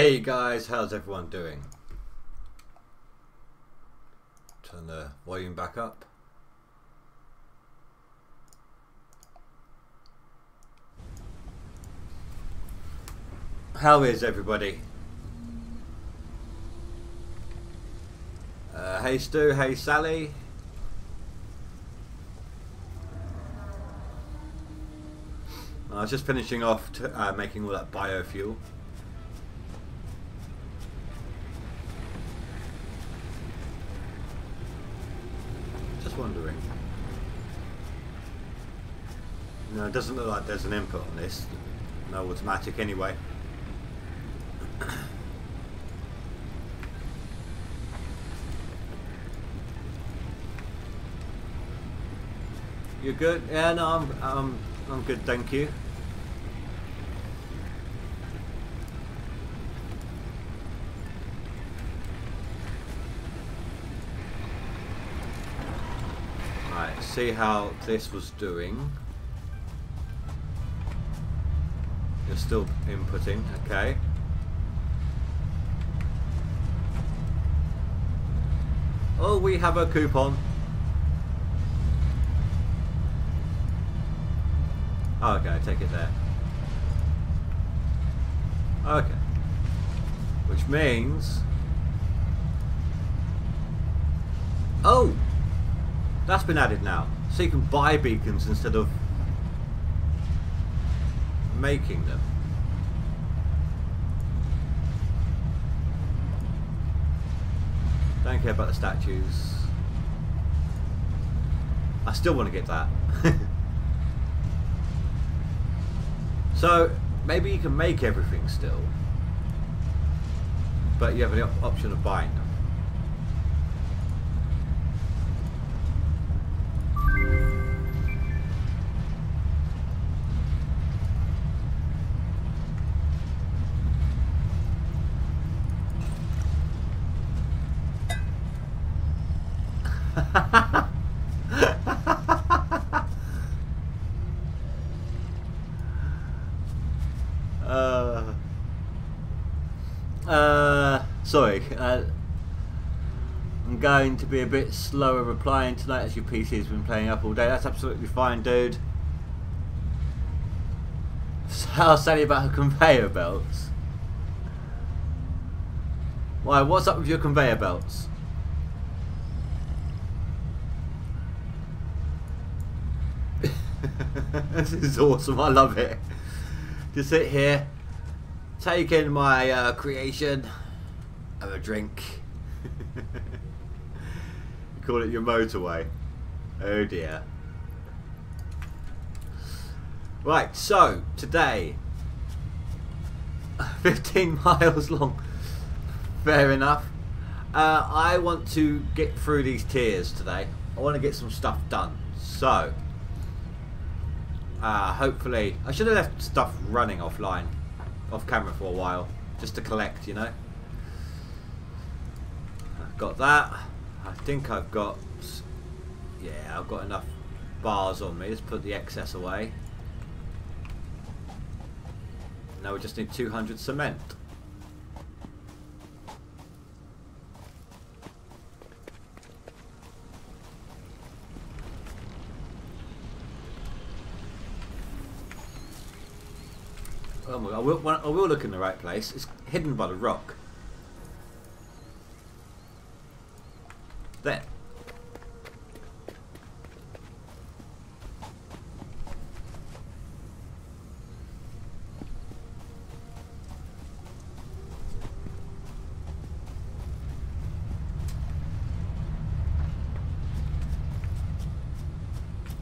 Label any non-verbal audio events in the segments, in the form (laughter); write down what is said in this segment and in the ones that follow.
Hey guys, how's everyone doing? Turn the volume back up. How is everybody? Uh, hey Stu, hey Sally. I was just finishing off uh, making all that biofuel. Just wondering. No, it doesn't look like there's an input on this. No automatic anyway. You're good? Yeah, no, I'm, I'm, I'm good, thank you. Right, see how this was doing. Still inputting, okay. Oh, we have a coupon. Oh, okay, take it there. Okay. Which means... Oh! That's been added now. So you can buy beacons instead of making them. Don't care about the statues. I still want to get that. (laughs) so, maybe you can make everything still. But you have op option of buying them. Be a bit slower replying tonight as your PC has been playing up all day. That's absolutely fine, dude. (laughs) I'll you about her conveyor belts. Why, what's up with your conveyor belts? (laughs) this is awesome. I love it. Just sit here, take in my uh, creation, have a drink. Call it your motorway. Oh dear. Right, so today, (laughs) 15 miles long. Fair enough. Uh, I want to get through these tiers today. I want to get some stuff done. So, uh, hopefully, I should have left stuff running offline, off camera for a while, just to collect, you know. Got that. Think I've got, yeah, I've got enough bars on me. Let's put the excess away. Now we just need 200 cement. Oh my, I will, I will look in the right place. It's hidden by the rock. There.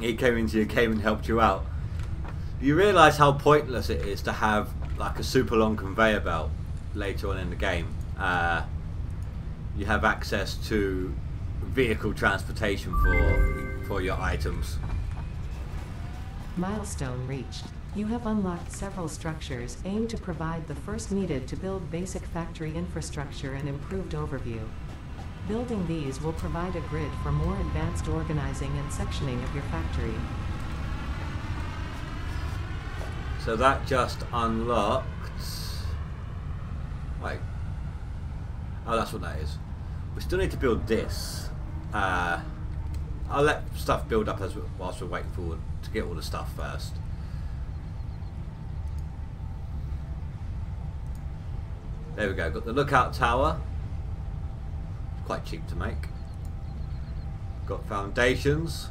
He came into your game and helped you out. You realise how pointless it is to have like a super long conveyor belt later on in the game. Uh, you have access to vehicle transportation for for your items. Milestone reached. You have unlocked several structures aimed to provide the first needed to build basic factory infrastructure and improved overview. Building these will provide a grid for more advanced organizing and sectioning of your factory. So that just unlocked. Wait. Oh, that's what that is. We still need to build this. Uh, I'll let stuff build up as we, whilst we're waiting for to get all the stuff first. There we go. Got the lookout tower. Quite cheap to make. Got foundations.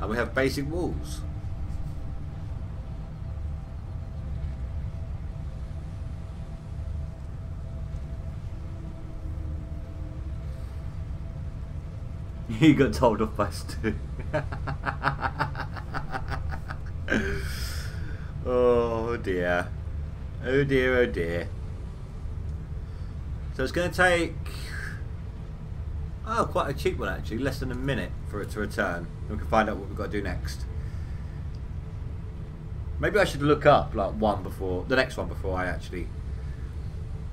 And we have basic walls. (laughs) He got told off by Stu. (laughs) oh dear. Oh dear, oh dear. So it's going to take... Oh, quite a cheap one actually. Less than a minute for it to return. We can find out what we've got to do next. Maybe I should look up like one before... The next one before I actually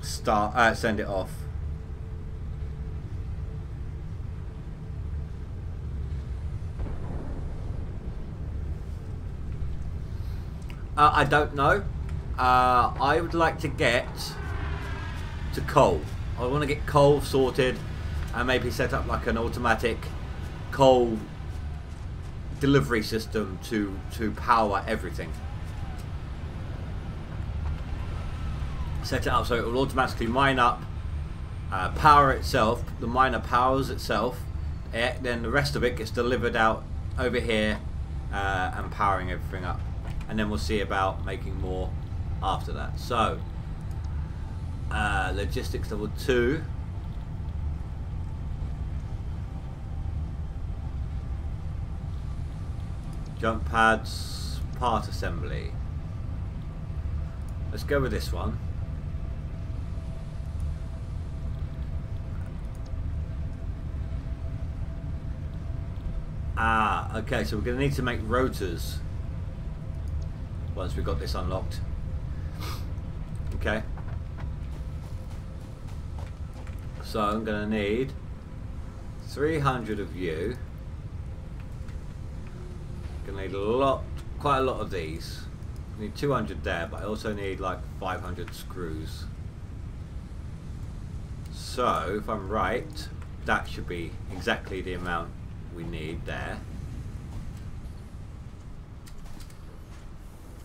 start uh, send it off. Uh, I don't know. Uh, I would like to get to coal. I want to get coal sorted and maybe set up like an automatic coal delivery system to to power everything. Set it up so it will automatically mine up, uh, power itself. The miner powers itself. It, then the rest of it gets delivered out over here uh, and powering everything up and then we'll see about making more after that. So, uh, logistics level 2. Jump pads, part assembly. Let's go with this one. Ah, okay, so we're going to need to make rotors once we've got this unlocked. Okay. So I'm going to need 300 of you. To need a lot, quite a lot of these. I need 200 there, but I also need like 500 screws. So, if I'm right, that should be exactly the amount we need there.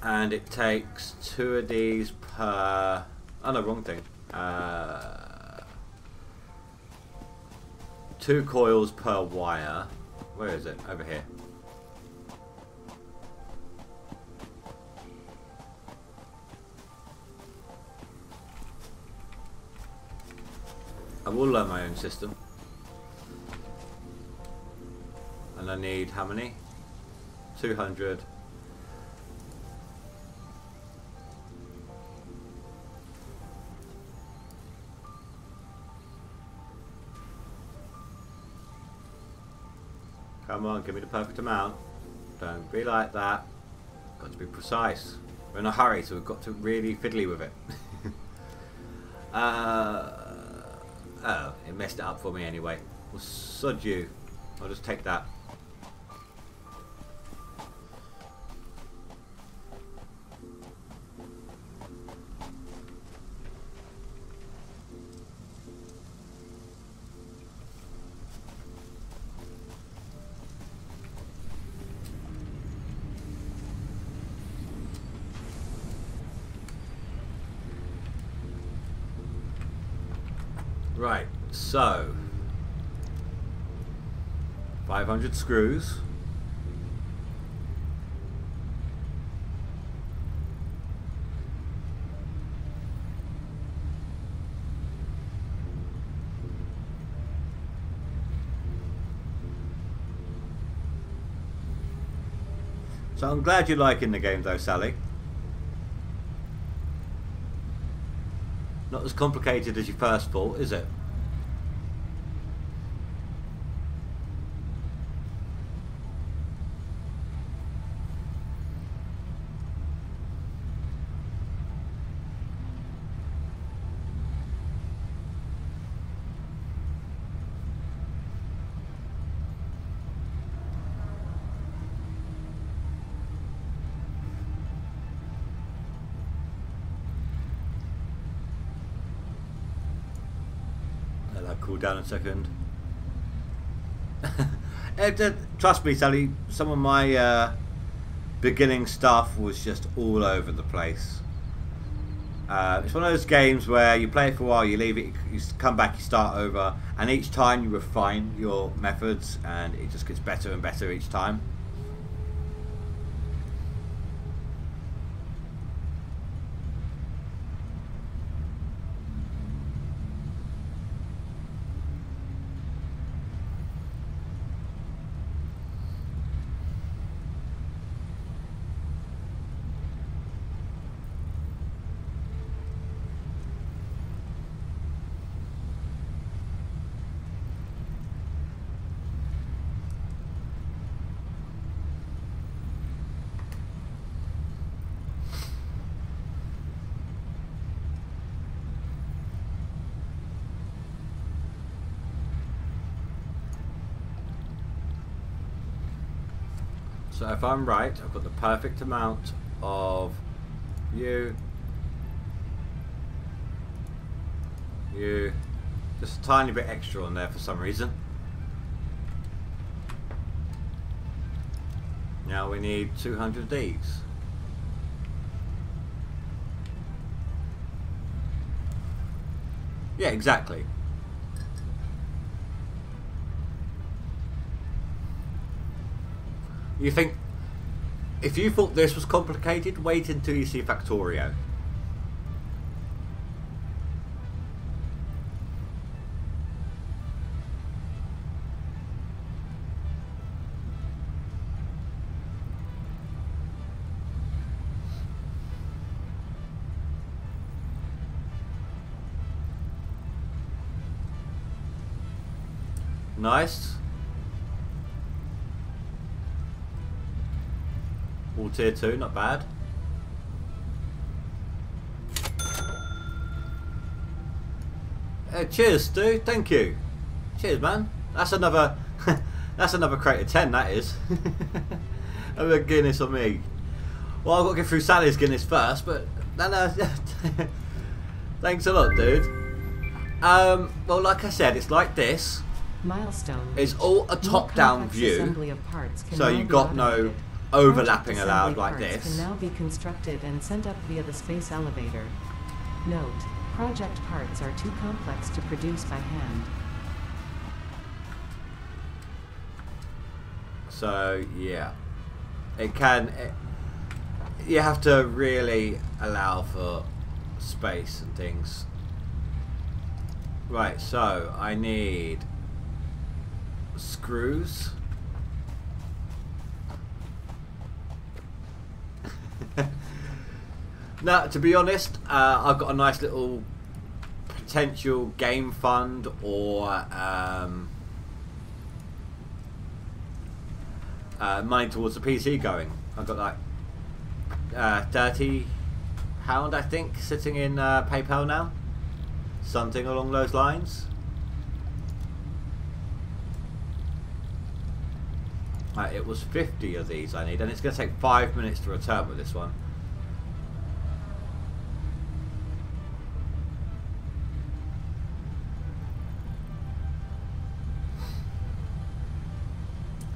and it takes two of these per oh no wrong thing uh, two coils per wire. Where is it? Over here. I will learn my own system. And I need how many? 200 Come on, give me the perfect amount. Don't be like that. Got to be precise. We're in a hurry, so we've got to really fiddly with it. (laughs) uh, oh, it messed it up for me anyway. Well, sod you. I'll just take that. So 500 screws. So I'm glad you're liking the game though, Sally. Not as complicated as you first thought, is it? Down a second. (laughs) uh, trust me, Sally, some of my uh, beginning stuff was just all over the place. Uh, it's one of those games where you play it for a while, you leave it, you come back, you start over, and each time you refine your methods, and it just gets better and better each time. So if I'm right, I've got the perfect amount of you, you, just a tiny bit extra on there for some reason. Now we need 200 of these. Yeah, exactly. You think if you thought this was complicated, wait until you see Factorio. Nice. Tier 2, not bad. Uh, cheers, Stu. Thank you. Cheers, man. That's another. (laughs) that's another crate of ten. That is. (laughs) a Guinness on me. Well, I've got to get through Sally's Guinness first, but no, no. (laughs) Thanks a lot, dude. Um, well, like I said, it's like this. Milestone. It's all a top-down view, so you got no overlapping allowed like this. Can now be constructed and sent up via the space elevator. Note: project parts are too complex to produce by hand. So yeah, it can. It, you have to really allow for space and things. Right, so I need screws. Now, to be honest, uh, I've got a nice little potential game fund or um, uh, money towards the PC going. I've got like uh, 30 pound, I think, sitting in uh, PayPal now. Something along those lines. Uh, it was 50 of these I need, and it's going to take 5 minutes to return with this one.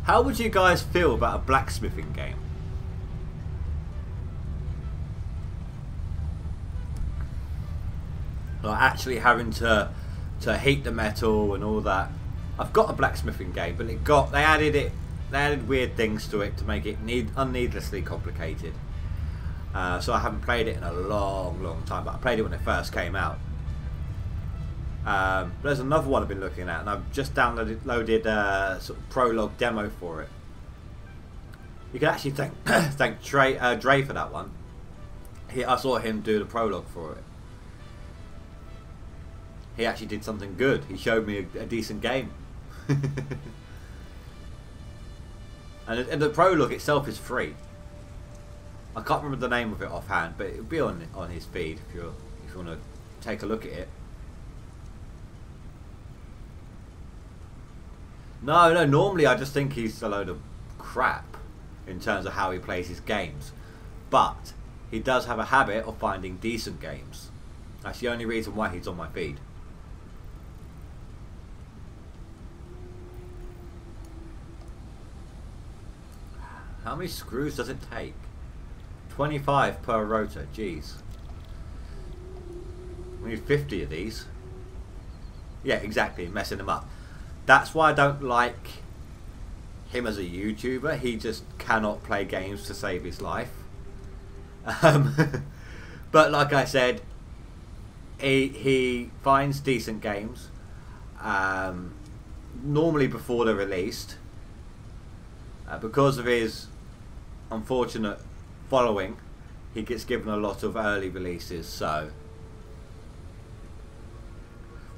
How would you guys feel about a blacksmithing game? Like actually having to to heat the metal and all that. I've got a blacksmithing game, but it got they added it they added weird things to it to make it need unneedlessly complicated. Uh, so I haven't played it in a long, long time, but I played it when it first came out. Um, there's another one I've been looking at, and I've just downloaded loaded a sort of prologue demo for it. You can actually thank (coughs) thank Dre, uh, Dre for that one. He, I saw him do the prologue for it. He actually did something good. He showed me a, a decent game. (laughs) And, and the prologue itself is free. I can't remember the name of it offhand, but it'll be on on his feed if you if you want to take a look at it. No, no. Normally, I just think he's a load of crap in terms of how he plays his games, but he does have a habit of finding decent games. That's the only reason why he's on my feed. How many screws does it take? 25 per rotor, jeez. We need 50 of these. Yeah, exactly, messing them up. That's why I don't like him as a YouTuber. He just cannot play games to save his life. Um, (laughs) but like I said, he he finds decent games. Um, normally before they're released. Uh, because of his unfortunate following, he gets given a lot of early releases. So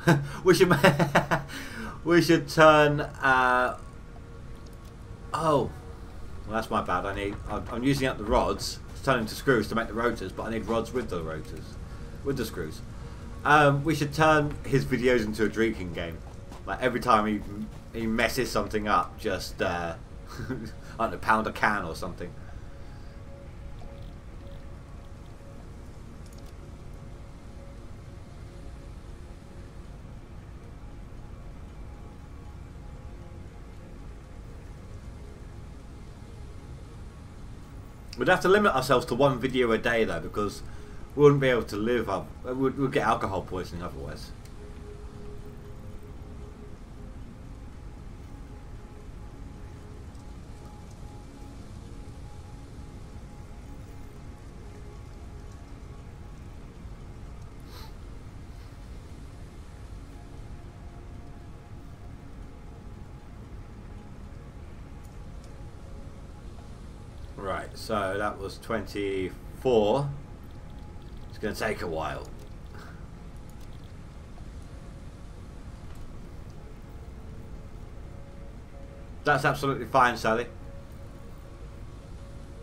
(laughs) should (laughs) we should turn. Uh, oh, well, that's my bad. I need. I'm, I'm using up the rods, to screws to make the rotors, but I need rods with the rotors, with the screws. Um, we should turn his videos into a drinking game. Like every time he he messes something up, just uh, (laughs) I don't pound a can or something. We'd have to limit ourselves to one video a day though, because we wouldn't be able to live up. We'd, we'd get alcohol poisoning otherwise. Right, so that was 24. It's going to take a while. That's absolutely fine, Sally.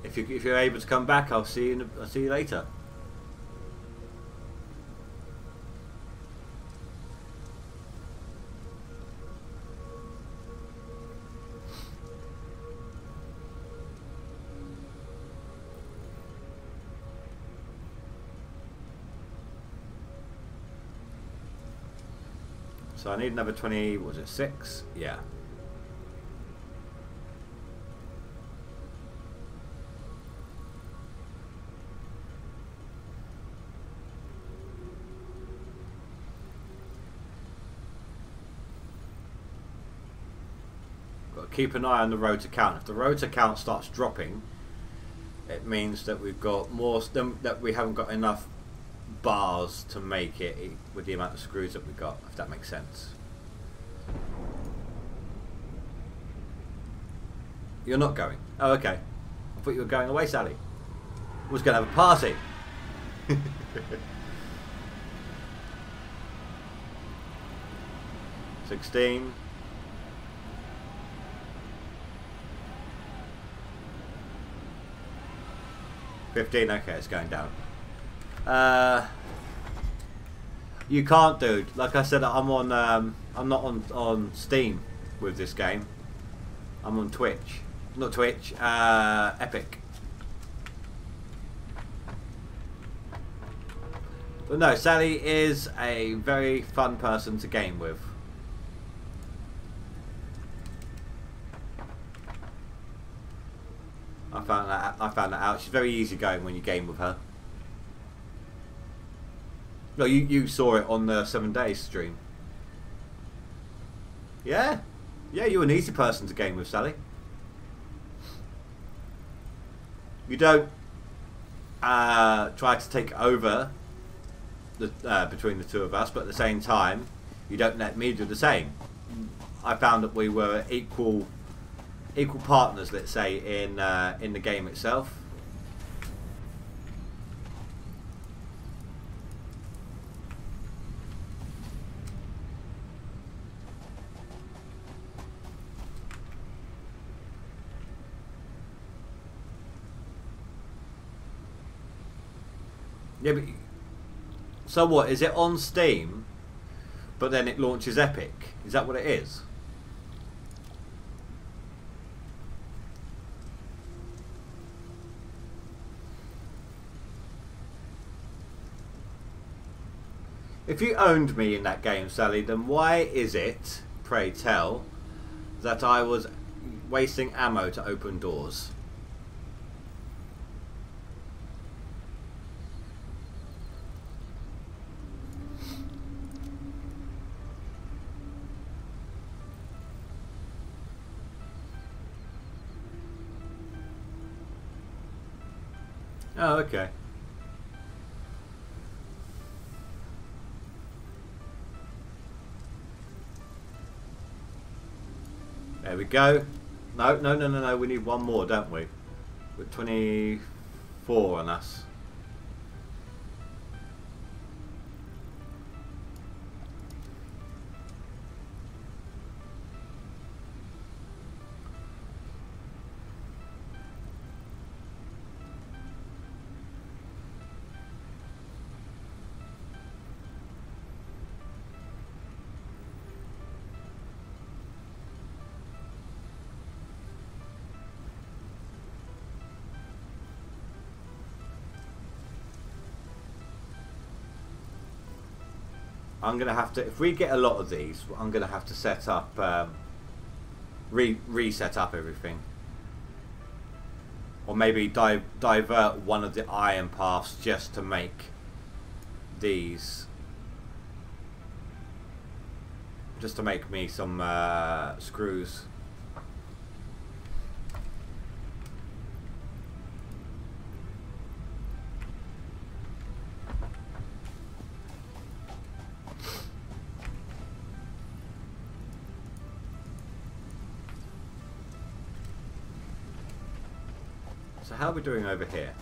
If you if you're able to come back, I'll see you. In, I'll see you later. So I need another 20, was it 6? Yeah. Got to keep an eye on the rotor count. If the rotor count starts dropping, it means that we've got more, that we haven't got enough bars to make it with the amount of screws that we've got, if that makes sense. You're not going? Oh, okay. I thought you were going away, Sally. I was going to have a party. (laughs) Sixteen. Fifteen. Okay, it's going down. Uh, you can't, dude. Like I said, I'm on. Um, I'm not on on Steam with this game. I'm on Twitch, not Twitch. Uh, Epic. But no, Sally is a very fun person to game with. I found that I found that out. She's very easygoing when you game with her. No, you, you saw it on the Seven Days stream. Yeah. Yeah, you're an easy person to game with, Sally. You don't uh, try to take over the, uh, between the two of us, but at the same time, you don't let me do the same. I found that we were equal equal partners, let's say, in uh, in the game itself. Yeah, but so what? Is it on Steam, but then it launches Epic? Is that what it is? If you owned me in that game, Sally, then why is it, pray tell, that I was wasting ammo to open doors? Oh, okay. There we go. No, no, no, no, no. We need one more, don't we? We're 24 on us. I'm gonna have to if we get a lot of these I'm gonna have to set up um, re reset up everything. Or maybe di divert one of the iron paths just to make these. Just to make me some uh, screws doing over here?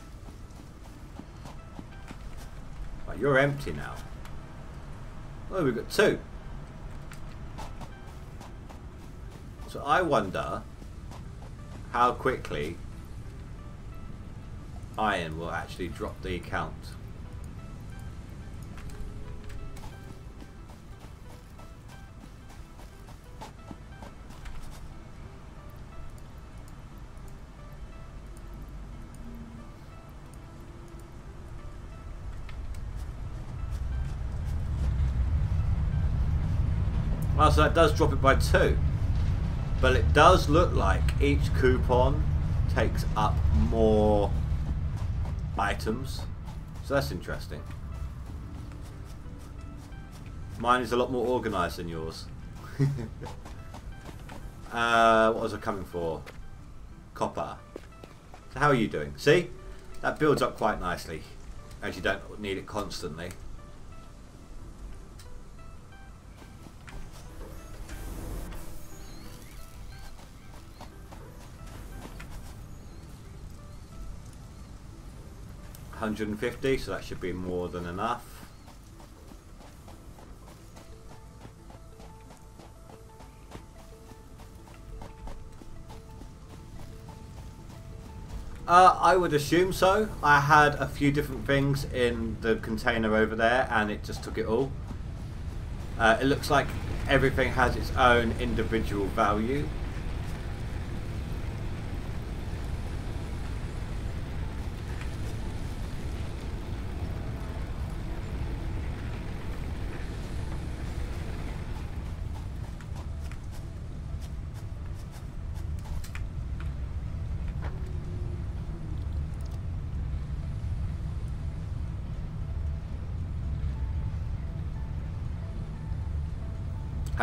Right, you're empty now. Oh, we've got two. So I wonder how quickly iron will actually drop the account. So that does drop it by two. But it does look like each coupon takes up more items. So that's interesting. Mine is a lot more organised than yours. (laughs) uh, what was I coming for? Copper. So how are you doing? See? That builds up quite nicely. As you don't need it constantly. Hundred and fifty, so that should be more than enough. Uh, I would assume so. I had a few different things in the container over there and it just took it all. Uh, it looks like everything has its own individual value.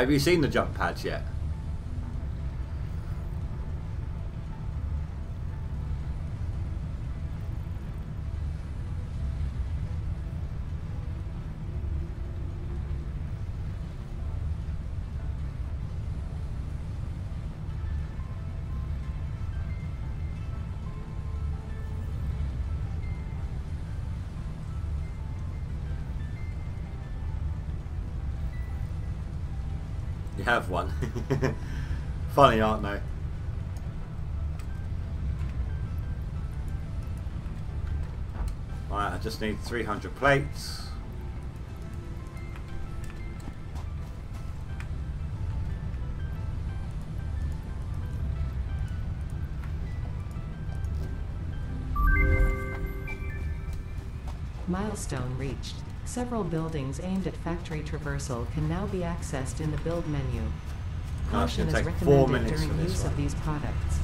Have you seen the jump pads yet? Have one. (laughs) Funny, aren't they? Right, I just need 300 plates. Milestone reached. Several buildings aimed at factory traversal can now be accessed in the build menu. Caution is recommended during use one. of these products.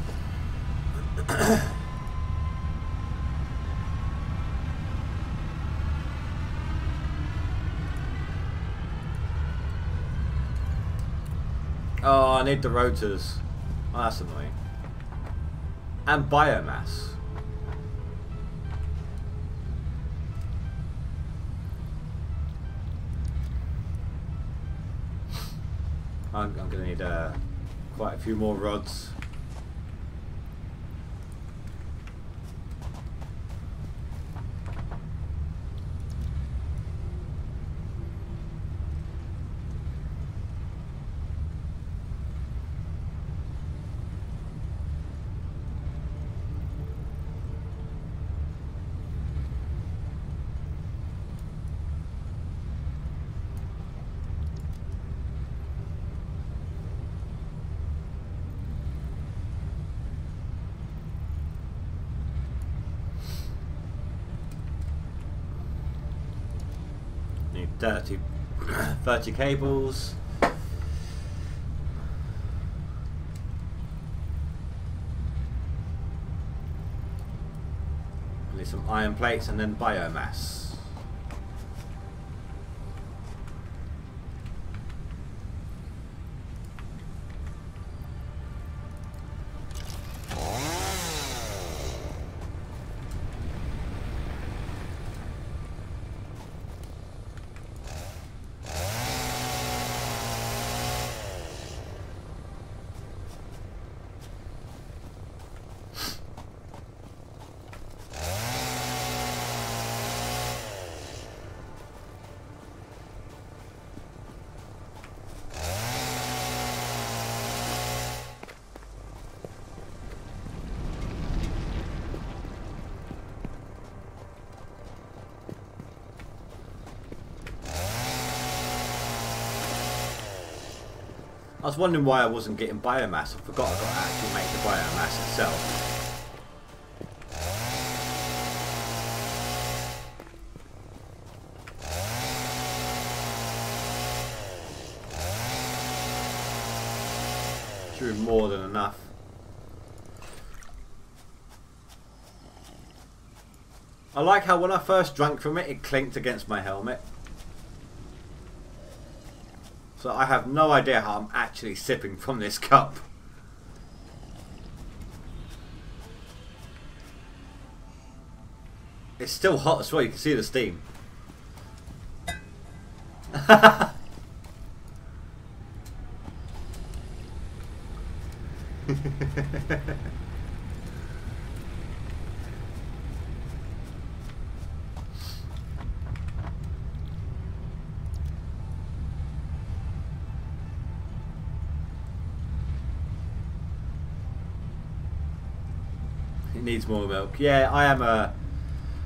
Oh, I need the rotors. Oh, that's annoying. And biomass. Few more rods. Need 30, 30 (coughs) cables. Need some iron plates and then biomass. Wondering why I wasn't getting biomass. I forgot I got to actually make the biomass itself. Be more than enough. I like how when I first drank from it, it clinked against my helmet. So I have no idea how I'm actually sipping from this cup. It's still hot as well, you can see the steam. (laughs) It more milk. Yeah, I am a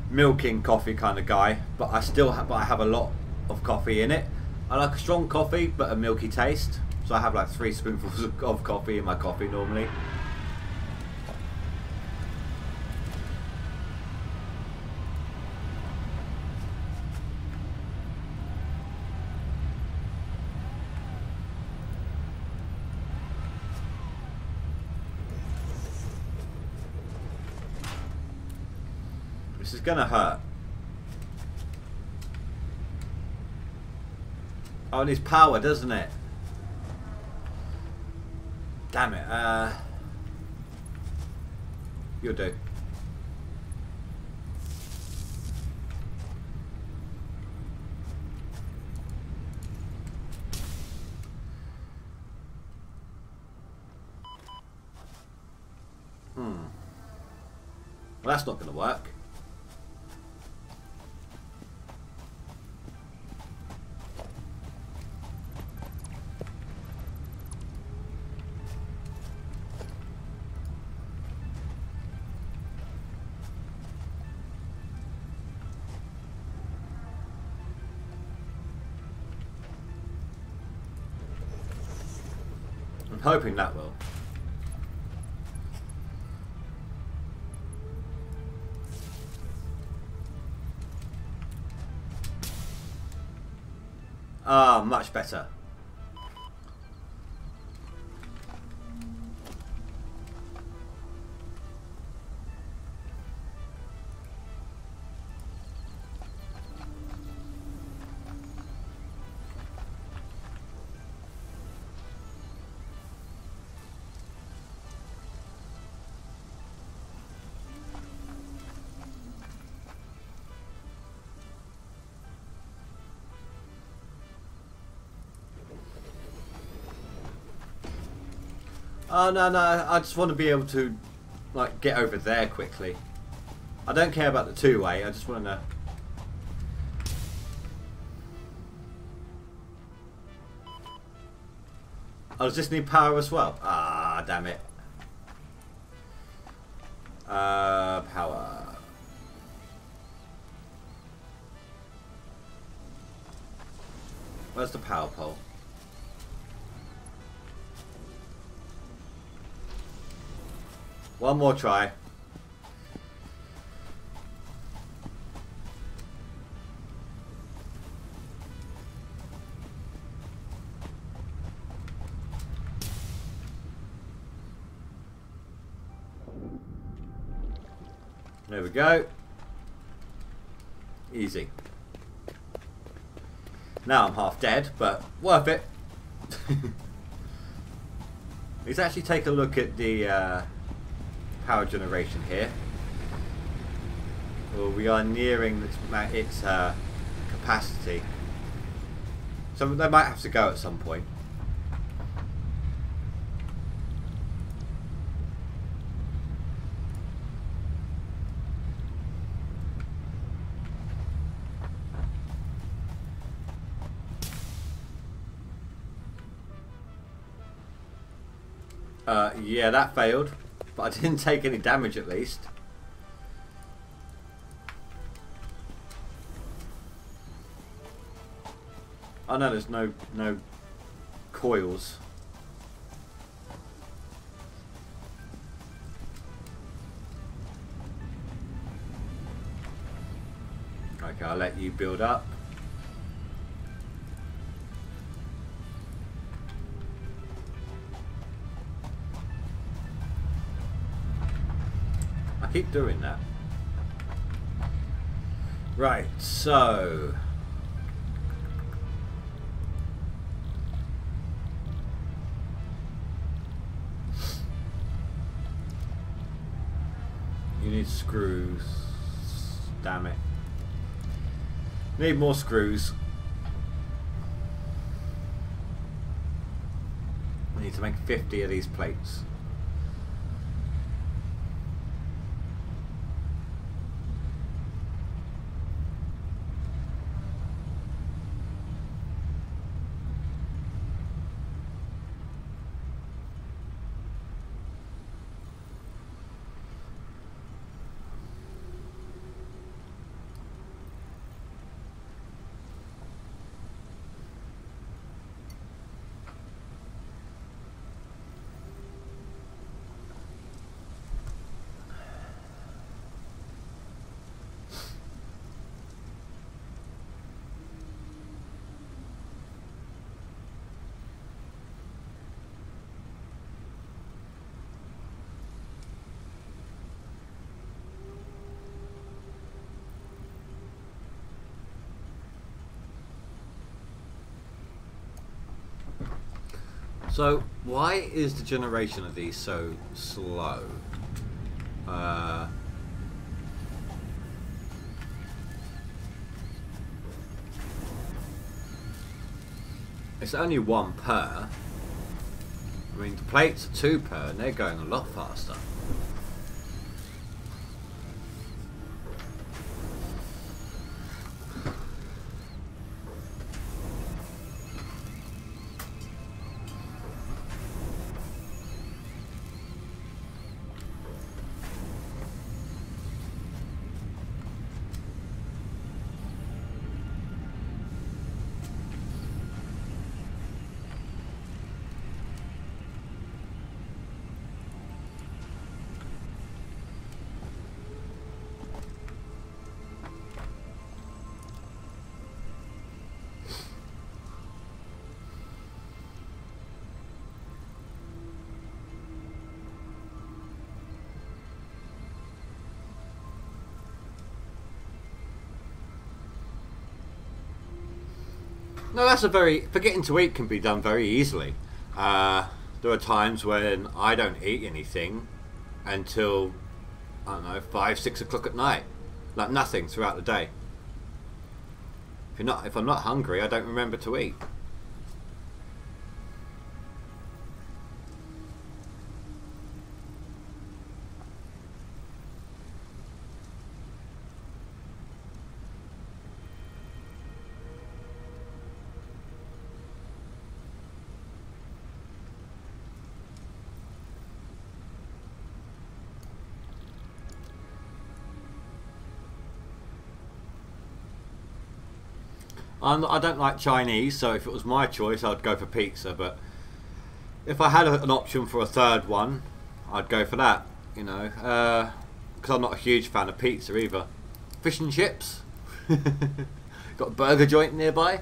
milking coffee kind of guy, but I still have, but I have a lot of coffee in it. I like a strong coffee, but a milky taste. So I have like three spoonfuls (laughs) of coffee in my coffee normally. Gonna hurt. Oh, it needs power, doesn't it? Damn it. Uh, you'll do. Hmm. Well, that's not going to work. Hoping that will. Ah, much better. Oh no no! I just want to be able to like get over there quickly. I don't care about the two way. I just want to. Oh, does this need power as well? Ah, damn it. Uh, power. Where's the power pole? One more try. There we go. Easy. Now I'm half dead, but worth it. (laughs) Let's actually take a look at the uh, power generation here. Well, we are nearing its, its uh, capacity. So they might have to go at some point. Uh, yeah, that failed. But I didn't take any damage at least. Oh know there's no no coils. Okay, I'll let you build up. Keep doing that. Right, so... You need screws. Damn it. Need more screws. I need to make 50 of these plates. So, why is the generation of these so slow? Uh, it's only one per. I mean, the plates are two per, and they're going a lot faster. That's a very forgetting to eat can be done very easily. Uh, there are times when I don't eat anything until I don't know five, six o'clock at night, like nothing throughout the day. If you're not, if I'm not hungry, I don't remember to eat. I'm, I don't like Chinese, so if it was my choice, I'd go for pizza. But if I had a, an option for a third one, I'd go for that. You know, uh, because I'm not a huge fan of pizza either. Fish and chips. (laughs) Got a burger joint nearby.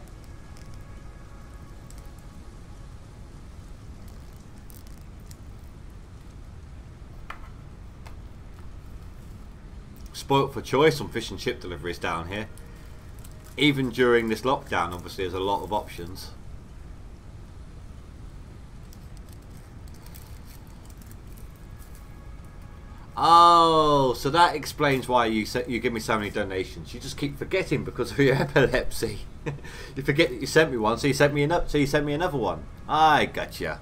Spoilt for choice on fish and chip deliveries down here. Even during this lockdown, obviously, there's a lot of options. Oh, so that explains why you you give me so many donations. You just keep forgetting because of your (laughs) epilepsy. (laughs) you forget that you sent me one, so you sent me another. So you sent me another one. I gotcha.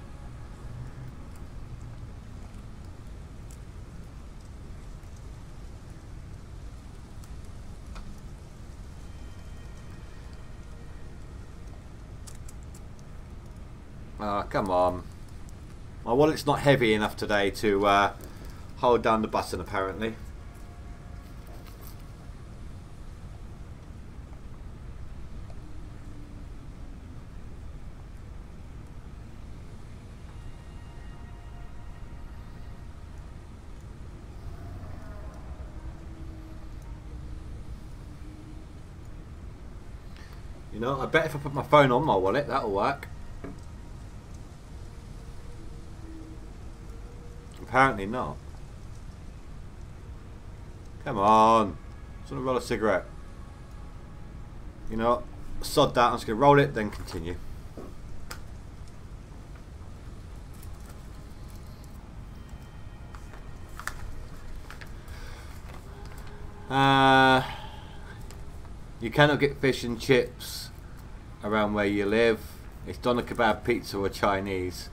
Oh, come on. My wallet's not heavy enough today to uh, hold down the button, apparently. You know, I bet if I put my phone on my wallet, that'll work. Apparently not. Come on. Just want to roll a cigarette. You know, sod that. I'm just going to roll it, then continue. Uh, you cannot get fish and chips around where you live. It's doner kebab pizza or Chinese.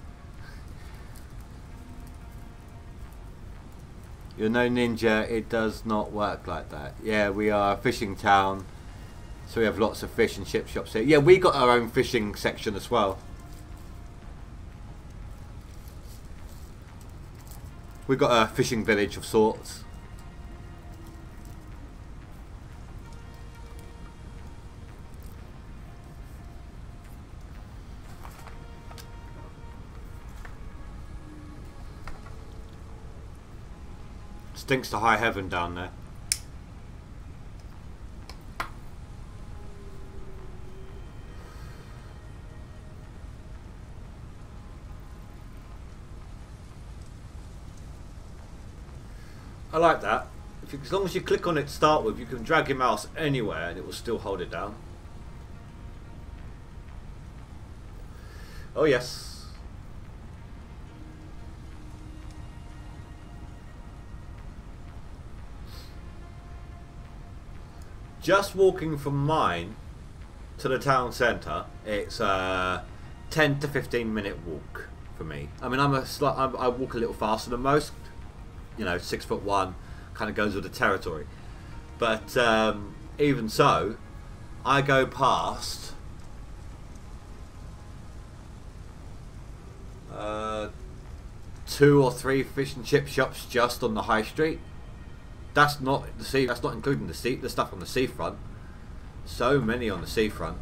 You're no ninja, it does not work like that. Yeah, we are a fishing town, so we have lots of fish and chip shops here. Yeah, we got our own fishing section as well. We've got a fishing village of sorts. Stinks to high heaven down there. I like that. You, as long as you click on it to start with, you can drag your mouse anywhere and it will still hold it down. Oh yes. Just walking from mine to the town centre, it's a 10 to 15 minute walk for me. I mean, I'm a slight, I walk a little faster than most. You know, six foot one, kind of goes with the territory. But um, even so, I go past uh, two or three fish and chip shops just on the high street. That's not the sea. That's not including the sea. The stuff on the seafront. So many on the seafront.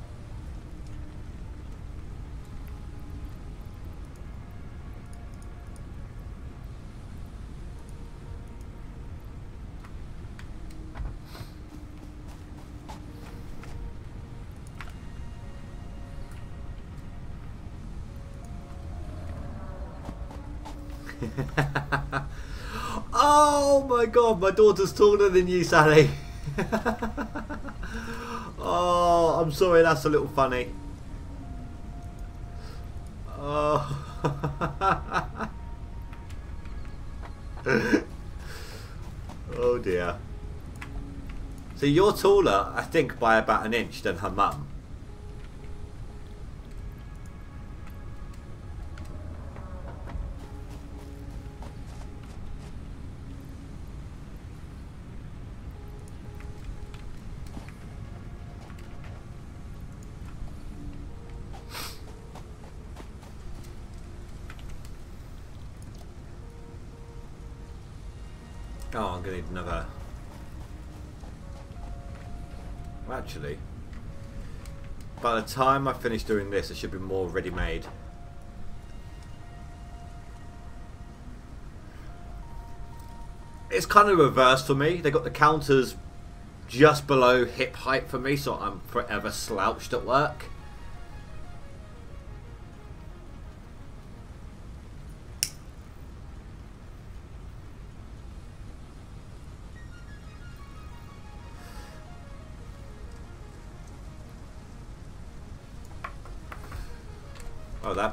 God, my daughter's taller than you, Sally. (laughs) oh, I'm sorry, that's a little funny. Oh. (laughs) oh dear. So you're taller, I think, by about an inch than her mum. The time I finish doing this, it should be more ready-made. It's kind of reversed for me. They got the counters just below hip height for me, so I'm forever slouched at work.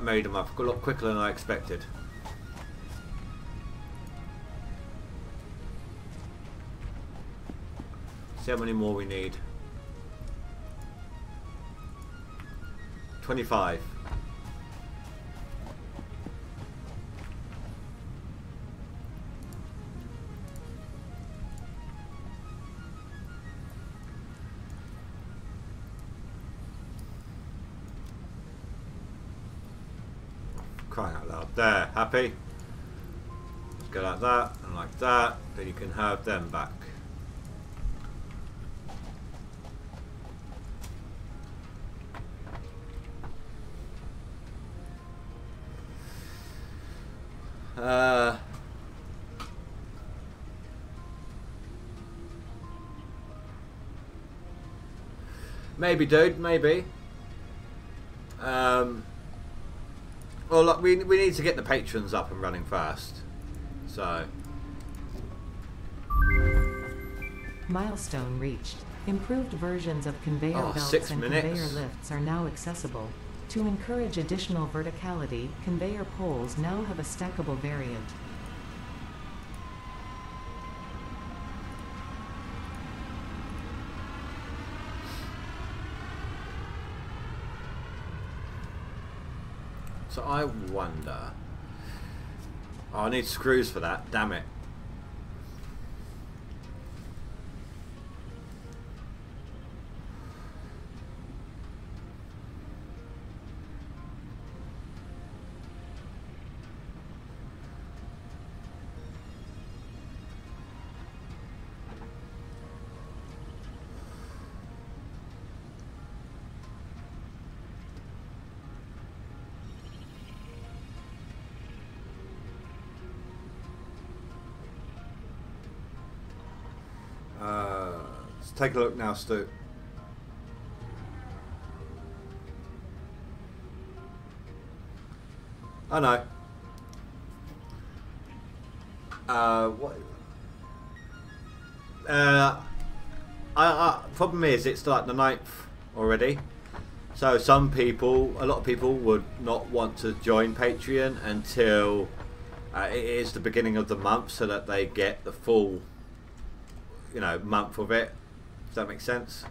That made them up a lot quicker than I expected. See how many more we need. 25. Happy? Let's go like that and like that. Then you can have them back. Uh, maybe, dude. Maybe. Well, look, we we need to get the patrons up and running first. So. Milestone reached. Improved versions of conveyor Oh, belts and minutes. conveyor lifts are now accessible. To encourage additional verticality, conveyor poles now have a stackable variant. So I wonder. Oh, I need screws for that. Damn it. Take a look now, Stu. I know. Uh, what? Uh, I, I, problem is, it's like the ninth already. So some people, a lot of people would not want to join Patreon until uh, it is the beginning of the month so that they get the full you know, month of it. Does that make sense?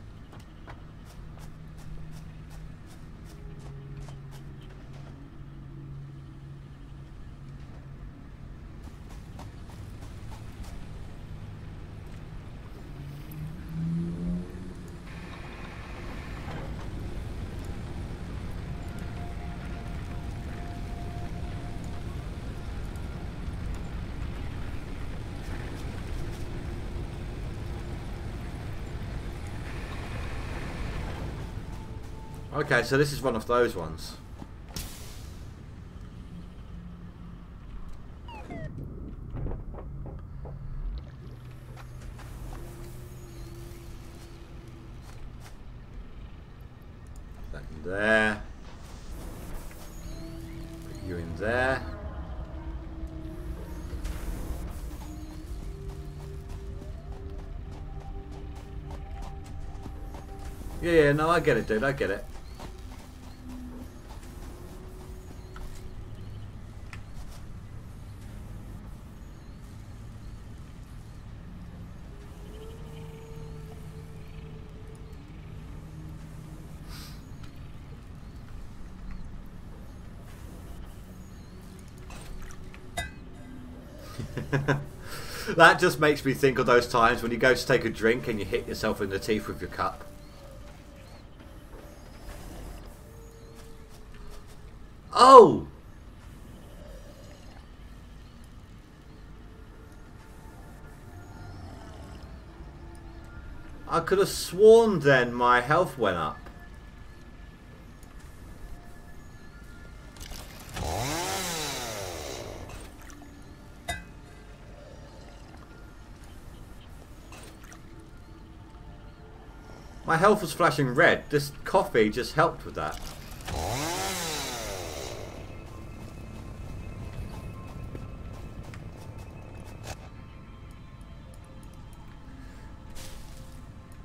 Okay, so this is one of those ones. In there. Put you in there. Yeah, yeah, no, I get it, dude. I get it. That just makes me think of those times when you go to take a drink and you hit yourself in the teeth with your cup. Oh! I could have sworn then my health went up. Health was flashing red. This coffee just helped with that.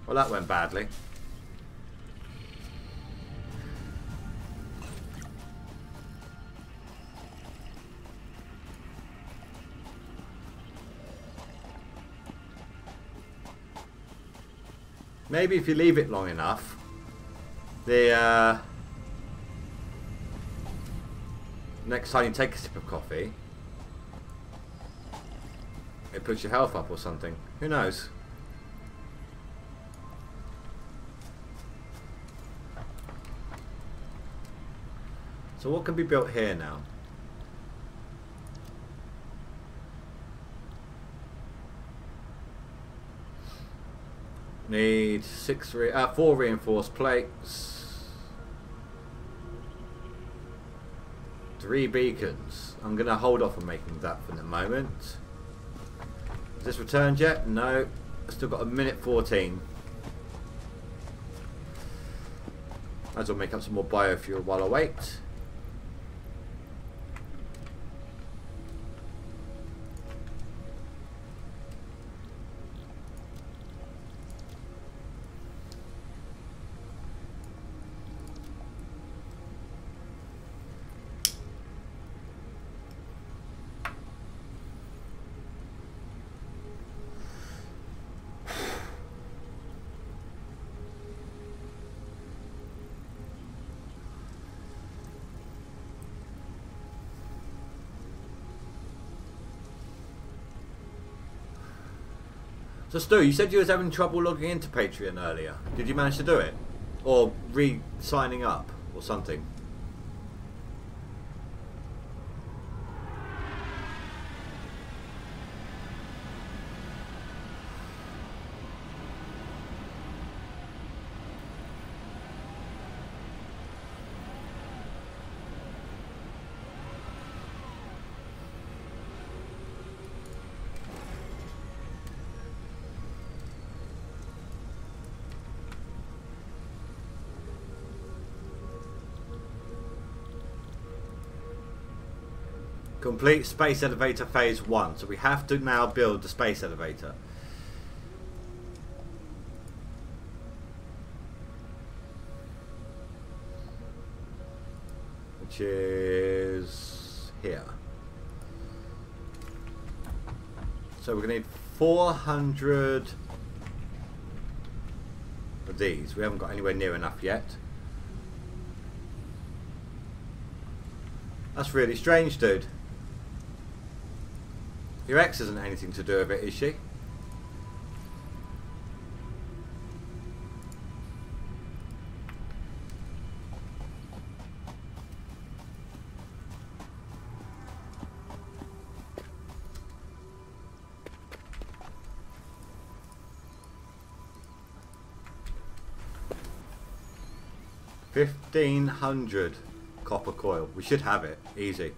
Well, that went badly. Maybe if you leave it long enough, the uh, next time you take a sip of coffee, it puts your health up or something. Who knows? So what can be built here now? Need six, re uh, four reinforced plates. Three beacons. I'm going to hold off on making that for the moment. Is this returned yet? No. I Still got a minute 14. Might as well make up some more biofuel while I wait. So Stu, you said you was having trouble logging into Patreon earlier. Did you manage to do it? Or re-signing up or something? Complete space elevator phase one. So we have to now build the space elevator. Which is here. So we're going to need 400 of these. We haven't got anywhere near enough yet. That's really strange, dude. Your ex isn't anything to do with it, is she? Fifteen hundred copper coil. We should have it. Easy.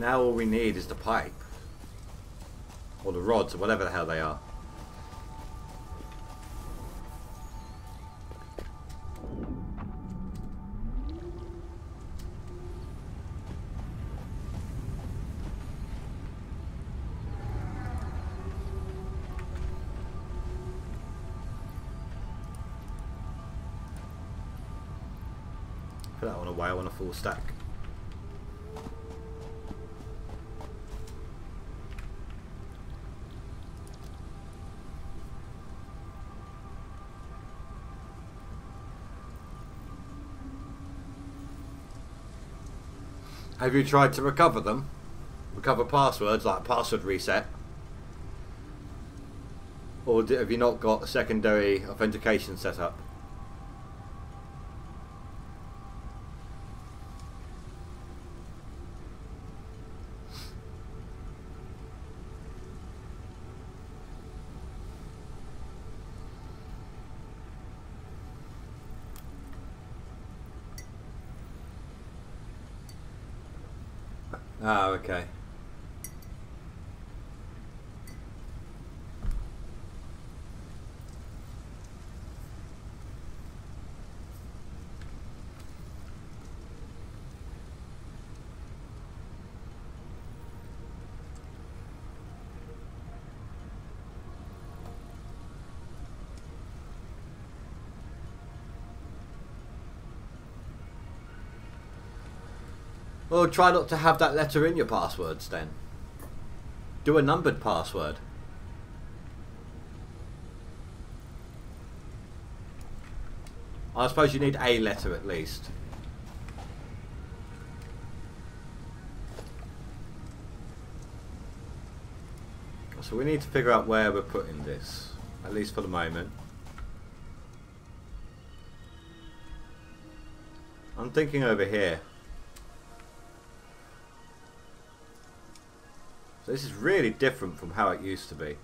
Now all we need is the pipe. Or the rods, or whatever the hell they are. Put that I want a full stack. Have you tried to recover them? Recover passwords, like password reset? Or have you not got a secondary authentication set up? Ah, okay. Well, try not to have that letter in your passwords then. Do a numbered password. I suppose you need a letter at least. So we need to figure out where we're putting this, at least for the moment. I'm thinking over here. This is really different from how it used to be.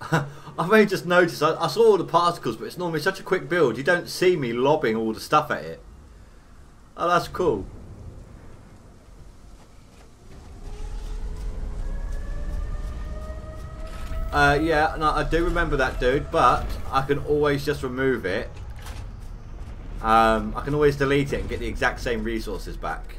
(laughs) I've only just noticed, I, I, saw all the particles, but it's normally such a quick build, you don't see me lobbing all the stuff at it. Oh, that's cool. Uh, yeah, no, I do remember that dude, but I can always just remove it. Um, I can always delete it and get the exact same resources back.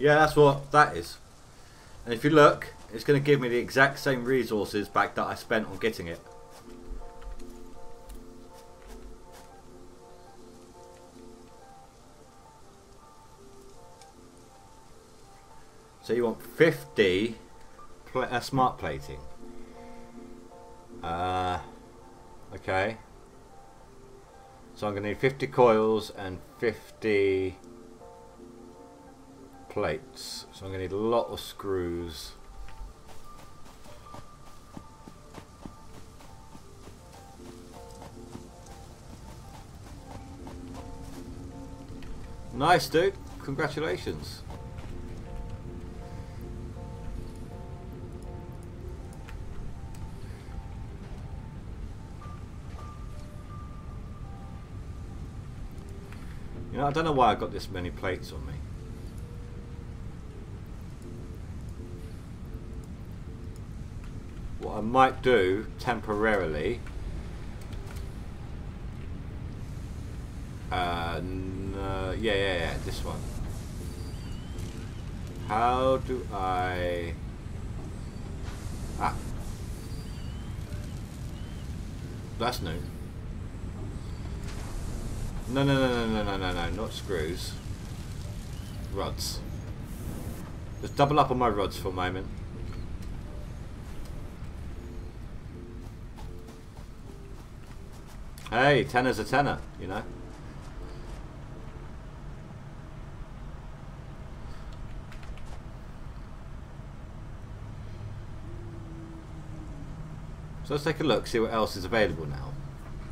Yeah, that's what that is. And if you look, it's going to give me the exact same resources back that I spent on getting it. So you want 50 pl uh, smart plating. Uh, okay. So I'm going to need 50 coils and 50 plates. So I'm going to need a lot of screws. Nice, dude. Congratulations. You know, I don't know why I got this many plates on me. what I might do temporarily uh, yeah, yeah, yeah, this one. How do I... Ah. That's new. No, no, no, no, no, no, no, no, not screws. Rods. Just double up on my rods for a moment. Hey, tenner's a tenner, you know. So let's take a look, see what else is available now.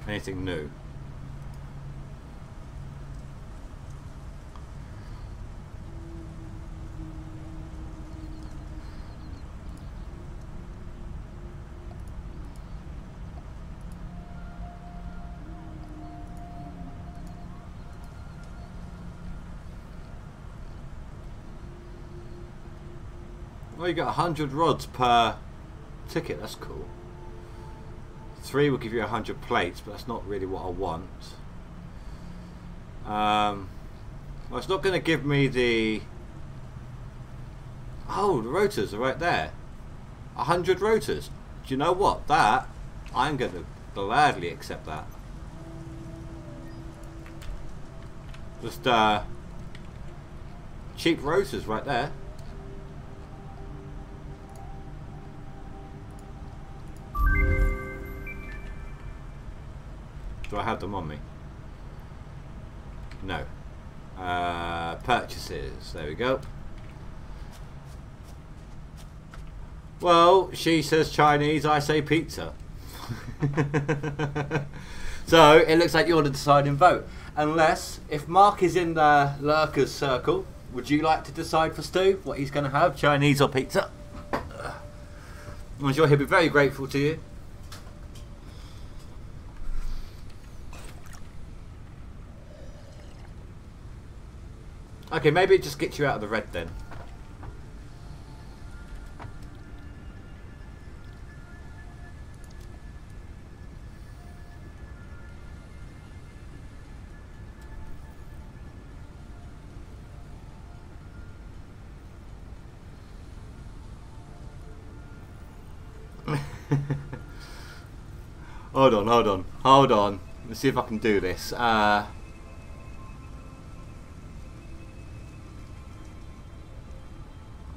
Anything new. You get 100 rods per ticket. That's cool. Three will give you 100 plates, but that's not really what I want. Um, well, it's not going to give me the... Oh, the rotors are right there. 100 rotors. Do you know what? That, I'm going to gladly accept that. Just, uh, cheap rotors right there. Do I have them on me? No. Uh, purchases. There we go. Well, she says Chinese, I say pizza. (laughs) so it looks like you're the deciding vote. Unless, if Mark is in the lurkers circle, would you like to decide for Stu what he's going to have, Chinese or pizza? I'm sure he'll be very grateful to you. Okay, maybe it just gets you out of the red then. (laughs) hold on, hold on, hold on. Let's see if I can do this. Uh,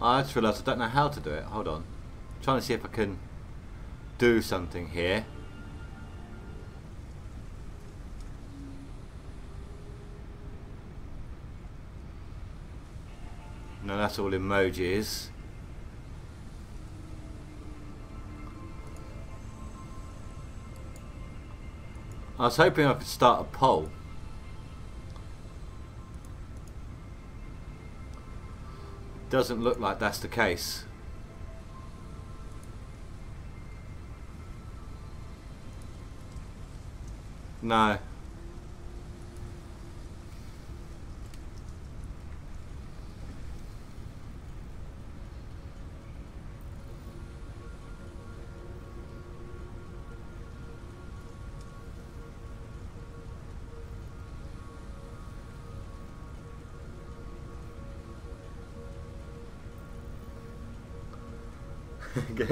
I just realised I don't know how to do it. Hold on. I'm trying to see if I can do something here. No, that's all emojis. I was hoping I could start a poll. Doesn't look like that's the case. No.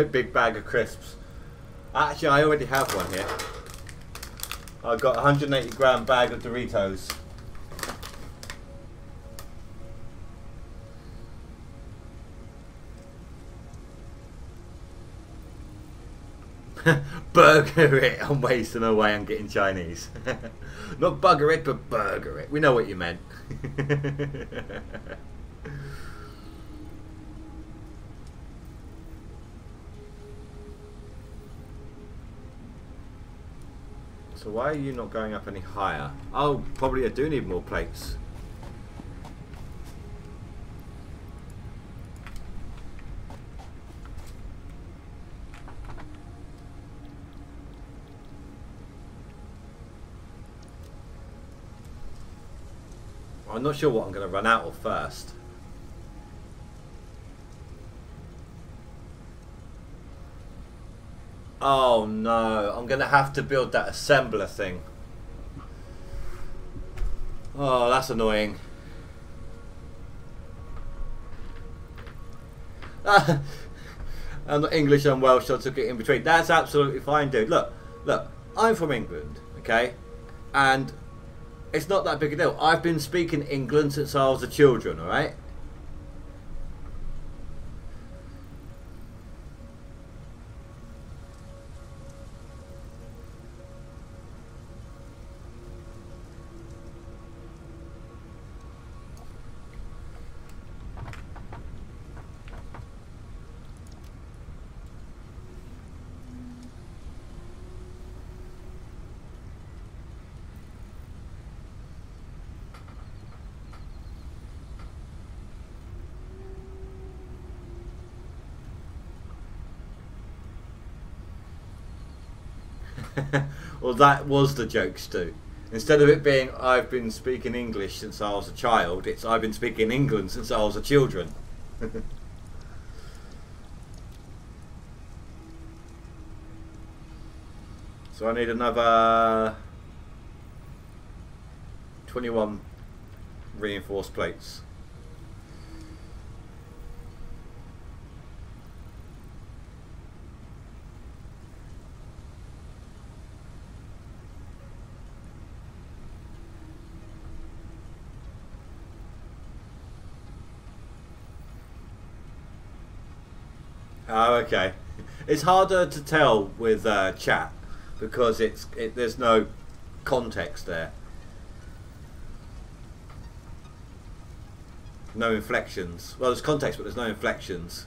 Big bag of crisps. Actually, I already have one here. I've got a 180 gram bag of Doritos. (laughs) burger it. I'm wasting away on getting Chinese. (laughs) Not bugger it, but burger it. We know what you meant. (laughs) So why are you not going up any higher? Oh, probably I do need more plates. I'm not sure what I'm going to run out of first. Oh no, I'm going to have to build that assembler thing. Oh, that's annoying. (laughs) I'm not English, I'm Welsh, I took it in between. That's absolutely fine, dude. Look, look, I'm from England, okay? And it's not that big a deal. I've been speaking England since I was a children, alright? Well, that was the joke, Stu. Instead of it being I've been speaking English since I was a child, it's I've been speaking England since I was a children. (laughs) so I need another 21 reinforced plates. Oh, okay. It's harder to tell with uh, chat because it's it, there's no context there. No inflections. Well, there's context, but there's no inflections.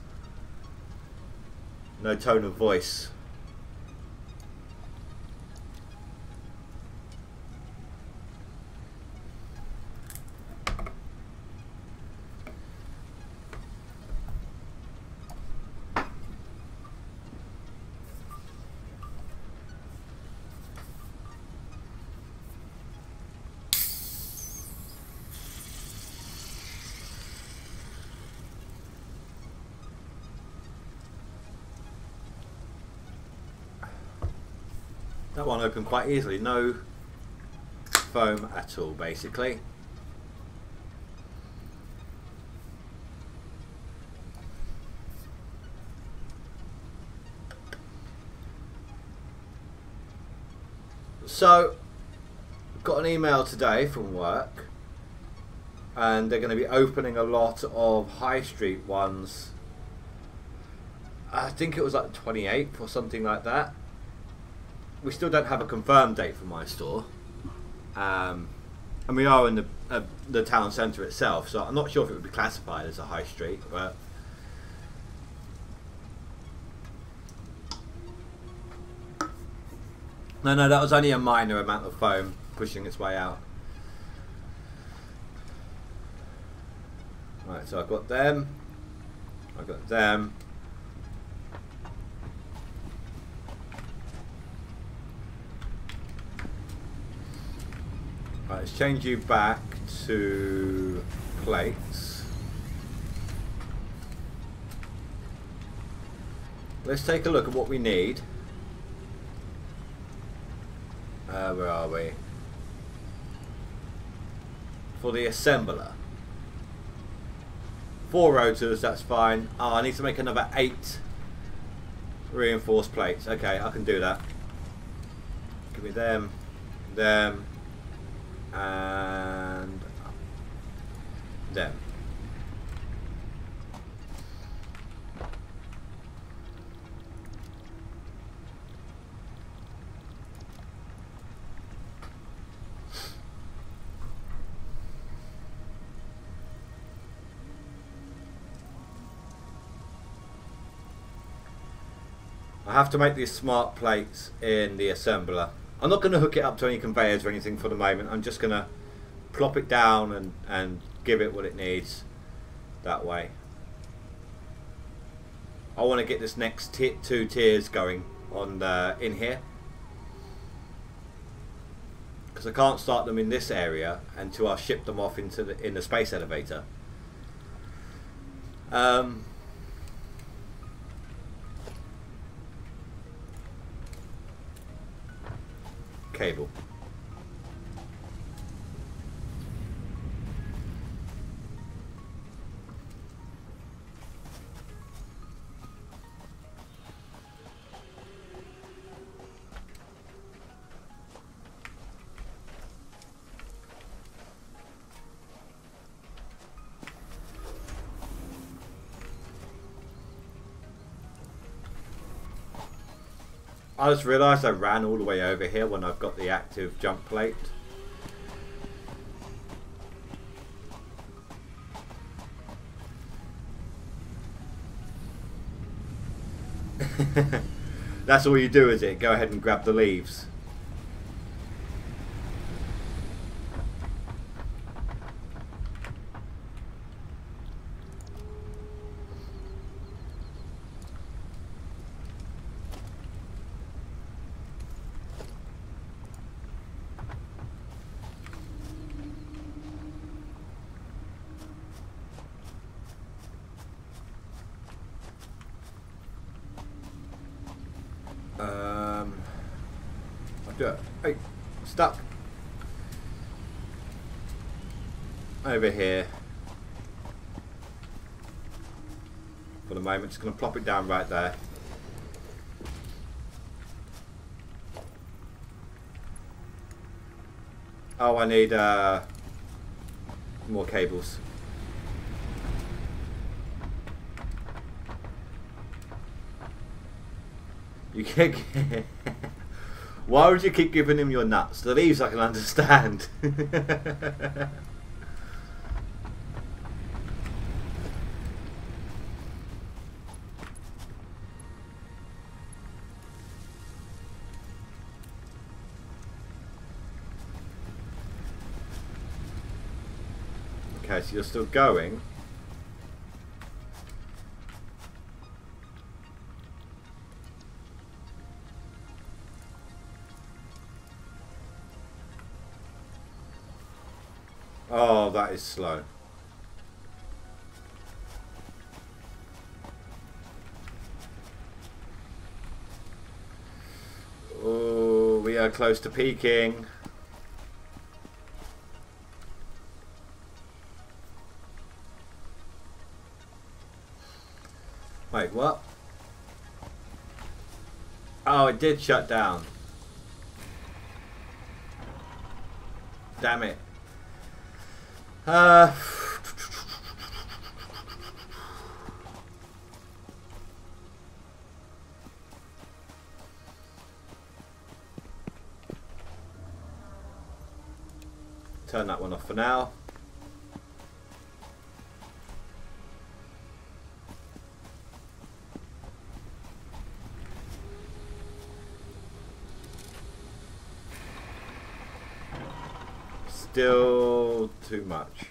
No tone of voice. Opened quite easily. No foam at all, basically. So, got an email today from work, and they're going to be opening a lot of high street ones. I think it was like the 28th or something like that. We still don't have a confirmed date for my store. Um, and we are in the uh, the town centre itself, so I'm not sure if it would be classified as a high street, but No, no, that was only a minor amount of foam pushing its way out. Right, so I've got them. I've got them. Right, let's change you back to plates. Let's take a look at what we need. Uh, where are we? For the assembler. Four rotors, that's fine. Oh, I need to make another eight reinforced plates. Okay, I can do that. Give me them, them, and then I have to make these smart plates in the assembler. I'm not going to hook it up to any conveyors or anything for the moment. I'm just going to plop it down and, and give it what it needs that way. I want to get this next two tiers going on the, in here because I can't start them in this area until I ship them off into the in the space elevator. Um, cable. I just realised I ran all the way over here when I've got the active jump plate. (laughs) That's all you do, is it? Go ahead and grab the leaves. stuck over here for the moment. Just going to plop it down right there. Oh, I need uh, more cables. You can't (laughs) Why would you keep giving him your nuts? The leaves I can understand. (laughs) still going. Oh, that is slow. Oh, we are close to peaking. Did shut down. Damn it. Uh... Turn that one off for now. Still too much.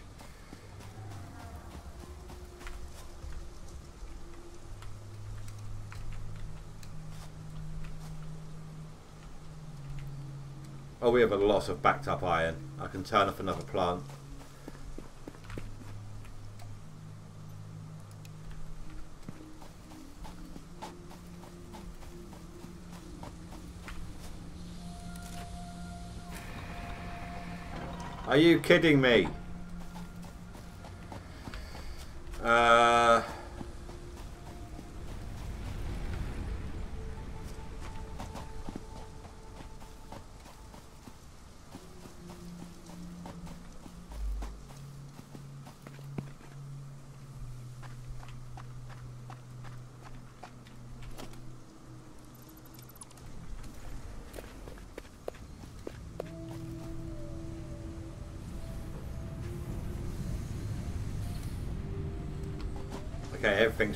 Oh, we have a lot of backed up iron. I can turn off another plant. You kidding me?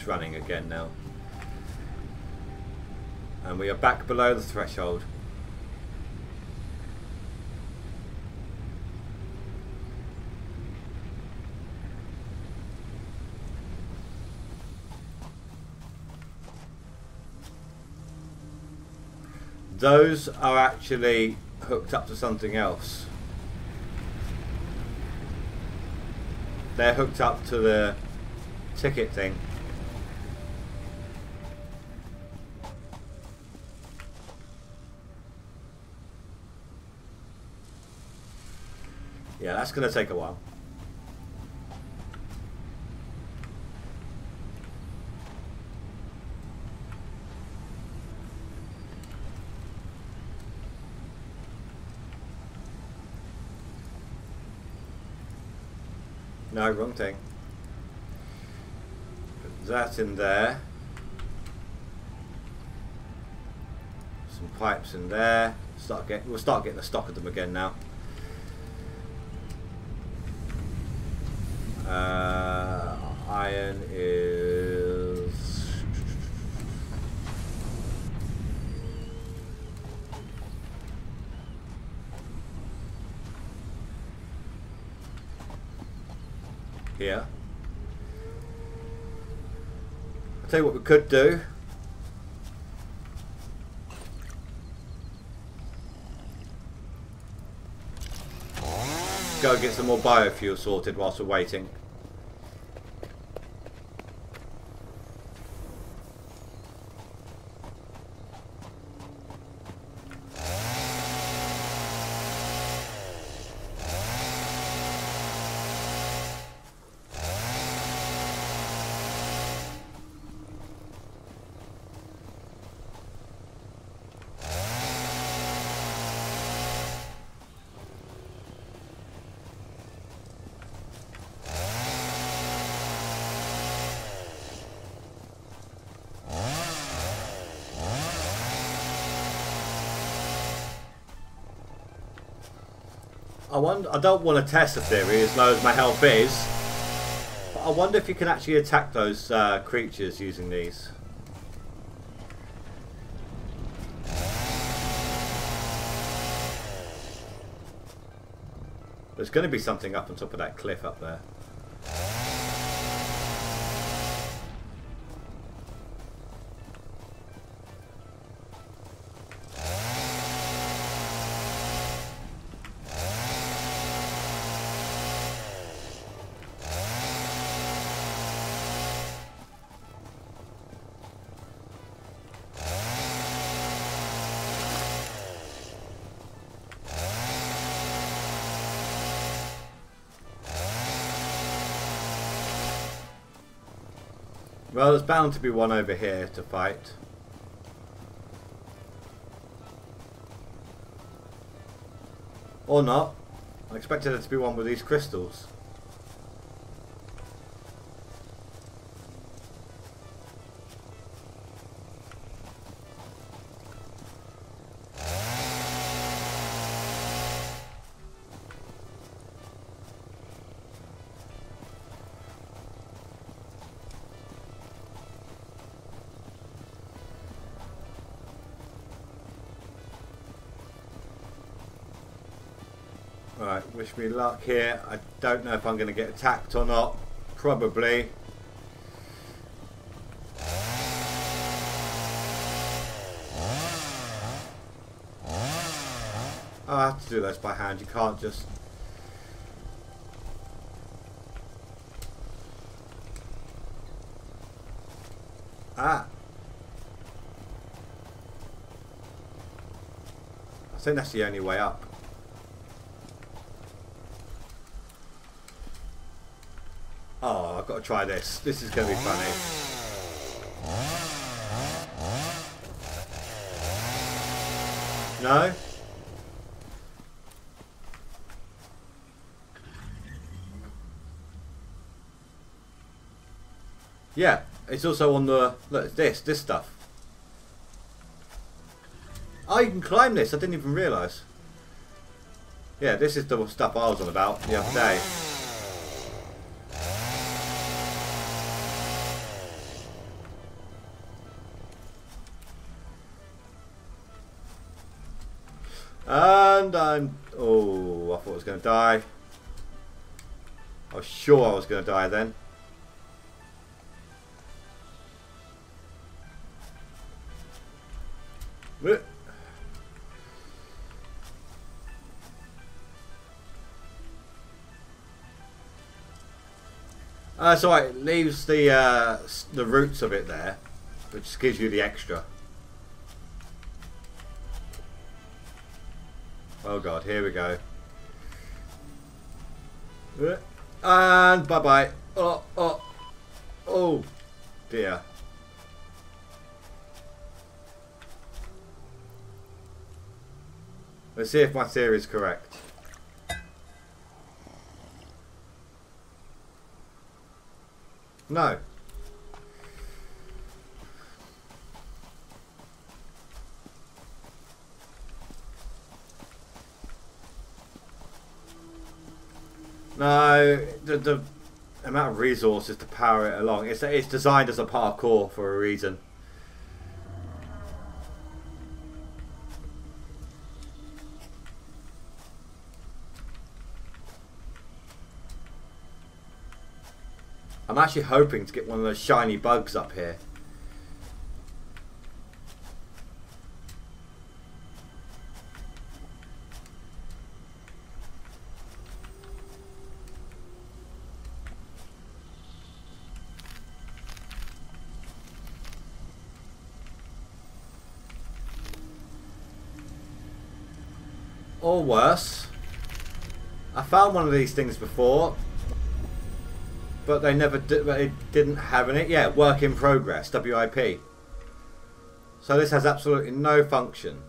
Running again now. And we are back below the threshold. Those are actually hooked up to something else. They're hooked up to the ticket thing. Yeah, that's going to take a while. No, wrong thing. Put that in there. Some pipes in there. Start get. We'll start getting the stock of them again now. Uh, iron is. Here. I'll tell you what we could do. Go get some more biofuel sorted whilst we're waiting. I wonder. I don't want to test the theory as low as my health is. But I wonder if you can actually attack those uh, creatures using these. There's going to be something up on top of that cliff up there. Well, there's bound to be one over here to fight. Or not. I expected there to be one with these crystals. Wish me luck here. I don't know if I'm going to get attacked or not. Probably. Oh, I have to do this by hand. You can't just... Ah. I think that's the only way up. Oh, I've got to try this. This is going to be funny. No? Yeah, it's also on the... Look, this, this stuff. Oh, you can climb this. I didn't even realise. Yeah, this is the stuff I was on about the other day. Die. I was sure I was going to die then. Uh, so it leaves the uh, the roots of it there, which gives you the extra. Oh god, here we go. And bye bye. Oh, oh, oh dear. Let's see if my theory is correct. No the, the amount of resources to power it along. It's, it's designed as a parkour for a reason. I'm actually hoping to get one of those shiny bugs up here. Or worse, Found one of these things before but they never did, they didn't have it. Yeah, work in progress, WIP. So this has absolutely no function.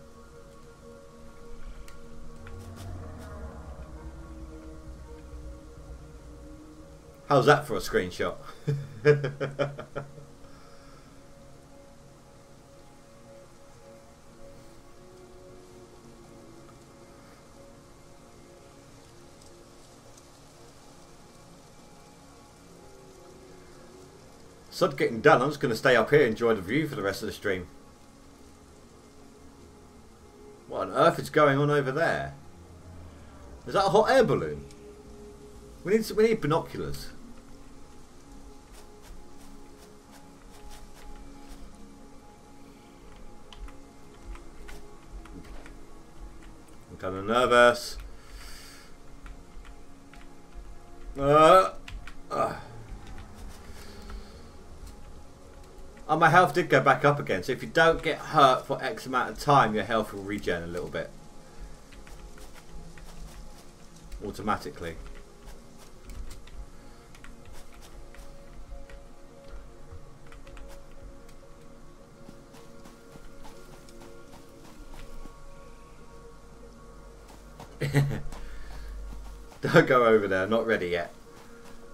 How's that for a screenshot? (laughs) Sod getting done. I'm just going to stay up here and enjoy the view for the rest of the stream. What on earth is going on over there? Is that a hot air balloon? We need we need binoculars. I'm kind of nervous. Uh. And my health did go back up again. So if you don't get hurt for X amount of time, your health will regen a little bit. Automatically. (laughs) Don't go over there, not ready yet.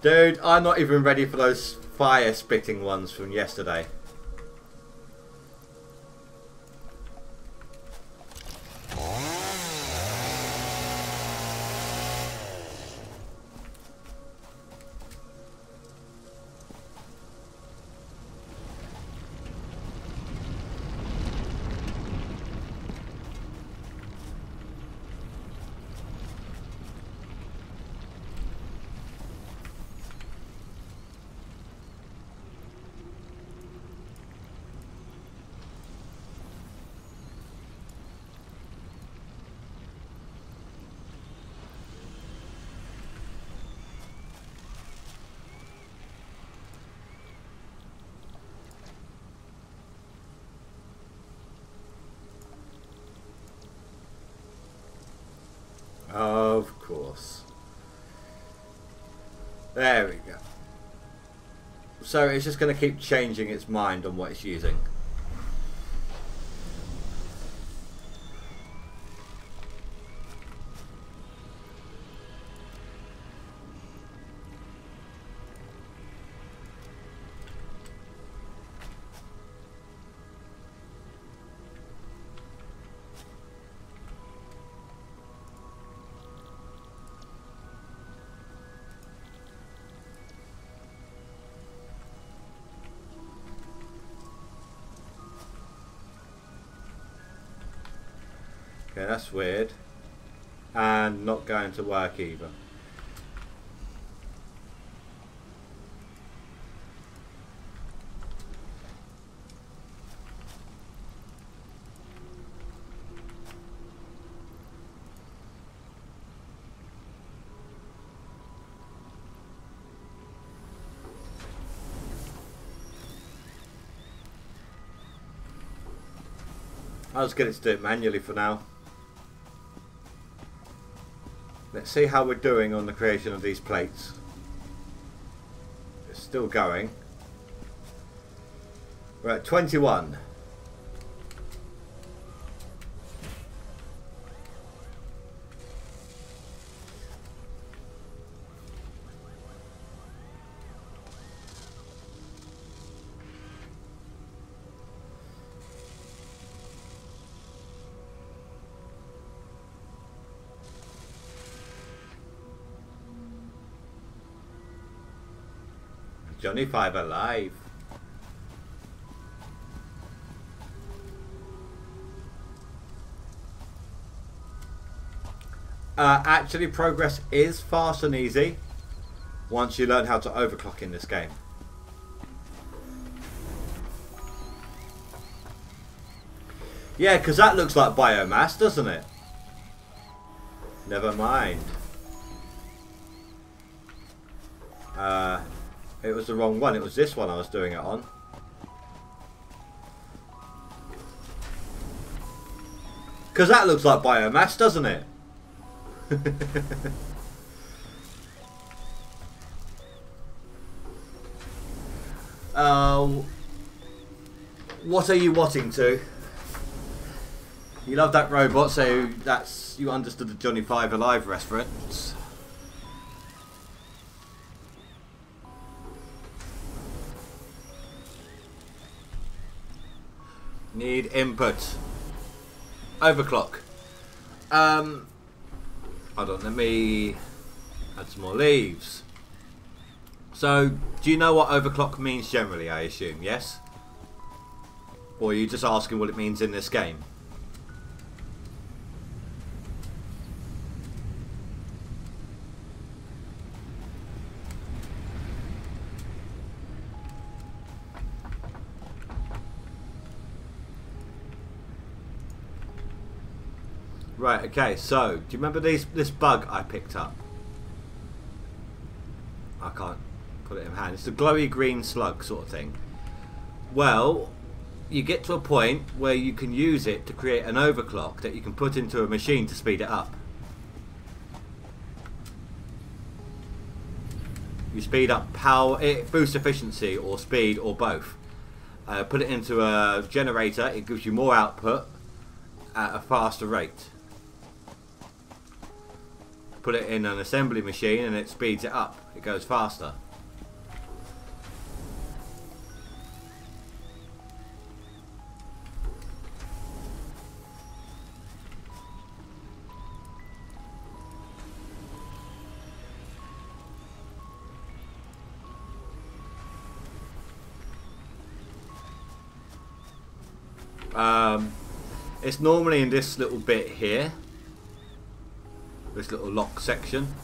Dude, I'm not even ready for those fire spitting ones from yesterday. So it's just going to keep changing its mind on what it's using. That's weird. And not going to work either. I'll just get it to do it manually for now. Let's see how we're doing on the creation of these plates. It's still going. We're at 21. Johnny Five alive. Uh, actually, progress is fast and easy once you learn how to overclock in this game. Yeah, because that looks like biomass, doesn't it? Never mind. It was the wrong one. It was this one I was doing it on. Because that looks like biomass, doesn't it? (laughs) uh, what are you wanting to? You love that robot, so that's you understood the Johnny Five Alive reference. Input. Overclock. Um, hold on, let me add some more leaves. So, do you know what overclock means generally, I assume, yes? Or are you just asking what it means in this game? Okay, so, do you remember these, this bug I picked up? I can't put it in hand. It's the glowy green slug sort of thing. Well, you get to a point where you can use it to create an overclock that you can put into a machine to speed it up. You speed up power, it boosts efficiency or speed or both. Uh, put it into a generator, it gives you more output at a faster rate. Put it in an assembly machine and it speeds it up. It goes faster. Um, it's normally in this little bit here. This little lock section.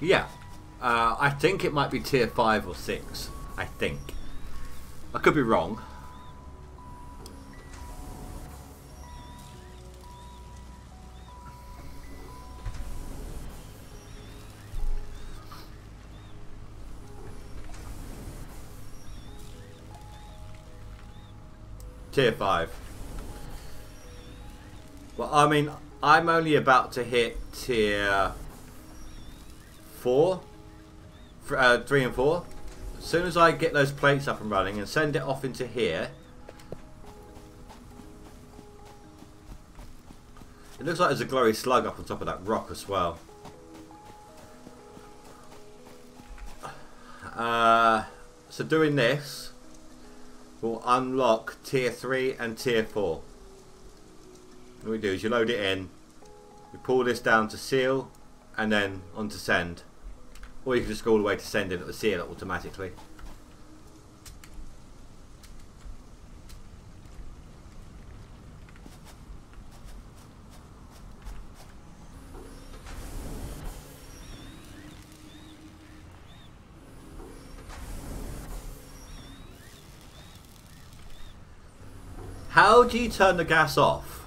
Yeah. Uh, I think it might be tier 5 or 6. I think. I could be wrong. Tier 5. Well, I mean, I'm only about to hit tier four, uh, three and four. As soon as I get those plates up and running and send it off into here, it looks like there's a glowy slug up on top of that rock as well. Uh, so doing this will unlock tier 3 and tier 4. What we do is you load it in, we pull this down to seal, and then on to send. Or you can just go all the way to send and it will seal it automatically. How do you turn the gas off?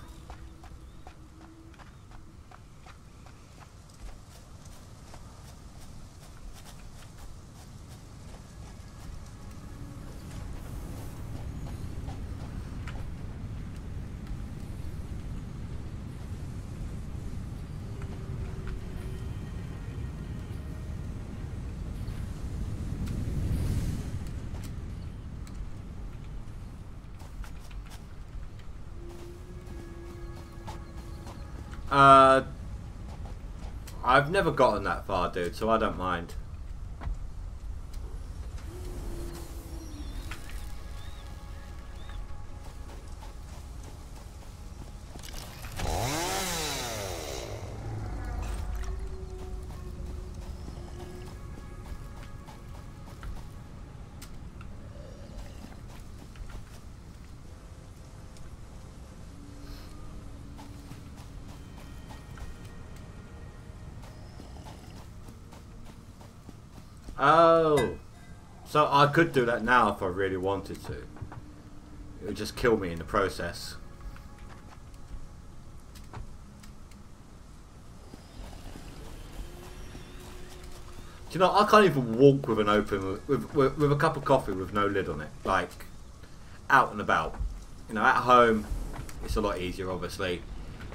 I've never gotten that far, dude, so I don't mind. So I could do that now if I really wanted to. It would just kill me in the process. Do you know, I can't even walk with an open, with, with, with a cup of coffee with no lid on it. Like, out and about. You know, at home, it's a lot easier, obviously.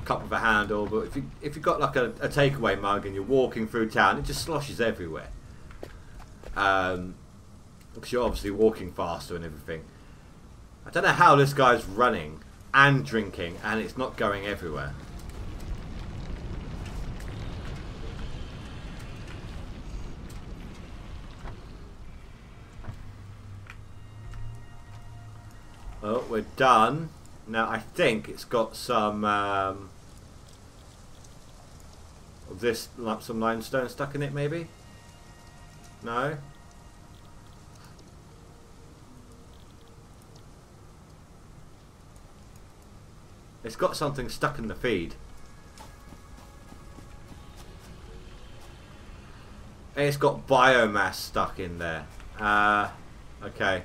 Cup with a handle, but if you if you've got like a, a takeaway mug and you're walking through town, it just sloshes everywhere. Um, because you're obviously walking faster and everything. I don't know how this guy's running and drinking and it's not going everywhere. Oh, we're done. Now I think it's got some um, of this, some limestone stuck in it maybe? No? It's got something stuck in the feed. It's got biomass stuck in there. Uh, okay.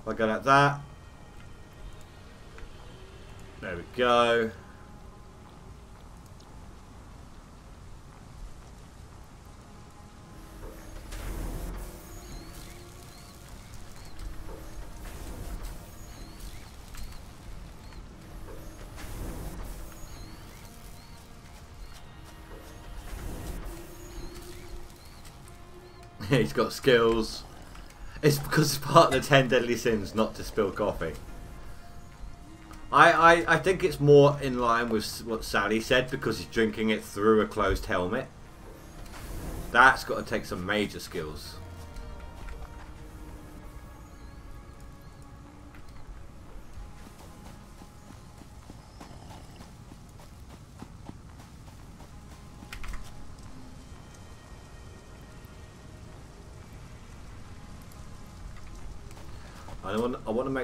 If I go like that. There we go. He's got skills. It's because it's part of the ten deadly sins not to spill coffee. I, I, I think it's more in line with what Sally said because he's drinking it through a closed helmet. That's got to take some major skills.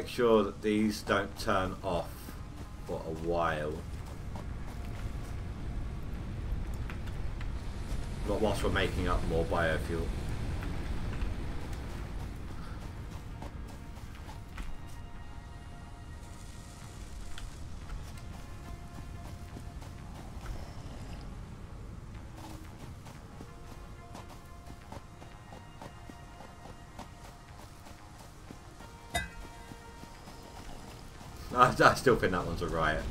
Make sure that these don't turn off for a while. Not whilst we're making up more biofuel. I, still think that one's a riot.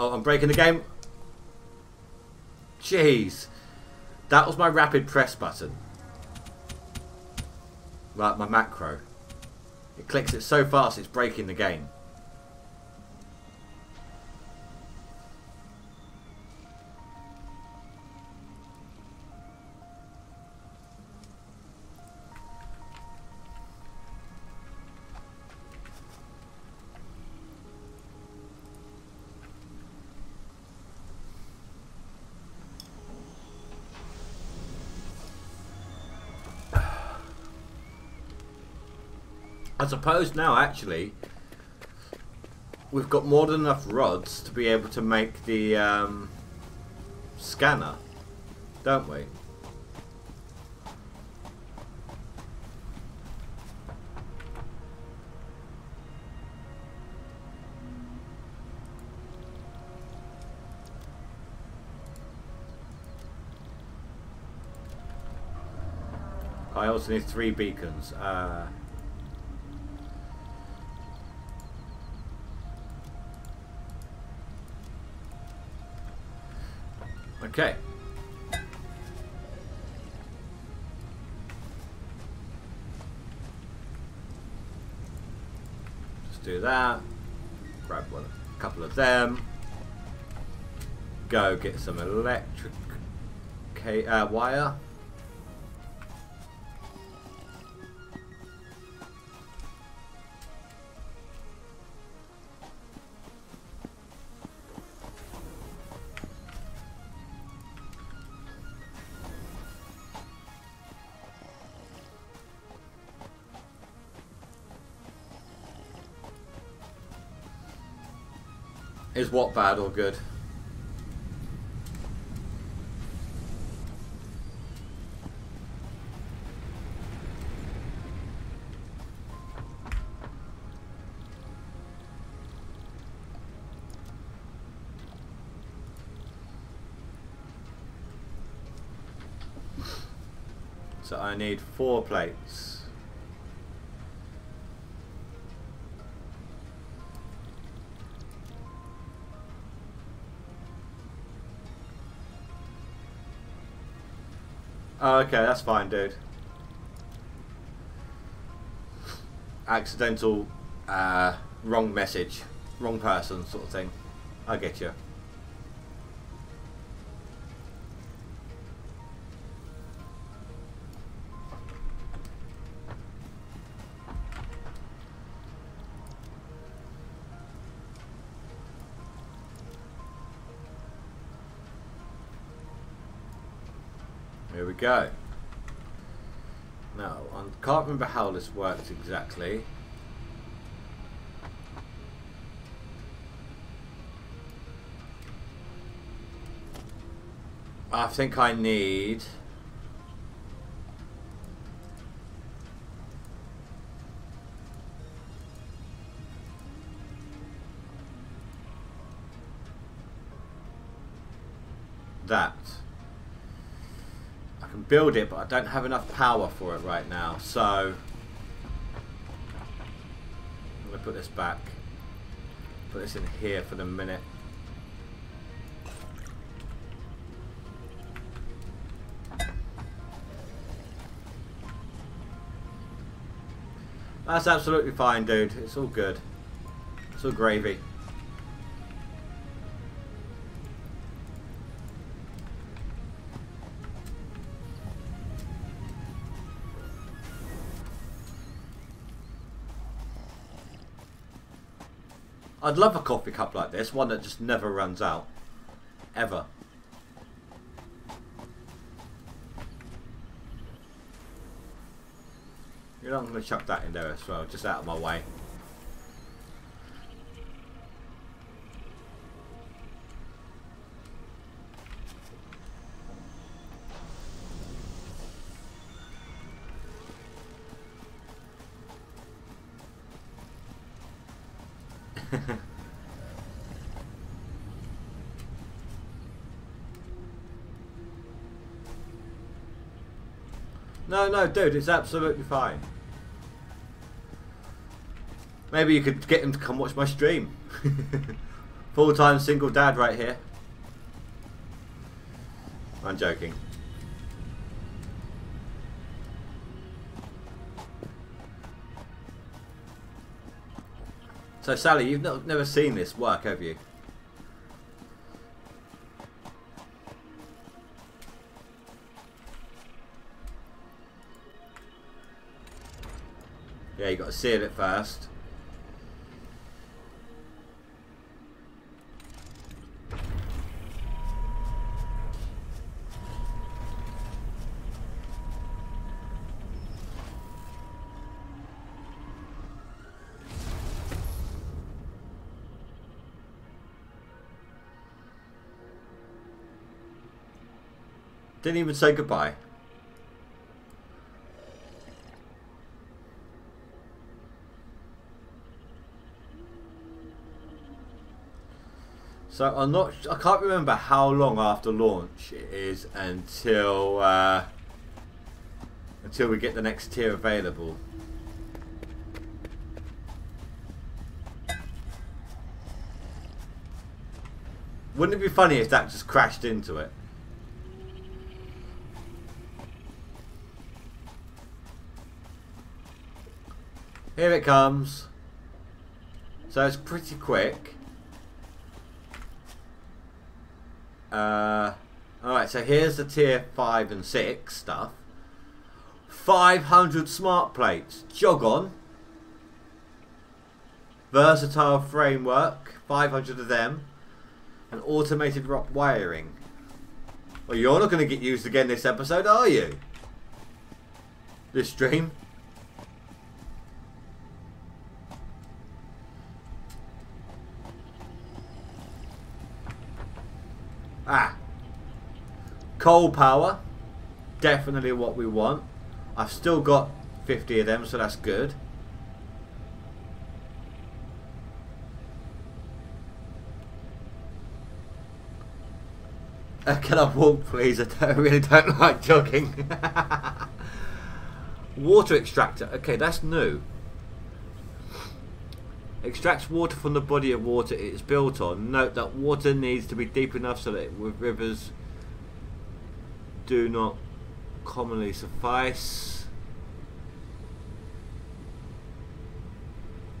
Oh, I'm breaking the game. Jeez. That was my rapid press button. Right, my macro. It clicks it so fast it's breaking the game. I suppose now actually we've got more than enough rods to be able to make the um, scanner, don't we? I also need three beacons. Uh, Okay. Just do that. Grab one, a couple of them. Go get some electric uh, wire. What bad or good? So I need four plates. Oh, okay, that's fine, dude. Accidental, uh, wrong message, wrong person sort of thing. I get you. Go. Now, I can't remember how this works exactly. I think I need build it, but I don't have enough power for it right now. So I'm going to put this back. Put this in here for the minute. That's absolutely fine, dude. It's all good. It's all gravy. I'd love a coffee cup like this, one that just never runs out. Ever. You know, I'm going to chuck that in there as well, just out of my way. No, dude, it's absolutely fine. Maybe you could get him to come watch my stream. (laughs) Full-time single dad right here. I'm joking. So Sally, you've not, never seen this work, have you? You got to seal it first. Didn't even say goodbye. So I'm not. I can't remember how long after launch it is until uh, until we get the next tier available. Wouldn't it be funny if that just crashed into it? Here it comes. So it's pretty quick. Uh, Alright, so here's the tier 5 and 6 stuff. 500 smart plates. Jog on. Versatile framework. 500 of them. And automated rock wiring. Well, you're not going to get used again this episode, are you? This stream. Ah. Coal power. Definitely what we want. I've still got 50 of them, so that's good. Uh, (laughs) can I walk, please? I, I really don't (laughs) like jogging. (laughs) Water extractor. Okay, that's new. Extracts water from the body of water it is built on. Note that water needs to be deep enough so that with rivers do not commonly suffice.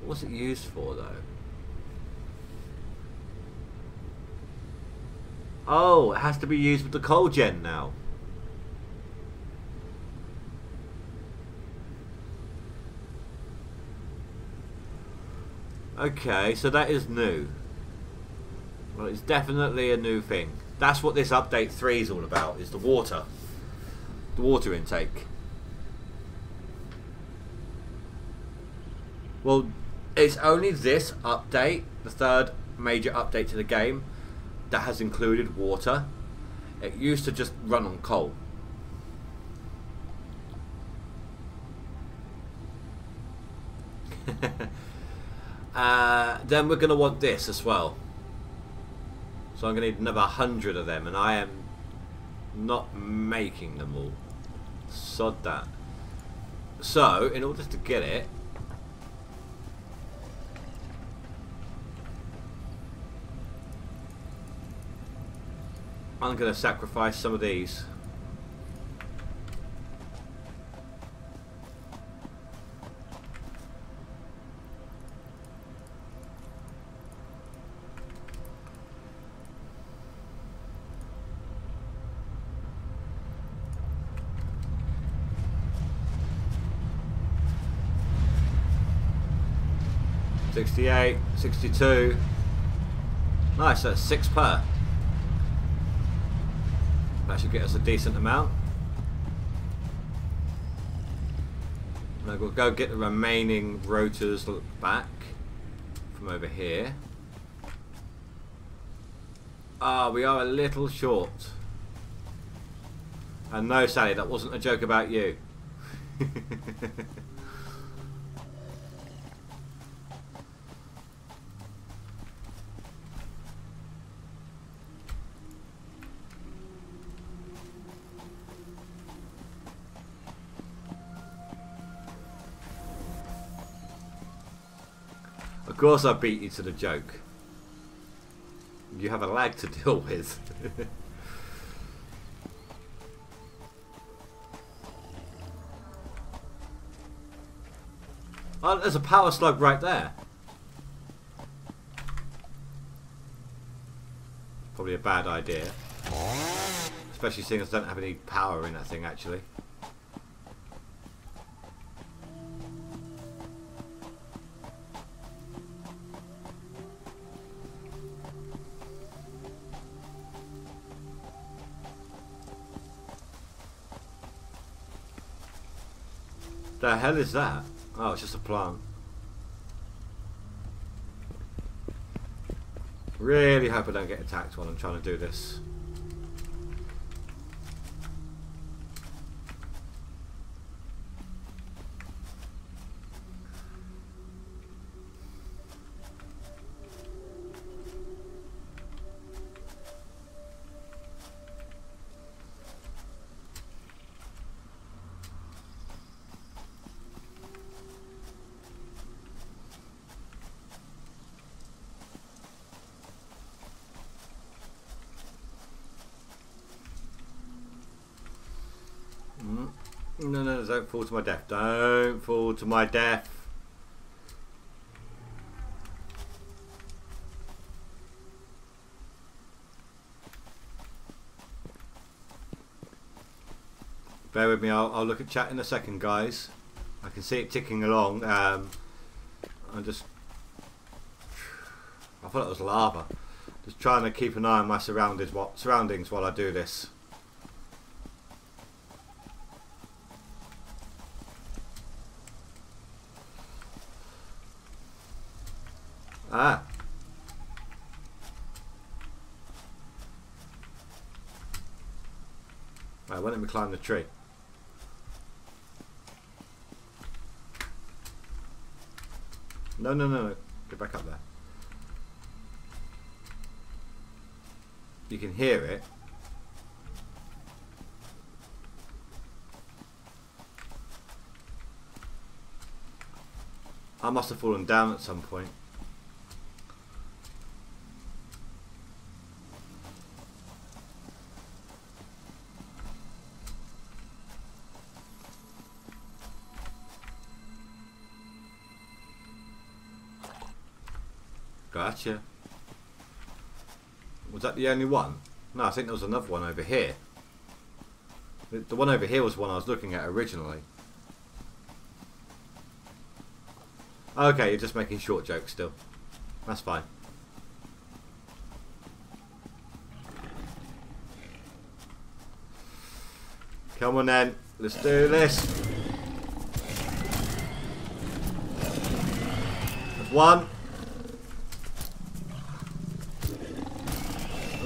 What's it used for though? Oh, it has to be used with the coal gen now. Okay, so that is new. Well, it's definitely a new thing. That's what this update 3 is all about, is the water. The water intake. Well, it's only this update, the third major update to the game, that has included water. It used to just run on coal. (laughs) Uh, then we're going to want this as well. So I'm going to need another 100 of them, and I am not making them all. Sod that. So, in order to get it, I'm going to sacrifice some of these. Sixty-eight, sixty-two. Nice, that's six per. That should get us a decent amount. Now we'll go get the remaining rotors back from over here. Ah, we are a little short. And no, Sally, that wasn't a joke about you. (laughs) course I beat you to the joke. You have a lag to deal with. (laughs) oh, there's a power slug right there. Probably a bad idea. Especially seeing as I don't have any power in that thing actually. Hell is that? Oh, it's just a plant. Really hope I don't get attacked while I'm trying to do this. Fall to my death. Don't fall to my death. Bear with me, I'll, I'll, look at chat in a second, guys. I can see it ticking along. Um, I'm just... I thought it was lava. Just trying to keep an eye on my surroundings, what, surroundings while I do this. Ah. Right, why don't we climb the tree? No, no, no, no. Get back up there. You can hear it. I must have fallen down at some point. Gotcha. Was that the only one? No, I think there was another one over here. The one over here was one I was looking at originally. Okay, you're just making short jokes still. That's fine. Come on then, let's do this. One.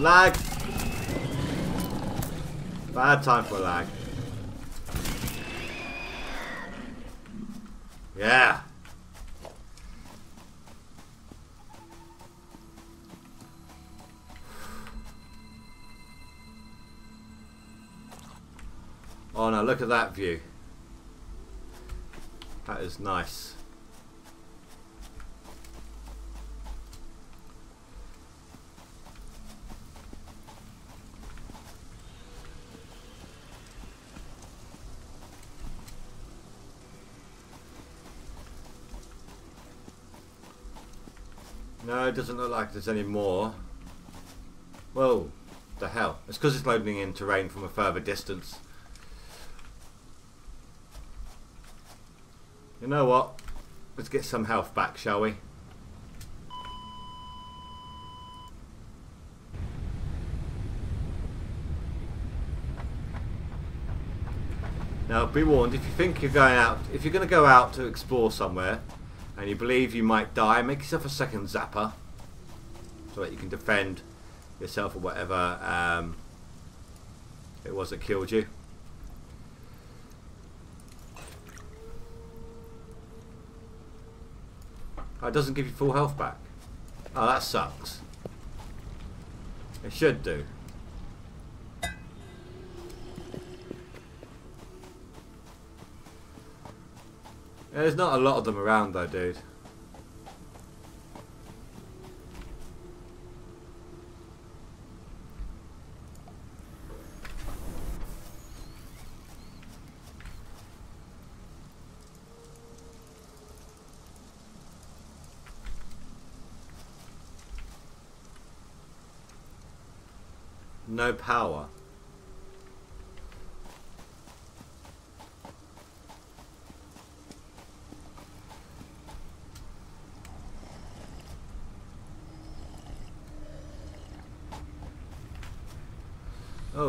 Lag. Bad time for lag. Yeah. Oh no, look at that view. That is nice. No, it doesn't look like there's any more. Whoa, the hell. It's because it's loading in terrain from a further distance. You know what? Let's get some health back, shall we? Now, be warned, if you think you're going out, if you're going to go out to explore somewhere, and you believe you might die, make yourself a second zapper, so that you can defend yourself or whatever um, it was that killed you. Oh, it doesn't give you full health back. Oh, that sucks. It should do. There's not a lot of them around though, dude. No power.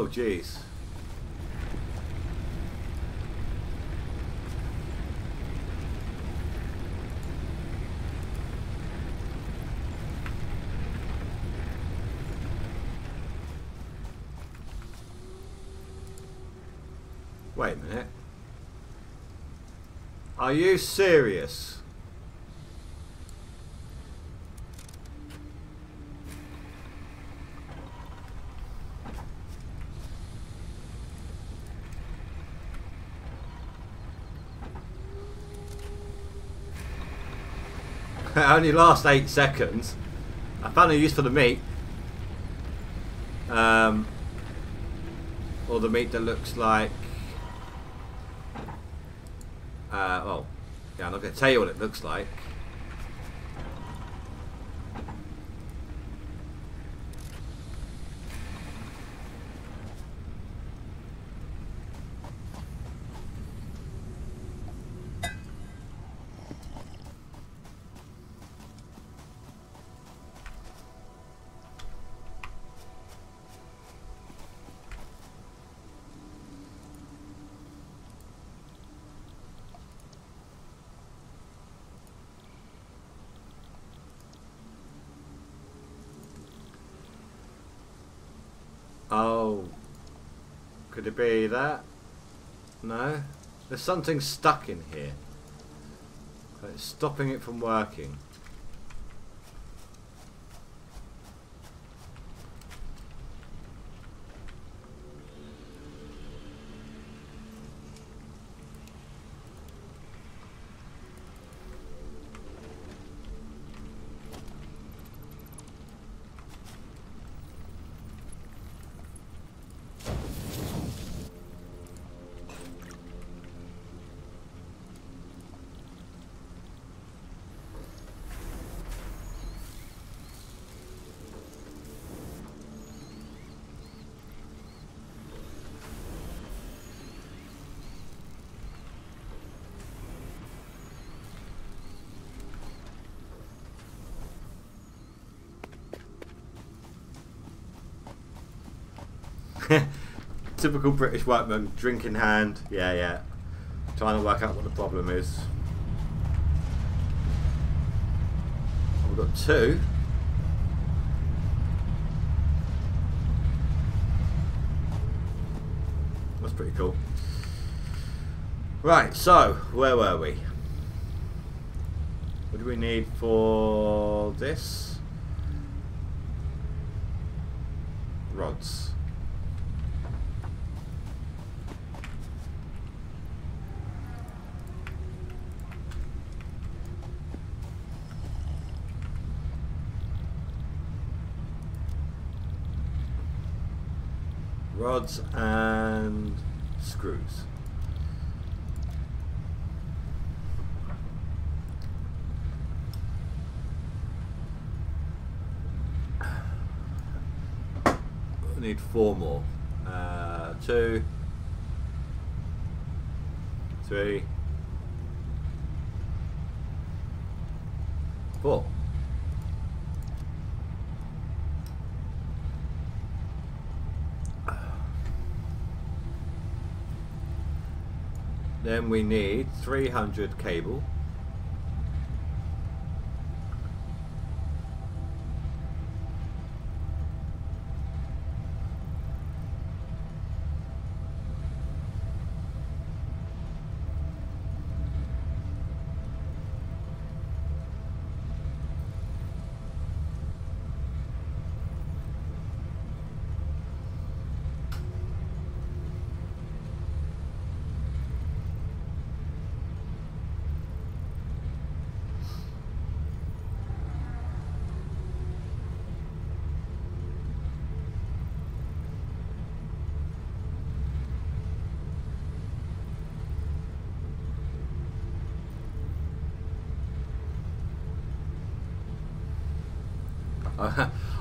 Oh, jeez. Wait a minute. Are you serious? it only lasts eight seconds. I found a use for the meat. Um, or the meat that looks like uh, well, yeah, I'm not going to tell you what it looks like. Oh. Could it be that? No? There's something stuck in here. It's stopping it from working. Typical British workman, drink in hand. Yeah, yeah. Trying to work out what the problem is. We've got two. That's pretty cool. Right, so, where were we? What do we need for this? Rods. Rods and screws. need four more. Uh, two, three, four. Then we need 300 cable.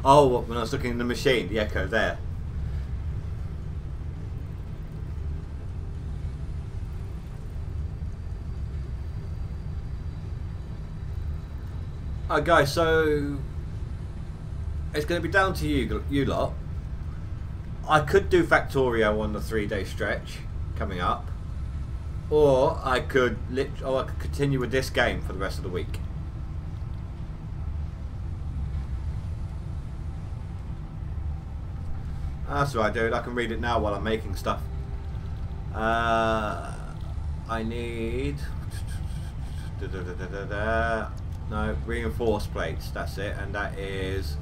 Oh, when I was looking in the machine, the echo there. Guys, so it's going to be down to you, you lot. I could do Factorio on the three day stretch coming up, or I could or I could continue with this game for the rest of the week. That's right, dude. I can read it now while I'm making stuff. Uh, I need... Da, da, da, no, reinforced plates. That's it. And that is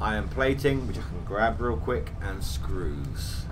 iron plating, which I can grab real quick, and screws.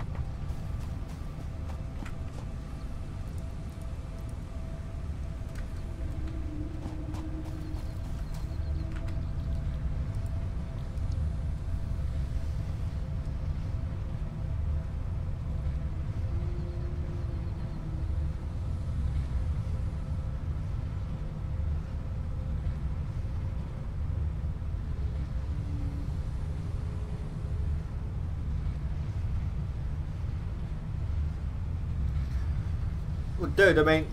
I mean,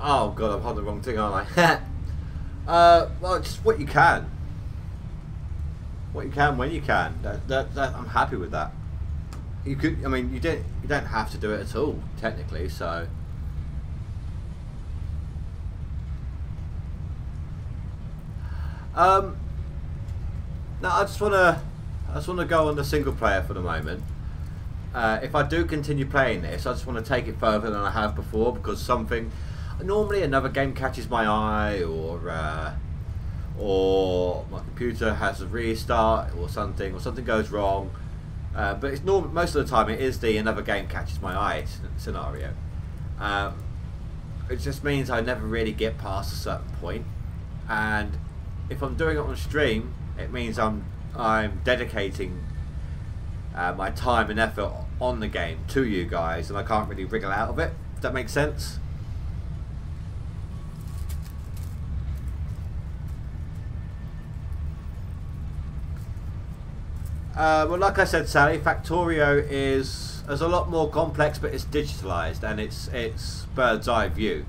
oh god, I'm holding the wrong thing, aren't I? (laughs) uh, well, just what you can. What you can when you can. That, that, that, I'm happy with that. You could, I mean, you don't, you don't have to do it at all, technically. So. Um. Now I just wanna, I just wanna go on the single player for the moment uh, if I do continue playing this, I just want to take it further than I have before because something, normally another game catches my eye or uh, or my computer has a restart or something or something goes wrong. Uh, but it's norm most of the time it is the another game catches my eye scenario. Um, it just means I never really get past a certain point, and if I'm doing it on stream, it means I'm I'm dedicating uh, my time and effort on the game to you guys, and I can't really wriggle out of it. Does that make sense? Uh, well, like I said, Sally, Factorio is is a lot more complex, but it's digitalized and it's it's bird's eye view.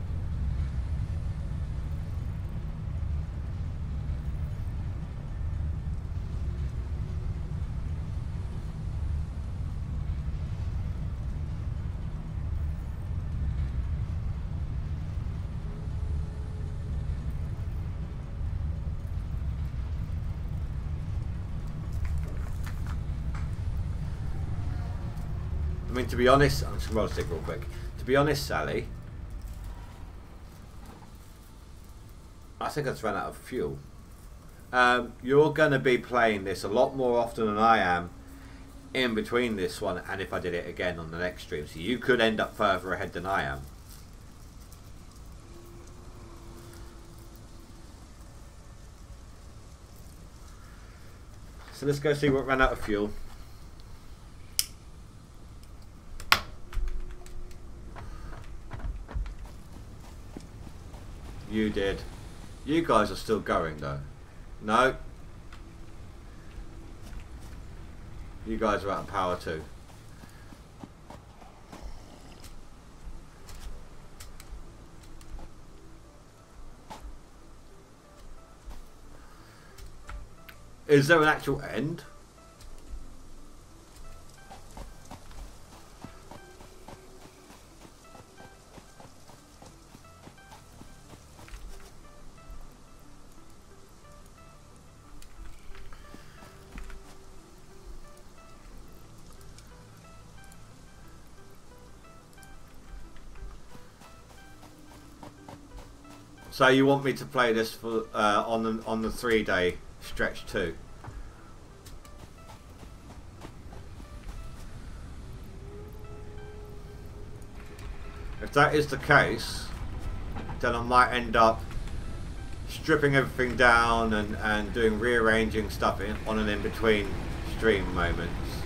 To be honest, I'm just going to roll real quick. To be honest, Sally, I think I just ran out of fuel. Um, you're going to be playing this a lot more often than I am in between this one and if I did it again on the next stream. So you could end up further ahead than I am. So let's go see what ran out of fuel. You did. You guys are still going though. No. You guys are out of power too. Is there an actual end? So you want me to play this for uh, on the on the three day stretch too? If that is the case, then I might end up stripping everything down and, and doing rearranging stuff in, on an in between stream moments.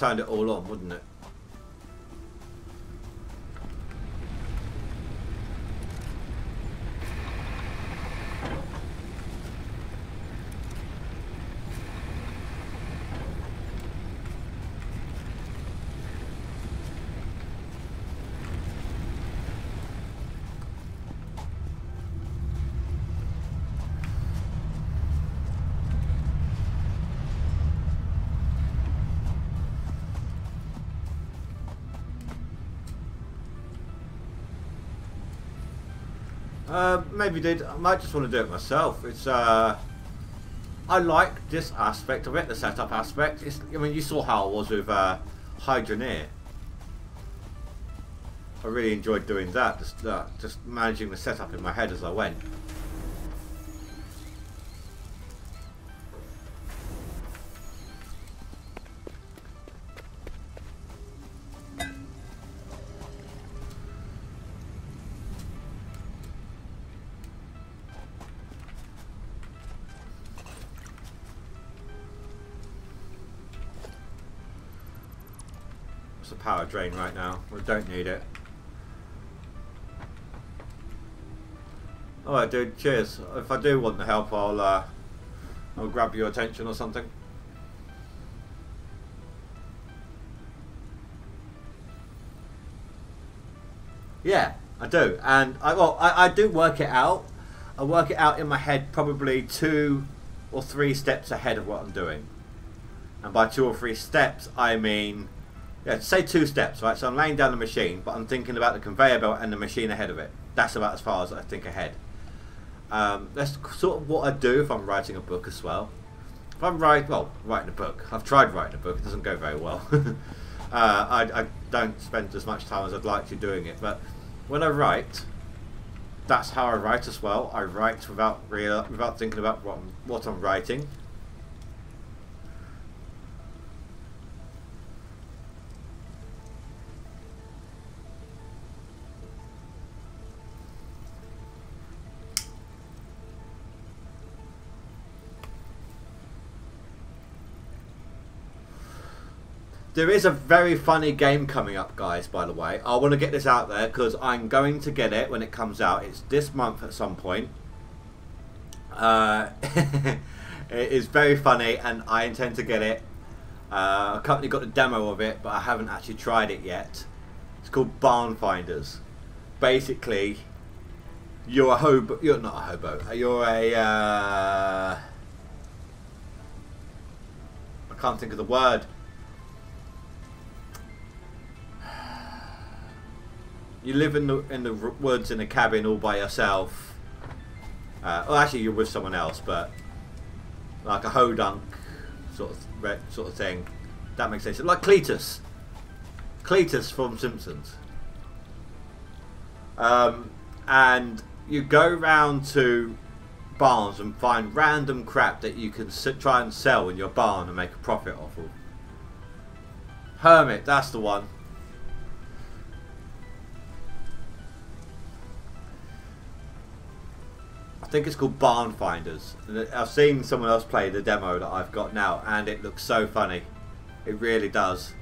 Turned it all on, wouldn't it? Maybe did. I might just want to do it myself. It's uh, I like this aspect of it, the setup aspect. It's, I mean, you saw how it was with uh, Hydroneer. I really enjoyed doing that, just uh, just managing the setup in my head as I went. Drain right now. We don't need it. Alright dude, cheers. If I do want the help I'll uh, I'll grab your attention or something. Yeah, I do. And I well I, I do work it out. I work it out in my head probably two or three steps ahead of what I'm doing. And by two or three steps I mean yeah, say two steps, right? So I'm laying down the machine, but I'm thinking about the conveyor belt and the machine ahead of it. That's about as far as I think ahead. Um, that's sort of what I do if I'm writing a book as well. If I'm writing, well, writing a book. I've tried writing a book. It doesn't go very well. (laughs) uh, I, I don't spend as much time as I'd like to doing it. But when I write, that's how I write as well. I write without real, without thinking about what I'm, what I'm writing. There is a very funny game coming up, guys, by the way. I want to get this out there because I'm going to get it when it comes out. It's this month at some point. Uh, (laughs) it is very funny and I intend to get it. Uh, a company got a demo of it, but I haven't actually tried it yet. It's called Barn Finders. Basically, you're a hobo. You're not a hobo. You're a. Uh, I can't think of the word. You live in the in the woods in a cabin all by yourself. Uh, well, actually, you're with someone else, but like a hodunk sort of sort of thing. That makes sense. Like Cletus, Cletus from Simpsons. Um, and you go round to barns and find random crap that you can try and sell in your barn and make a profit off of. Hermit, that's the one. Think it's called Barn Finders. I've seen someone else play the demo that I've got now, and it looks so funny. It really does.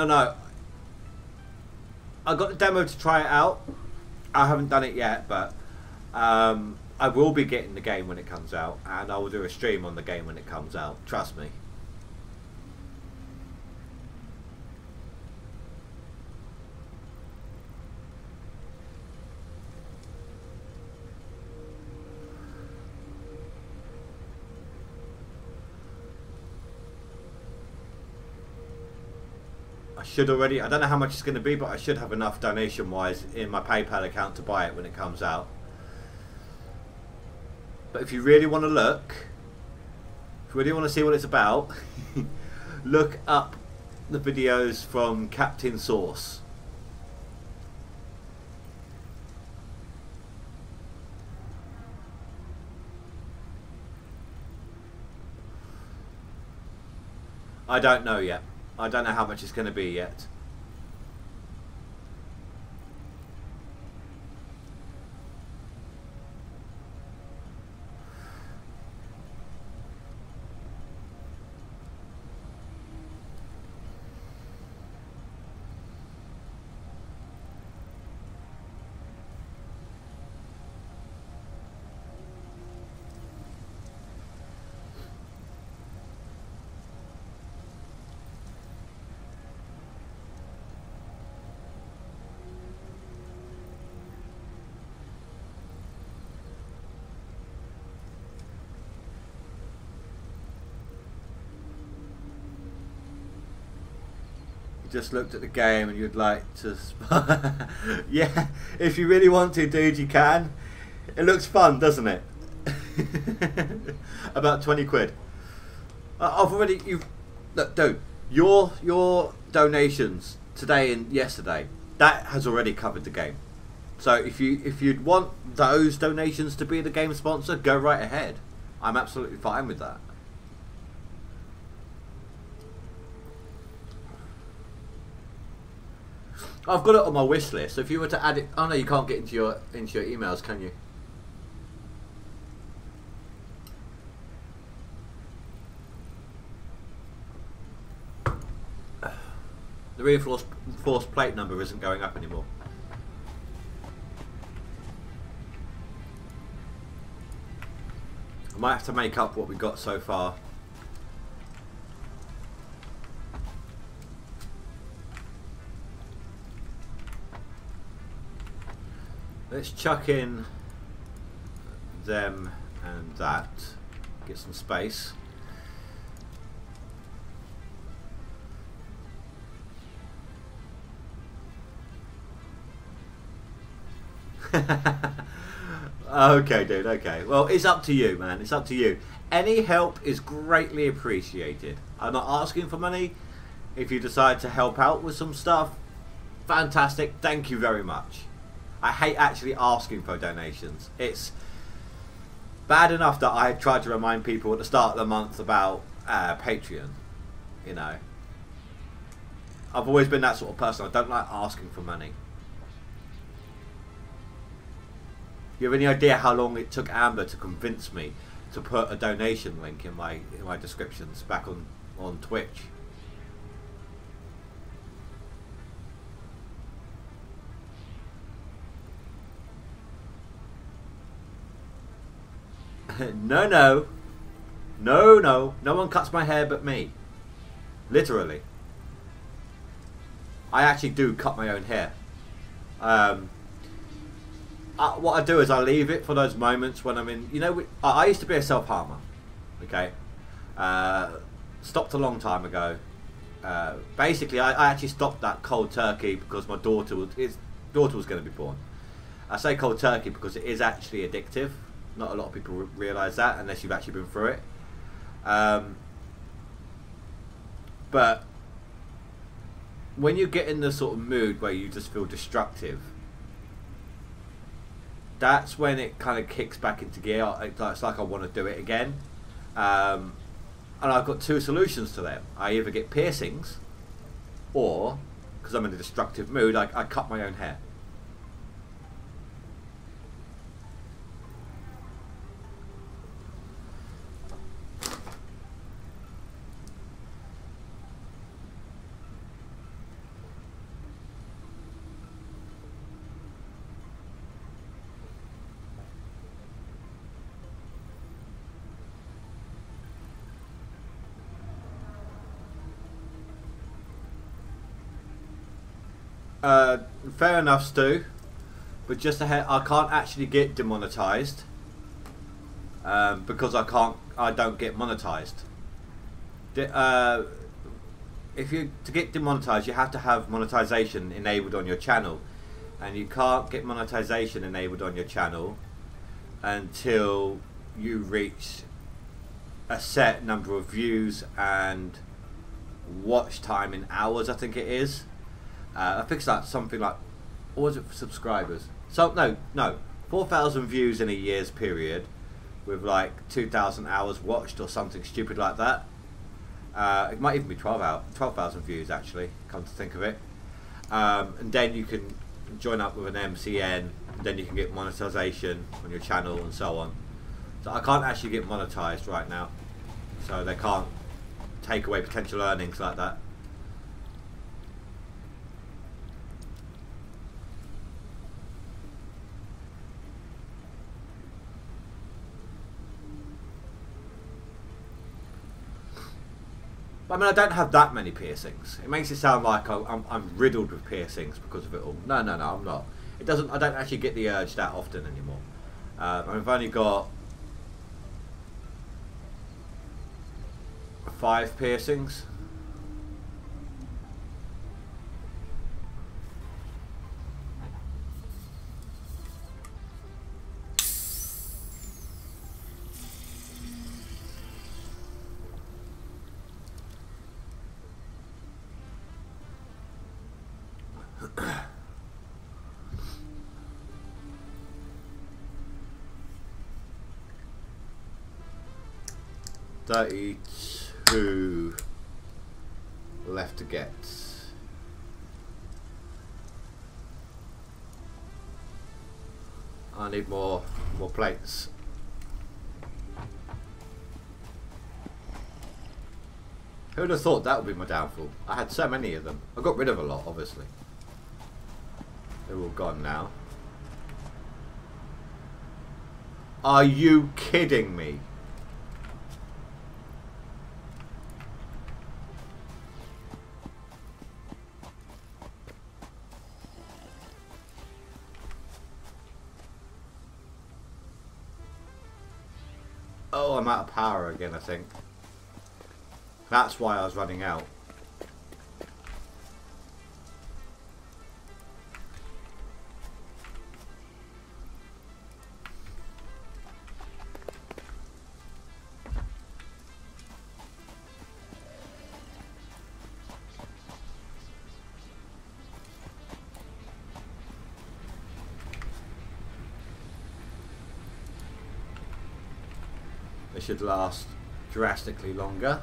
No, no. I got the demo to try it out. I haven't done it yet, but um, I will be getting the game when it comes out, and I will do a stream on the game when it comes out. Trust me. Should already. I don't know how much it's going to be, but I should have enough donation wise in my PayPal account to buy it when it comes out. But if you really want to look, if you really want to see what it's about, (laughs) look up the videos from Captain Source. I don't know yet. I don't know how much it's going to be yet. Just looked at the game and you'd like to (laughs) yeah if you really want to dude you can. It looks fun doesn't it? (laughs) About 20 quid. I've already you look dude your your donations today and yesterday that has already covered the game. So if you if you'd want those donations to be the game sponsor go right ahead. I'm absolutely fine with that I've got it on my wish list. So if you were to add it, oh no, you can't get into your into your emails, can you? The reinforced forced plate number isn't going up anymore. I might have to make up what we got so far. Let's chuck in them and that. Get some space. (laughs) okay, dude, okay. Well, it's up to you, man. It's up to you. Any help is greatly appreciated. I'm not asking for money. If you decide to help out with some stuff, fantastic. Thank you very much. I hate actually asking for donations. It's bad enough that I tried to remind people at the start of the month about uh, Patreon. You know, I've always been that sort of person. I don't like asking for money. You have any idea how long it took Amber to convince me to put a donation link in my in my descriptions back on on Twitch? (laughs) no, no. No, no. No one cuts my hair but me. Literally. I actually do cut my own hair. Um, I, what I do is I leave it for those moments when I'm in. You know, I, I used to be a self harmer. Okay. Uh, stopped a long time ago. Uh, basically, I, I, actually stopped that cold turkey because my daughter was his daughter was going to be born. I say cold turkey because it is actually addictive. Not a lot of people realise that unless you've actually been through it. Um, but when you get in the sort of mood where you just feel destructive, that's when it kind of kicks back into gear. It's like I want to do it again. Um, and I've got two solutions to them. I either get piercings, or, because I'm in a destructive mood, I, I cut my own hair. Uh, fair enough, Stu. But just ahead, I can't actually get demonetized um, because I can't. I don't get monetized. De uh, if you to get demonetized, you have to have monetization enabled on your channel, and you can't get monetization enabled on your channel until you reach a set number of views and watch time in hours. I think it is. Uh, I think it's like something like, what was it for subscribers? So no, no, four thousand views in a year's period, with like two thousand hours watched or something stupid like that. Uh, it might even be twelve out, twelve thousand views actually. Come to think of it, um, and then you can join up with an MCN. And then you can get monetization on your channel and so on. So I can't actually get monetized right now, so they can't take away potential earnings like that. I mean, I don't have that many piercings. It makes it sound like I'm, I'm, riddled with piercings because of it all. No, no, no, I'm not. It doesn't. I don't actually get the urge that often anymore. Uh, I've only got five piercings. 32 left to get. I need more more plates. Who would have thought that would be my downfall? I had so many of them. I got rid of a lot, obviously. They're all gone now. Are you kidding me? I'm out of power again, I think. That's why I was running out. Should last drastically longer.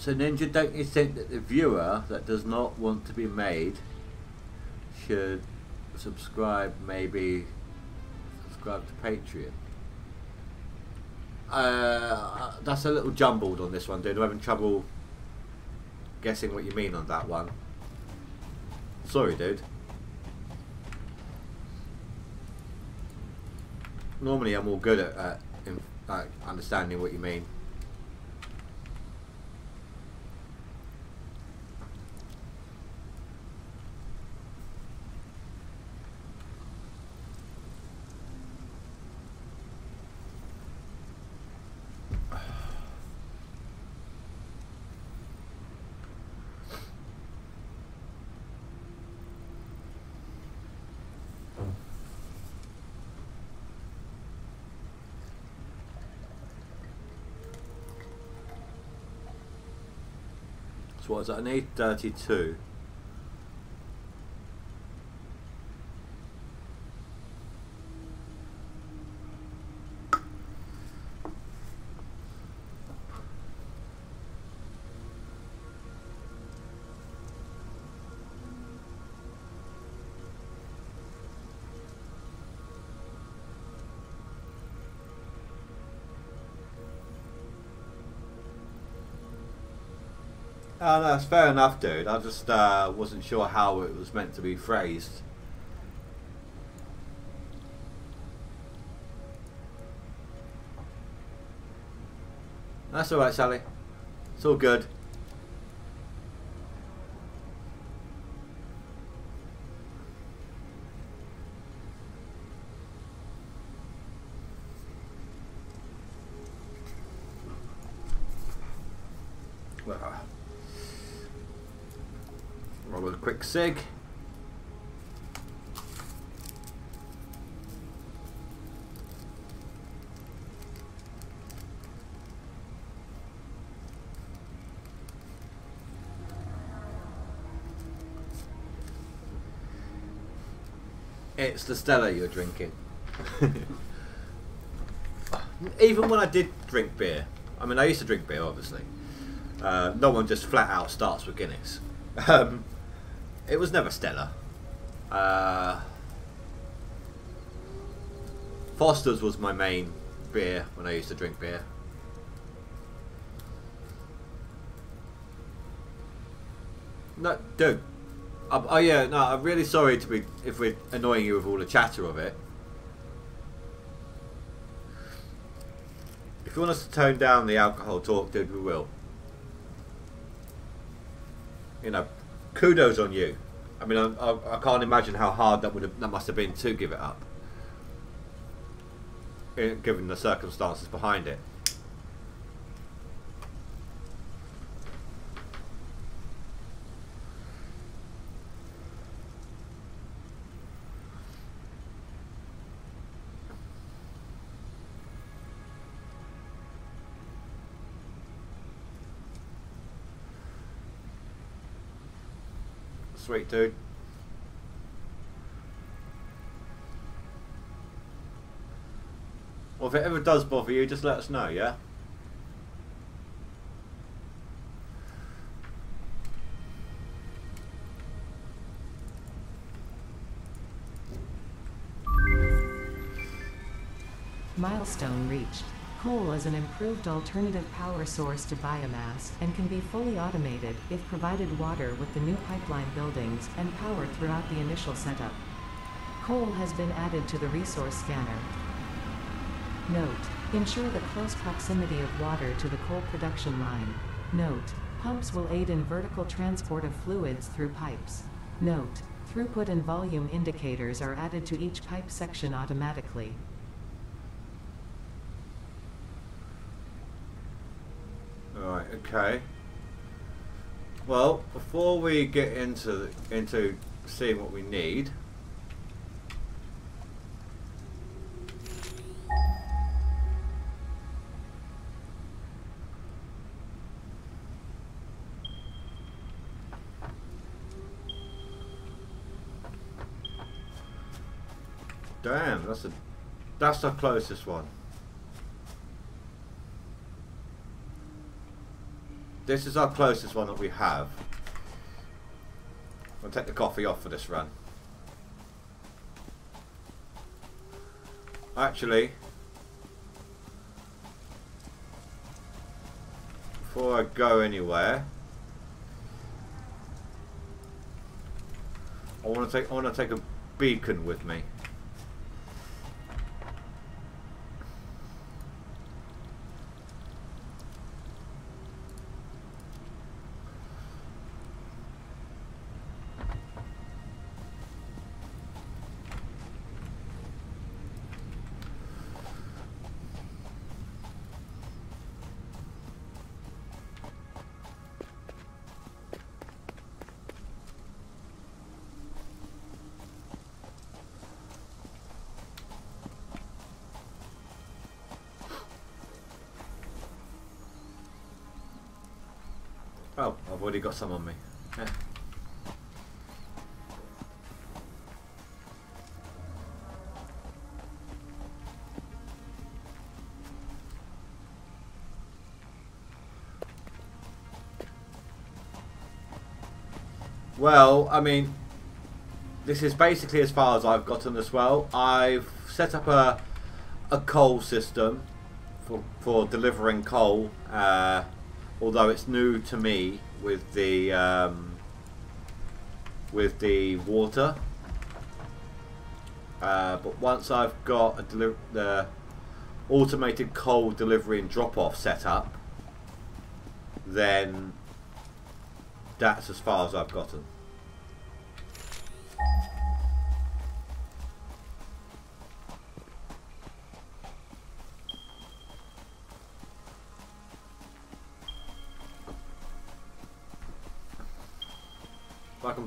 So Ninja, don't you think that the viewer that does not want to be made should subscribe, maybe subscribe to Patreon? uh, that's a little jumbled on this one, dude. I'm having trouble guessing what you mean on that one. Sorry, dude. Normally, I'm all good at, at like, understanding what you mean. Is that? An 832. Oh, no, that's fair enough, dude. I just uh, wasn't sure how it was meant to be phrased. That's alright, Sally. It's all good. Well, Roll a quick sig. It's the Stella you're drinking. (laughs) Even when I did drink beer, I mean, I used to drink beer, obviously. Uh, no one just flat out starts with Guinness. Um, it was never Stella. Uh, Foster's was my main beer when I used to drink beer. No, dude. Oh yeah, no. I'm really sorry to be if we're annoying you with all the chatter of it. If you want us to tone down the alcohol talk, dude, we will. You know, kudos on you. I mean, I, I, I can't imagine how hard that would have, that must have been to give it up, eh, given the circumstances behind it. Sweet dude. Well, if it ever does bother you, just let us know, yeah? Milestone reached. Coal is an improved alternative power source to biomass and can be fully automated if provided water with the new pipeline buildings and power throughout the initial setup. Coal has been added to the resource scanner. Note: Ensure the close proximity of water to the coal production line. Note: Pumps will aid in vertical transport of fluids through pipes. Note: Throughput and volume indicators are added to each pipe section automatically. Alright, okay. Well, before we get into into seeing what we need, Damn, that's a that's the closest one. This is our closest one that we have. I'll take the coffee off for this run. Actually, before I go anywhere, I want to take I want to take a beacon with me. Oh, I've already got some on me. Yeah. Well, I mean, this is basically as far as I've gotten as well. I've set up a a coal system for for delivering coal. Uh, although it's new to me with the um, with the water. Uh, but once I've got the automated coal delivery and drop off set up, then that's as far as I've gotten.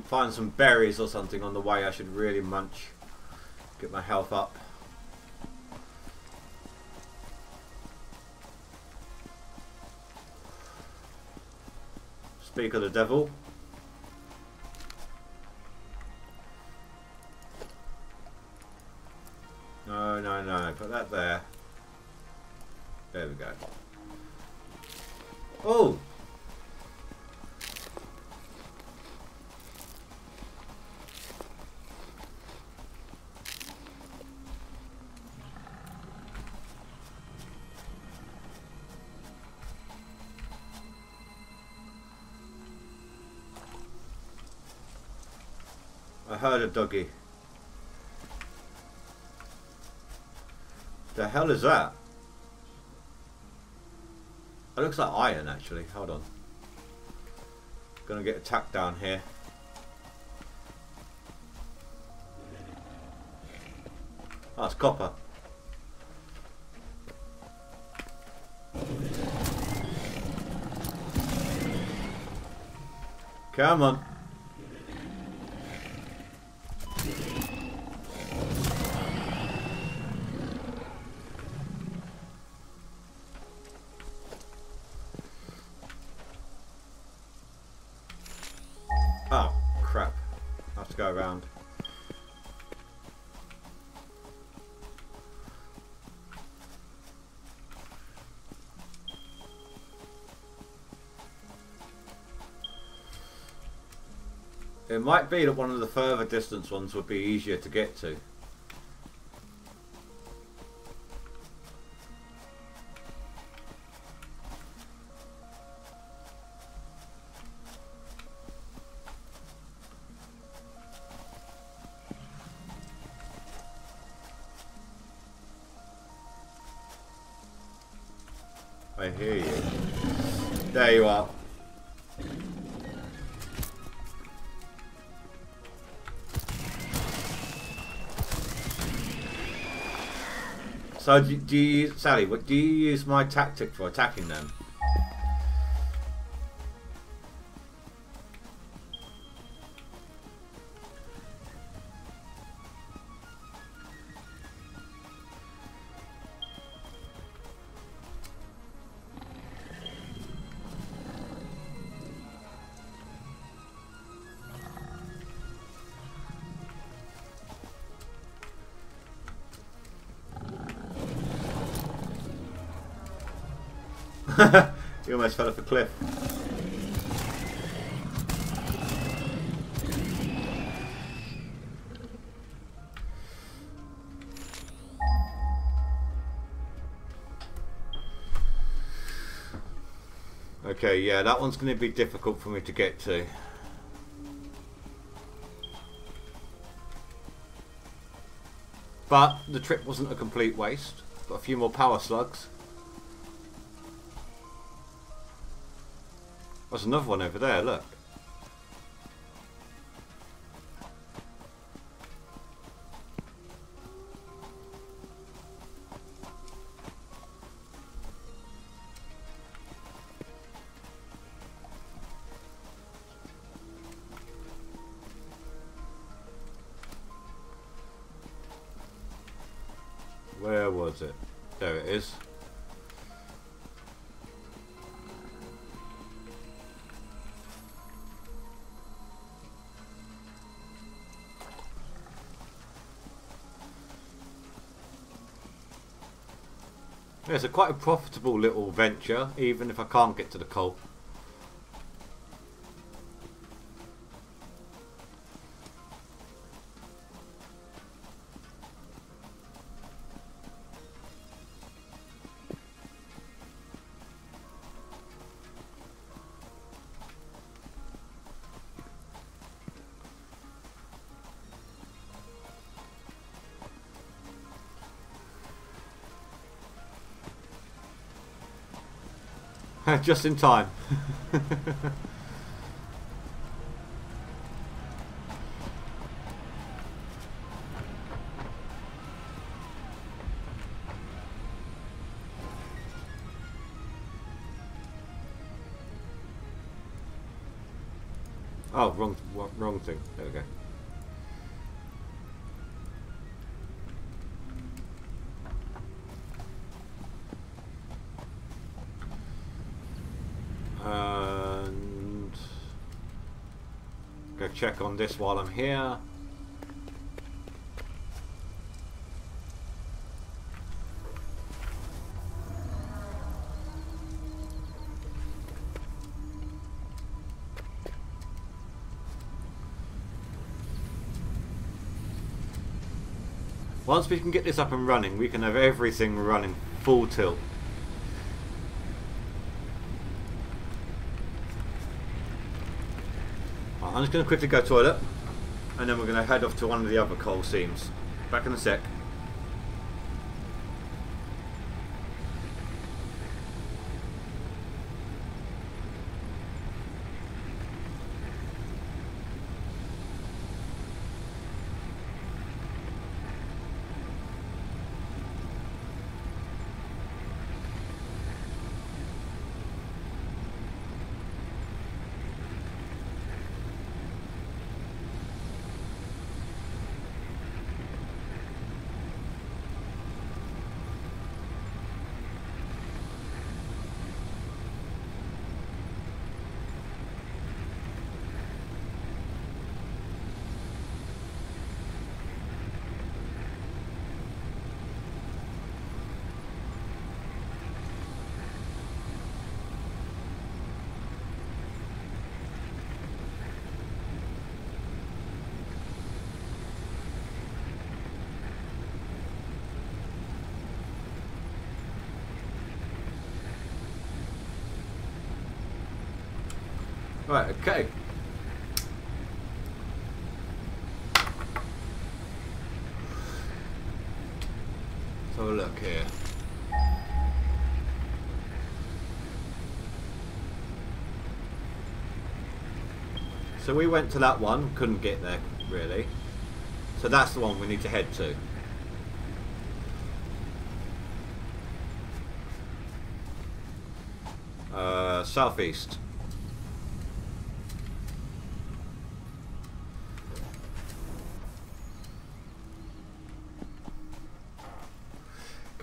Find some berries or something on the way, I should really munch. Get my health up. Speak of the devil. A doggy. The hell is that? It looks like iron actually. Hold on. Gonna get attacked down here. Oh, it's copper. Come on. Might be that one of the further distance ones would be easier to get to. Do, do you, Sally? What do you use my tactic for attacking them? Almost fell off a cliff. Okay, yeah, that one's going to be difficult for me to get to. But the trip wasn't a complete waste. Got a few more power slugs. There's another one over there, look. A quite a profitable little venture, even if I can't get to the coal. (laughs) Just in time. (laughs) check on this while I'm here. Once we can get this up and running, we can have everything running full tilt. I'm just going to quickly go toilet and then we're going to head off to one of the other coal seams. Back in a sec. Right, okay. Let's have a look here. So we went to that one, couldn't get there really. So that's the one we need to head to. Uh, southeast.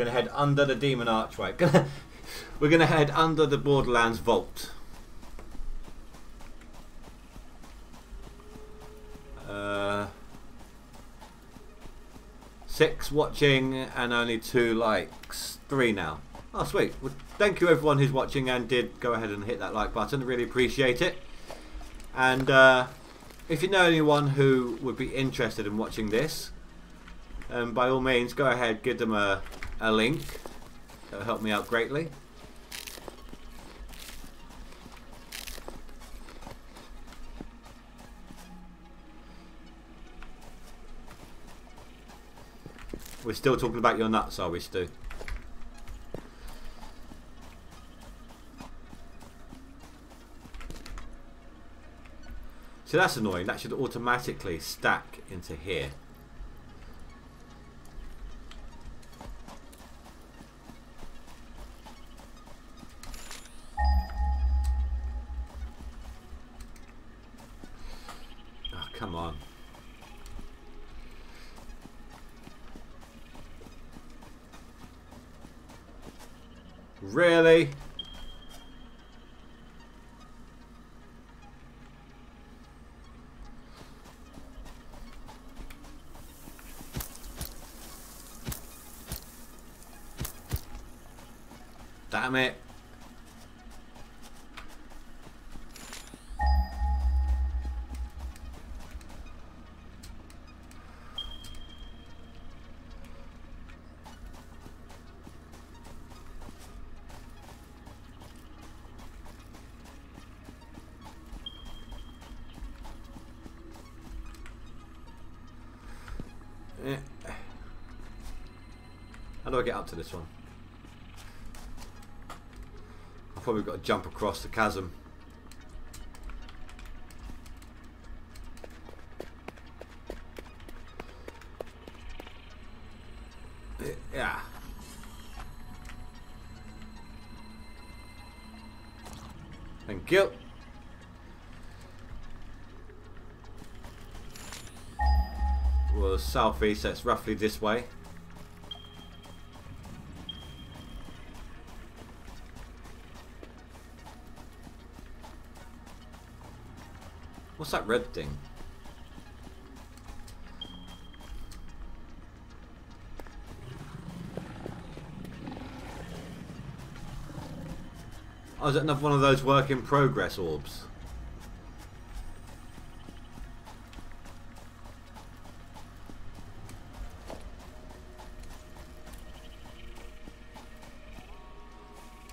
Gonna head under the demon archway. (laughs) We're gonna head under the Borderlands vault. Uh, six watching and only two likes. Three now. Oh, sweet. Well, thank you everyone who's watching and did go ahead and hit that like button. Really appreciate it. And uh, if you know anyone who would be interested in watching this, um, by all means, go ahead, give them a, a link. That'll help me out greatly. We're still talking about your nuts, are we, Stu? So that's annoying. That should automatically stack into here. I get up to this one? I've probably got to jump across the chasm. Yeah. Thank you. Well, southeast, that's roughly this way. What's that red thing? Oh, is that another one of those work in progress orbs?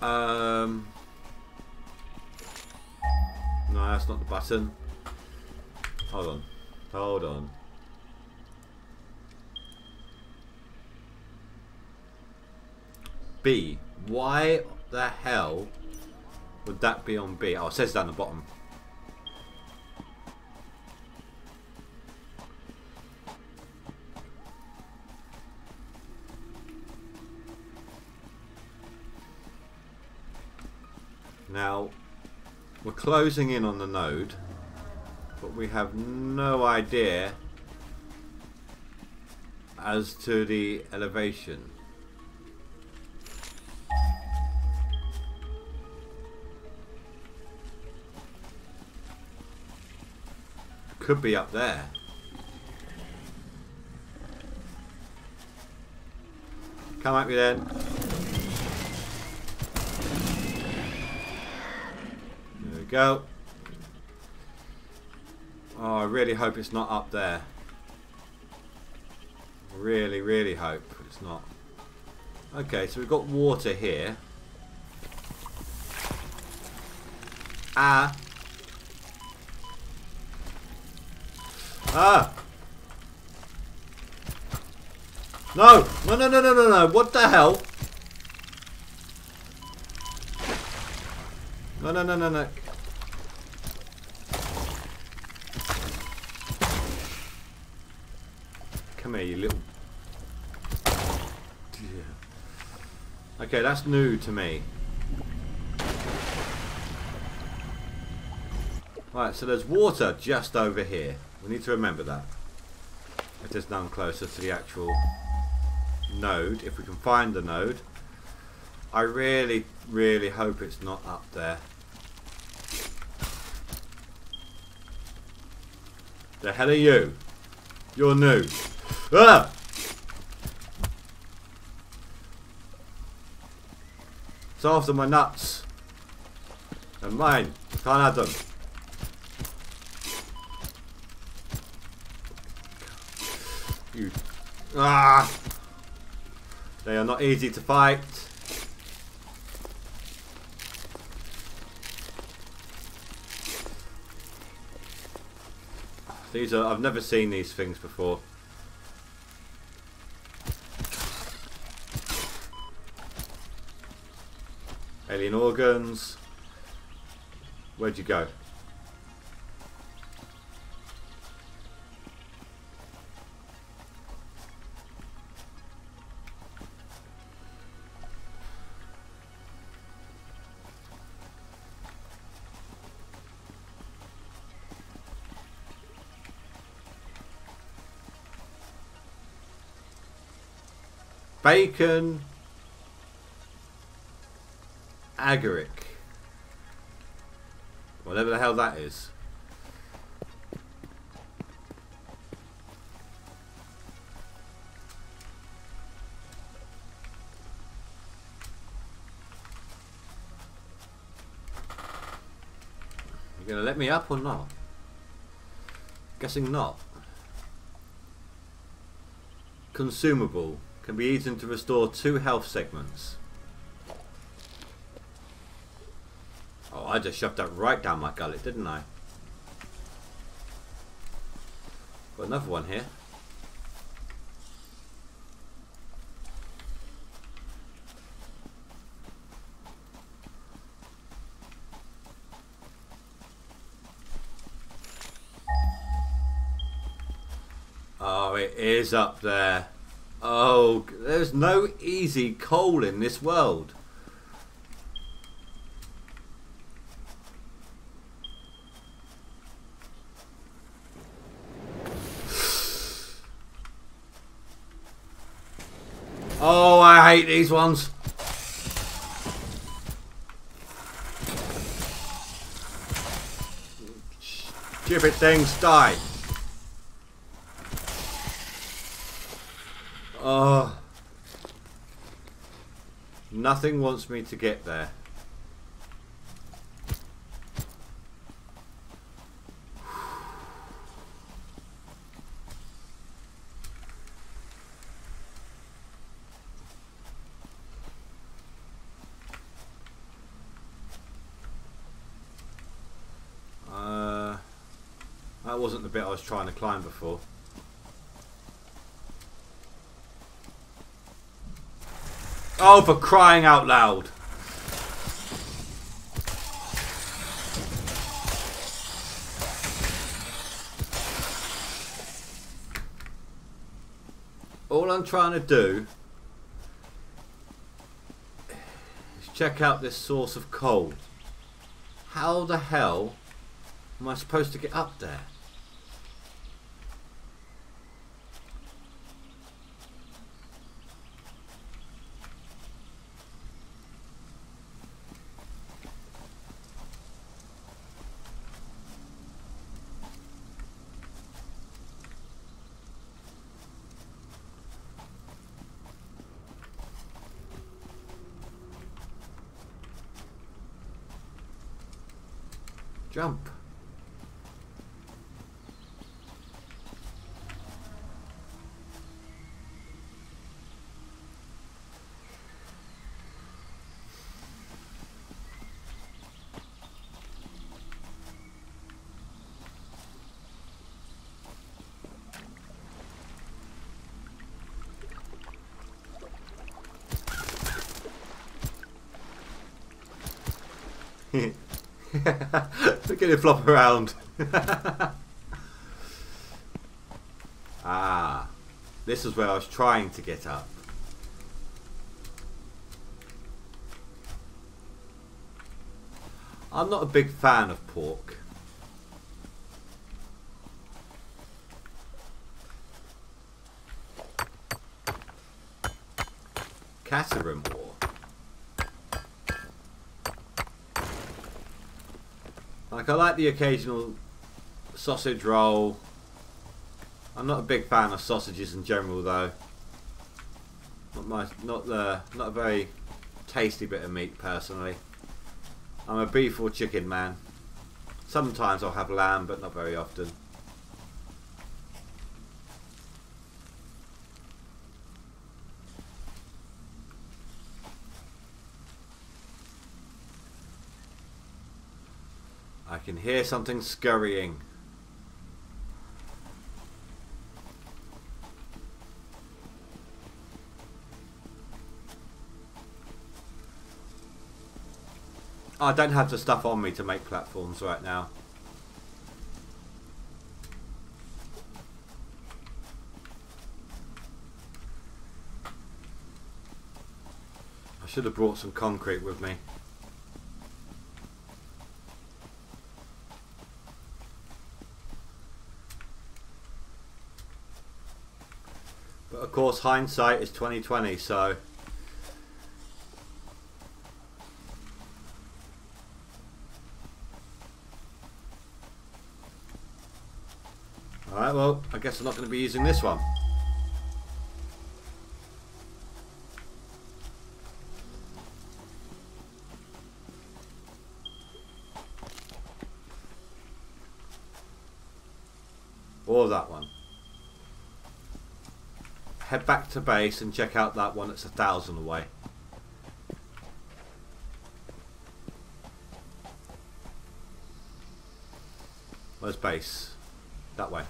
Um. No, that's not the button. Oh, it says down the bottom. Now, we're closing in on the node, but we have no idea as to the elevation. Could be up there. Come at me then. There we go. Oh, I really hope it's not up there. Really, really hope it's not. Okay, so we've got water here. Ah. Ah. No! No, no, no, no, no, no. What the hell? No, no, no, no, no. Come here, you little... Okay, that's new to me. Right, so there's water just over here. We need to remember that. It is none closer to the actual node, if we can find the node. I really, really hope it's not up there. The hell are you? You're new. Ah! It's after my nuts. And mine. Can't have them. Ah! They are not easy to fight. These are, I've never seen these things before. Alien organs. Where'd you go? Bacon agaric. Whatever the hell that is. You gonna let me up or not? Guessing not. Consumable. Can be eaten to restore two health segments. Oh, I just shoved that right down my gullet, didn't I? Got another one here. Oh, it is up there. Oh, there's no easy coal in this world. Oh, I hate these ones. Stupid things, die. Oh. Nothing wants me to get there. (sighs) Uh, that wasn't the bit I was trying to climb before. Oh, for crying out loud. All I'm trying to do is check out this source of coal. How the hell am I supposed to get up there? Jump. (laughs) At it flop around. (laughs) ah, this is where I was trying to get up. I'm not a big fan of pork. Casarim Like I like the occasional sausage roll. I'm not a big fan of sausages in general though. Not my not the not a very tasty bit of meat personally. I'm a beef or chicken man. Sometimes I'll have lamb but not very often. Can hear something scurrying. I don't have the stuff on me to make platforms right now. I should have brought some concrete with me. But of course hindsight is 2020 so Alright, well, I guess I'm not going to be using this one. To base and check out that one that's a thousand away. Where's base? That way.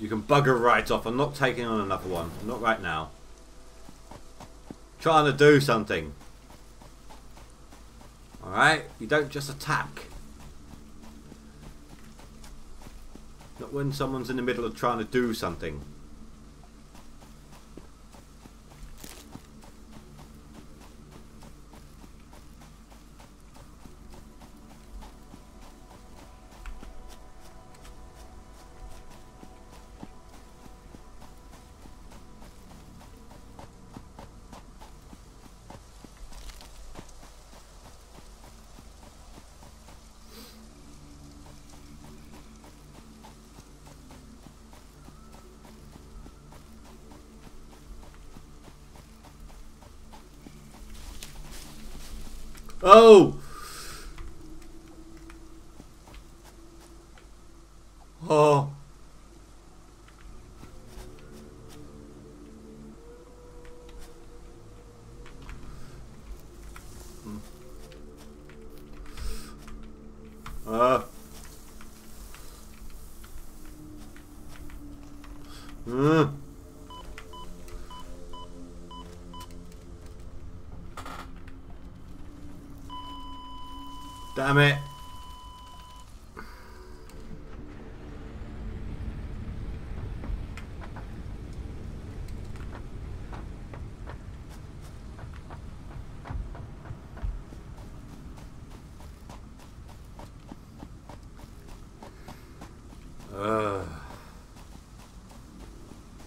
You can bugger right off. I'm not taking on another one. Not right now. Trying to do something. Alright? You don't just attack. Not when someone's in the middle of trying to do something. Oh. Uh. Mm. Damn it.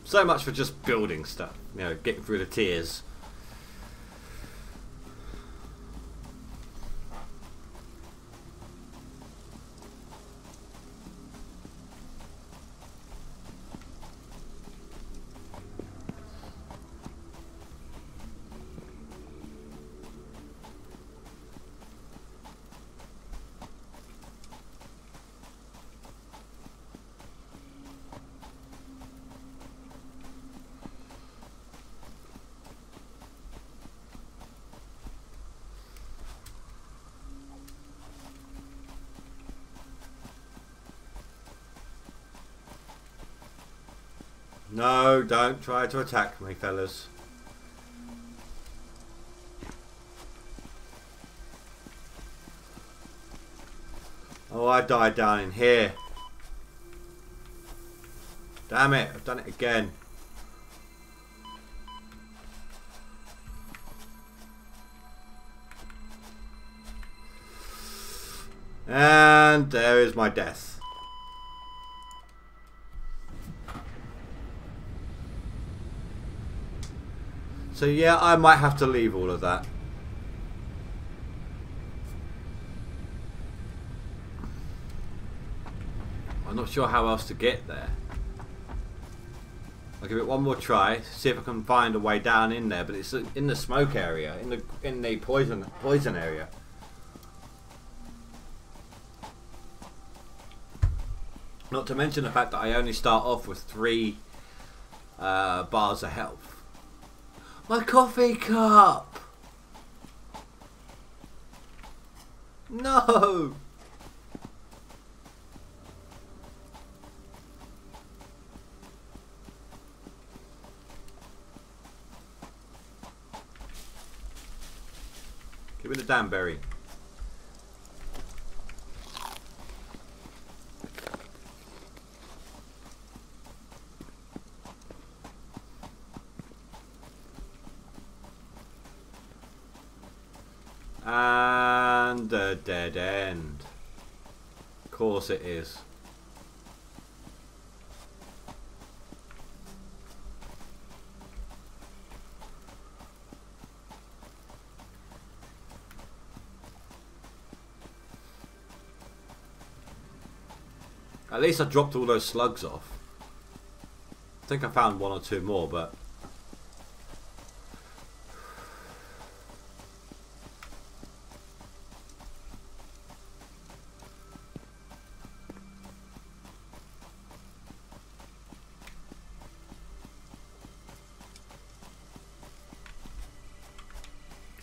So much for just building stuff, you know, getting through the tiers. No, don't try to attack me, fellas. Oh, I died down in here. Damn it, I've done it again. And there is my death. So yeah, I might have to leave all of that. I'm not sure how else to get there. I'll give it one more try, see if I can find a way down in there, but it's in the smoke area, in the in the poison poison area. Not to mention the fact that I only start off with three uh, bars of health. My coffee cup! No! Give me the damn berry. And a dead end. Of course it is. At least I dropped all those slugs off. I think I found one or two more, but...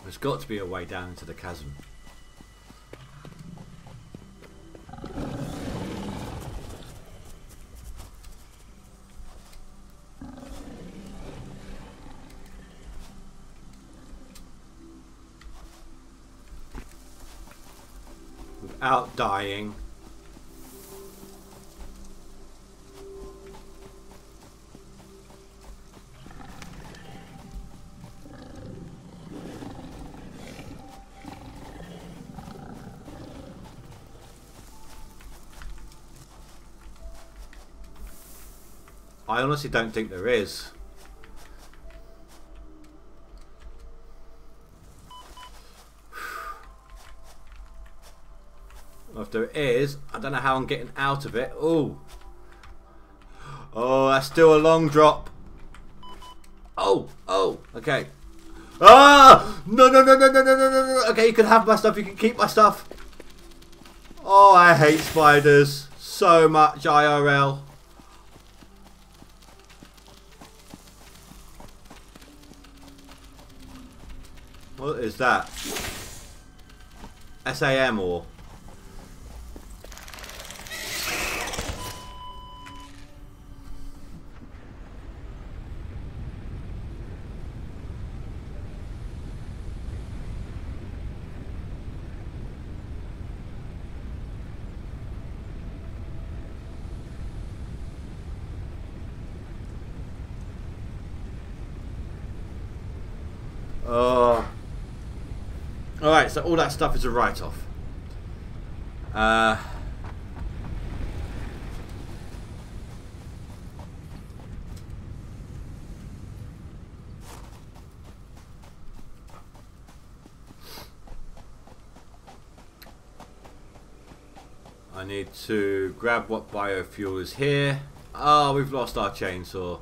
There's got to be a way down into the chasm. honestly don't think there is. (sighs) If there is, I don't know how I'm getting out of it. Oh, oh, that's still a long drop. Oh, oh, okay. Ah! No, No, no, no, no, no, no, no, no. Okay, you can have my stuff. You can keep my stuff. Oh, I hate spiders so much, IRL. That? SAM or? Oh. Alright, so all that stuff is a write-off. Uh... I need to grab what biofuel is here. Oh, we've lost our chainsaw.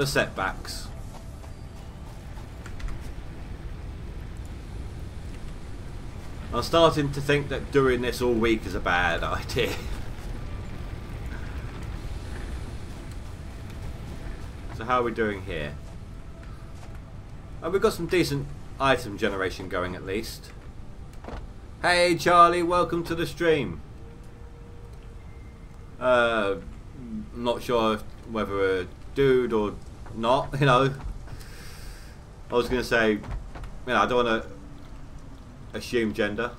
The setbacks. I'm starting to think that doing this all week is a bad (laughs) idea. so how are we doing here? Oh, we've got some decent item generation going at least. Hey Charlie, welcome to the stream. Uh, not sure whether a dude or not, you know. I was going to say, you know, I don't want to assume gender.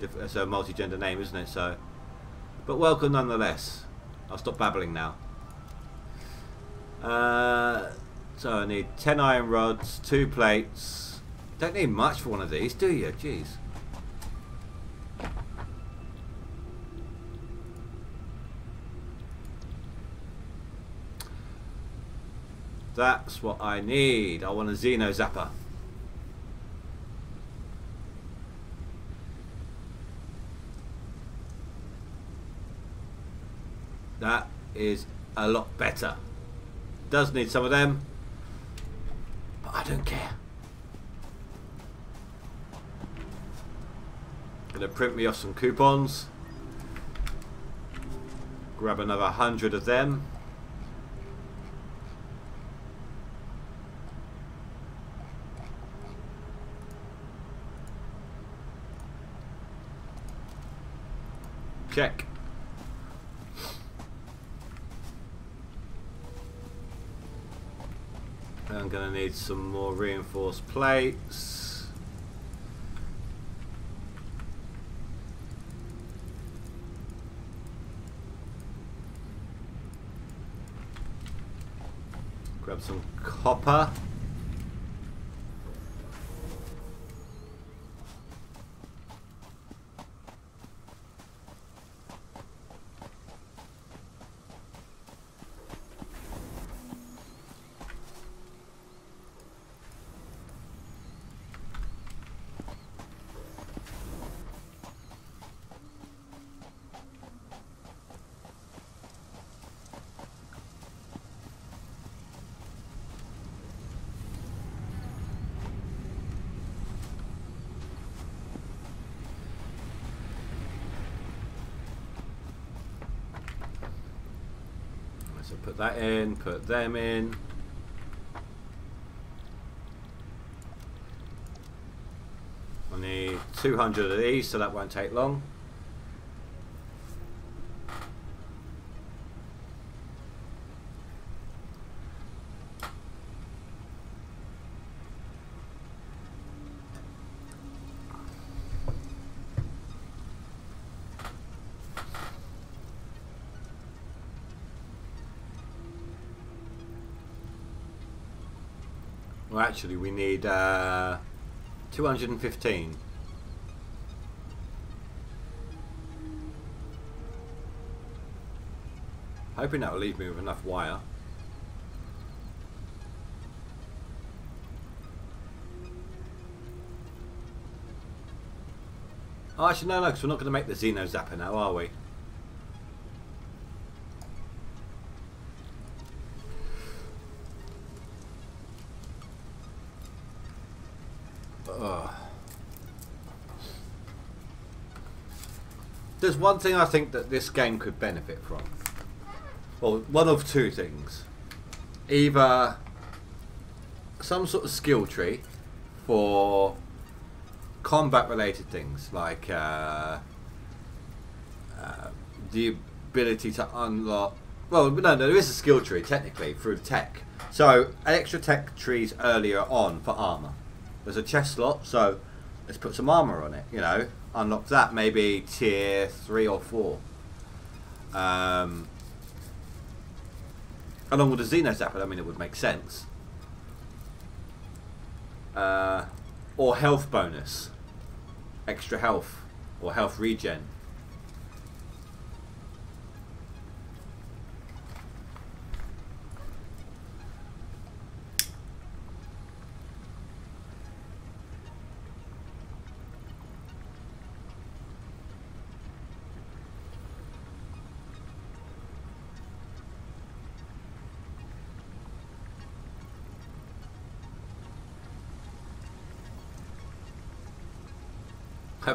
It's a multi-gender name, isn't it? So, But welcome nonetheless. I'll stop babbling now. Uh, so I need 10 iron rods, 2 plates. Don't need much for one of these, do you? Jeez. That's what I need. I want a Xeno Zapper. That is a lot better. Does need some of them, but I don't care. Gonna print me off some coupons. Grab another hundred of them. Check. I'm going to need some more reinforced plates. Grab some copper. So put that in, put them in. I need 200 of these, so that won't take long. Actually, we need uh, 215. Hoping that will leave me with enough wire. Oh, actually, no, no, because we're not going to make the Xeno Zapper now, are we? Ugh. There's one thing I think that this game could benefit from. Well, one of two things. Either some sort of skill tree for combat related things like uh, uh, the ability to unlock. Well, no, no, there is a skill tree technically through tech. So extra tech trees earlier on for armor. There's a chest slot, so let's put some armor on it. You know, unlock that maybe tier three or four. Um, along with the Xeno Zapper, I mean, it would make sense. Uh, or health bonus, extra health, or health regen.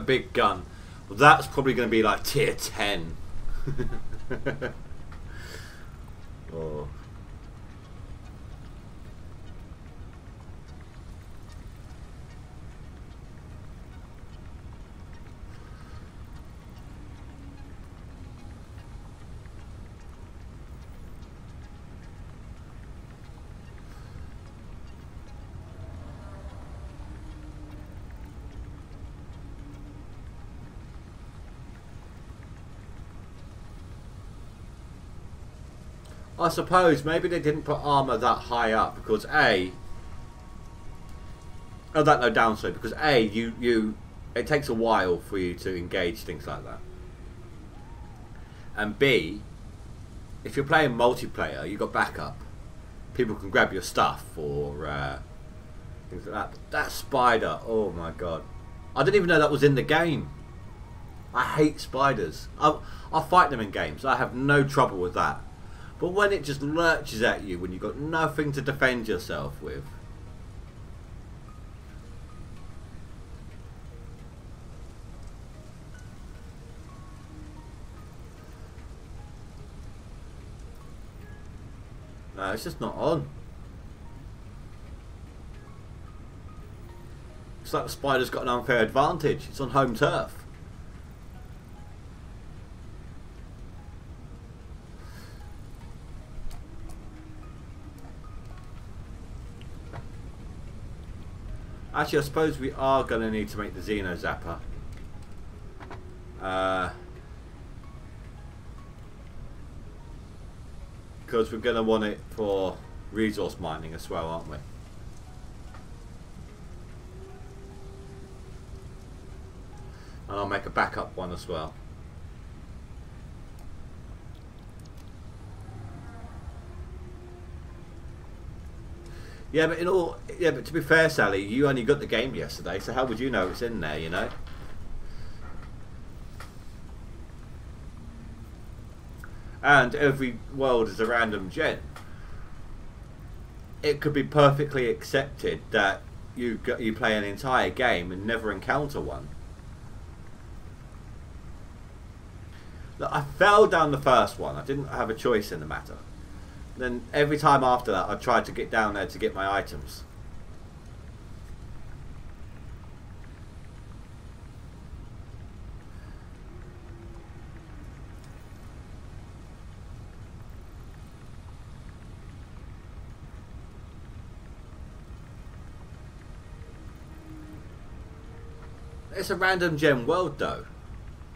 Big gun. That's probably going to be like tier 10. (laughs) oh. I suppose maybe they didn't put armor that high up because a oh that low down sorry because a you you it takes a while for you to engage things like that. And b if you're playing multiplayer you got backup. People can grab your stuff or uh, things like that. That spider oh my god. I didn't even know that was in the game. I hate spiders. I, I fight them in games. I have no trouble with that but when it just lurches at you when you've got nothing to defend yourself with. No, it's just not on. It's like the spider's got an unfair advantage. It's on home turf. Actually, I suppose we are going to need to make the Xeno Zapper. Uh, because we're going to want it for resource mining as well, aren't we? And I'll make a backup one as well. Yeah, but in all, yeah, but to be fair, Sally, you only got the game yesterday, so how would you know it's in there? You know. And every world is a random gen. It could be perfectly accepted that you you play an entire game and never encounter one. Look, I fell down the first one. I didn't have a choice in the matter. Then every time after that, I tried to get down there to get my items. It's a random gem world though.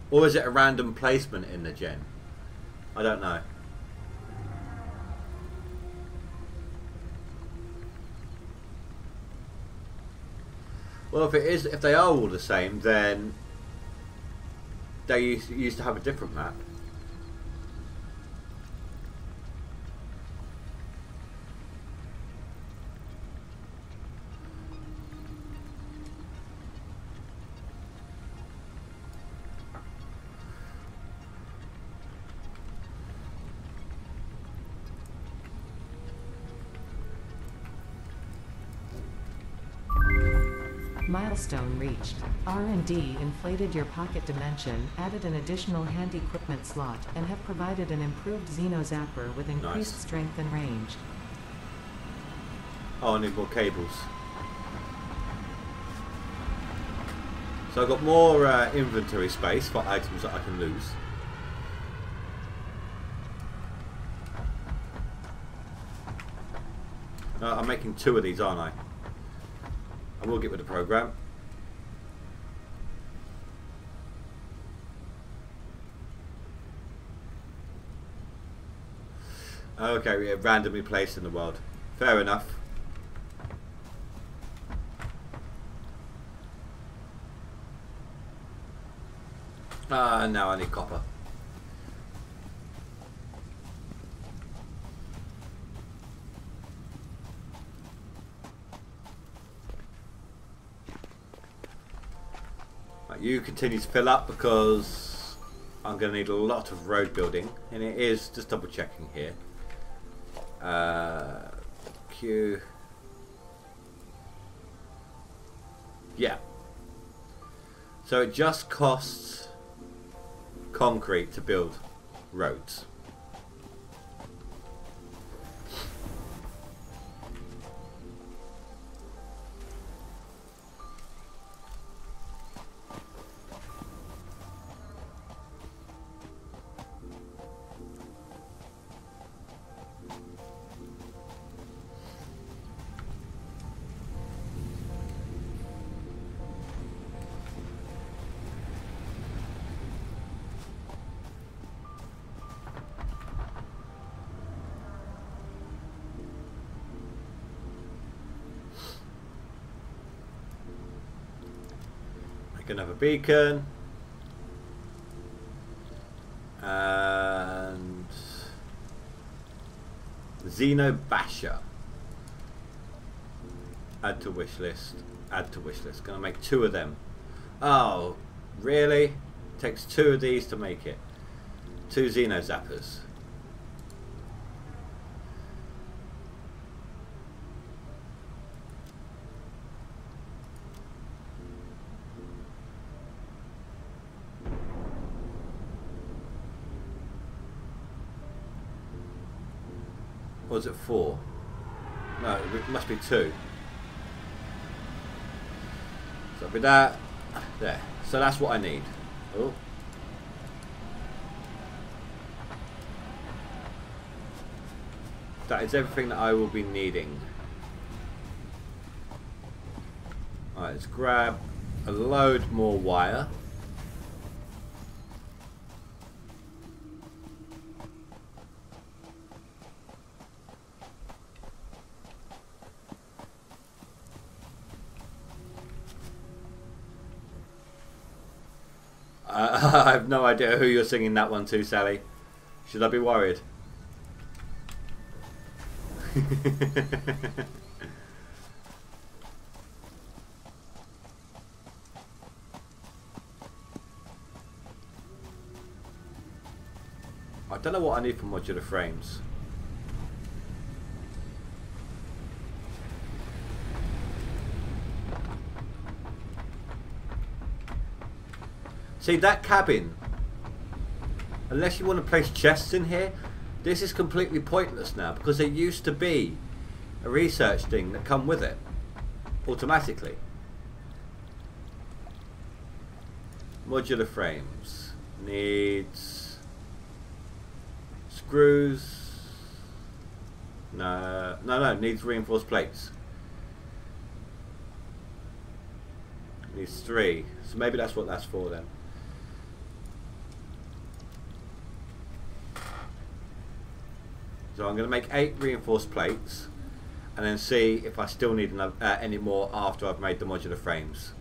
Or is it a random placement in the gen? I don't know. Well, if it is, if they are all the same, then they used used to have a different map. Milestone reached. R&D inflated your pocket dimension, added an additional hand equipment slot, and have provided an improved Xeno Zapper with increased Nice. strength and range. Oh, I need more cables. So I've got more uh, inventory space for items that I can lose. Uh, I'm making two of these, aren't I? I will get with the program. Okay, we are randomly placed in the world. Fair enough. Ah, now I need copper. You continue to fill up because I'm going to need a lot of road building, and it is just double checking here. Uh, Q. Yeah. So it just costs concrete to build roads. Beacon. And Xeno Basher. Add to wish list. Add to wish list. Gonna make two of them. Oh, really? Takes two of these to make it. Two Xeno Zappers. Is it four? No, it must be two. So with that, there. So that's what I need. Oh. That is everything that I will be needing. Alright, let's grab a load more wire. Idea who you're singing that one to, Sally. Should I be worried? (laughs) I don't know what I need for modular frames. See that cabin, unless you want to place chests in here, this is completely pointless now because there used to be a research thing that come with it automatically. Modular frames needs screws. No, no, no, needs reinforced plates. Needs three. So maybe that's what that's for then. I'm going to make eight reinforced plates and then see if I still need another, uh, any more after I've made the modular frames.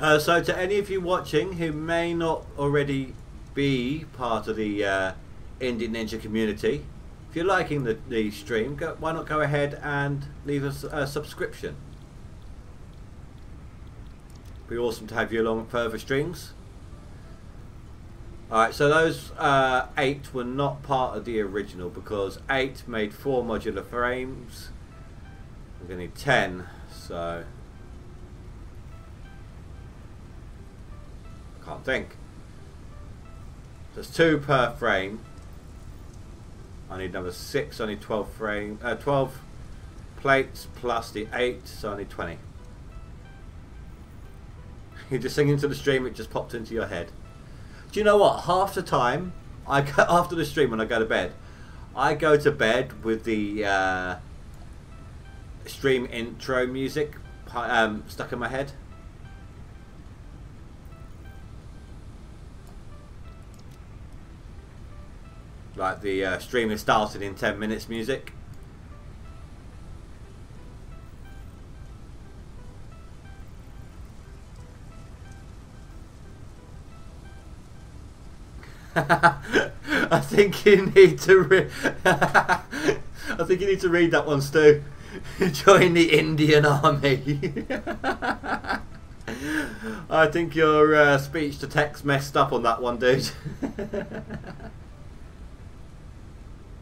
Uh, so to any of you watching who may not already be part of the uh, Indie Ninja community. If you're liking the, the stream, go, why not go ahead and leave us a subscription? Be awesome to have you along further streams. Alright, so those uh, eight were not part of the original because eight made four modular frames. We're going to need ten, so... I can't think. There's two per frame. I need another six. I need 12 frame, uh, 12 plates plus the eight, so I need 20. (laughs) You're just singing to the stream. It just popped into your head. Do you know what? Half the time, I go, (laughs) after the stream when I go to bed, I go to bed with the uh, stream intro music um, stuck in my head. Like the uh, stream is started in 10 minutes music. (laughs) I think you need to. Re- (laughs) I think you need to read that one, Stu. (laughs) Join the Indian Army. I think your uh, speech to text messed up on that one, dude.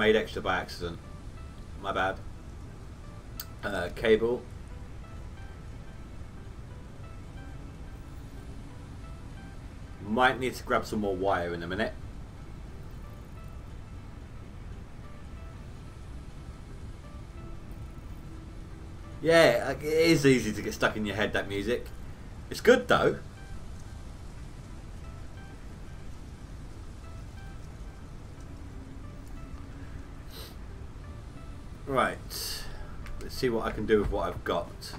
made extra by accident. My bad. Uh, cable. Might need to grab some more wire in a minute. Yeah, it is easy to get stuck in your head, that music. It's good though. Right. Let's see what I can do with what I've got.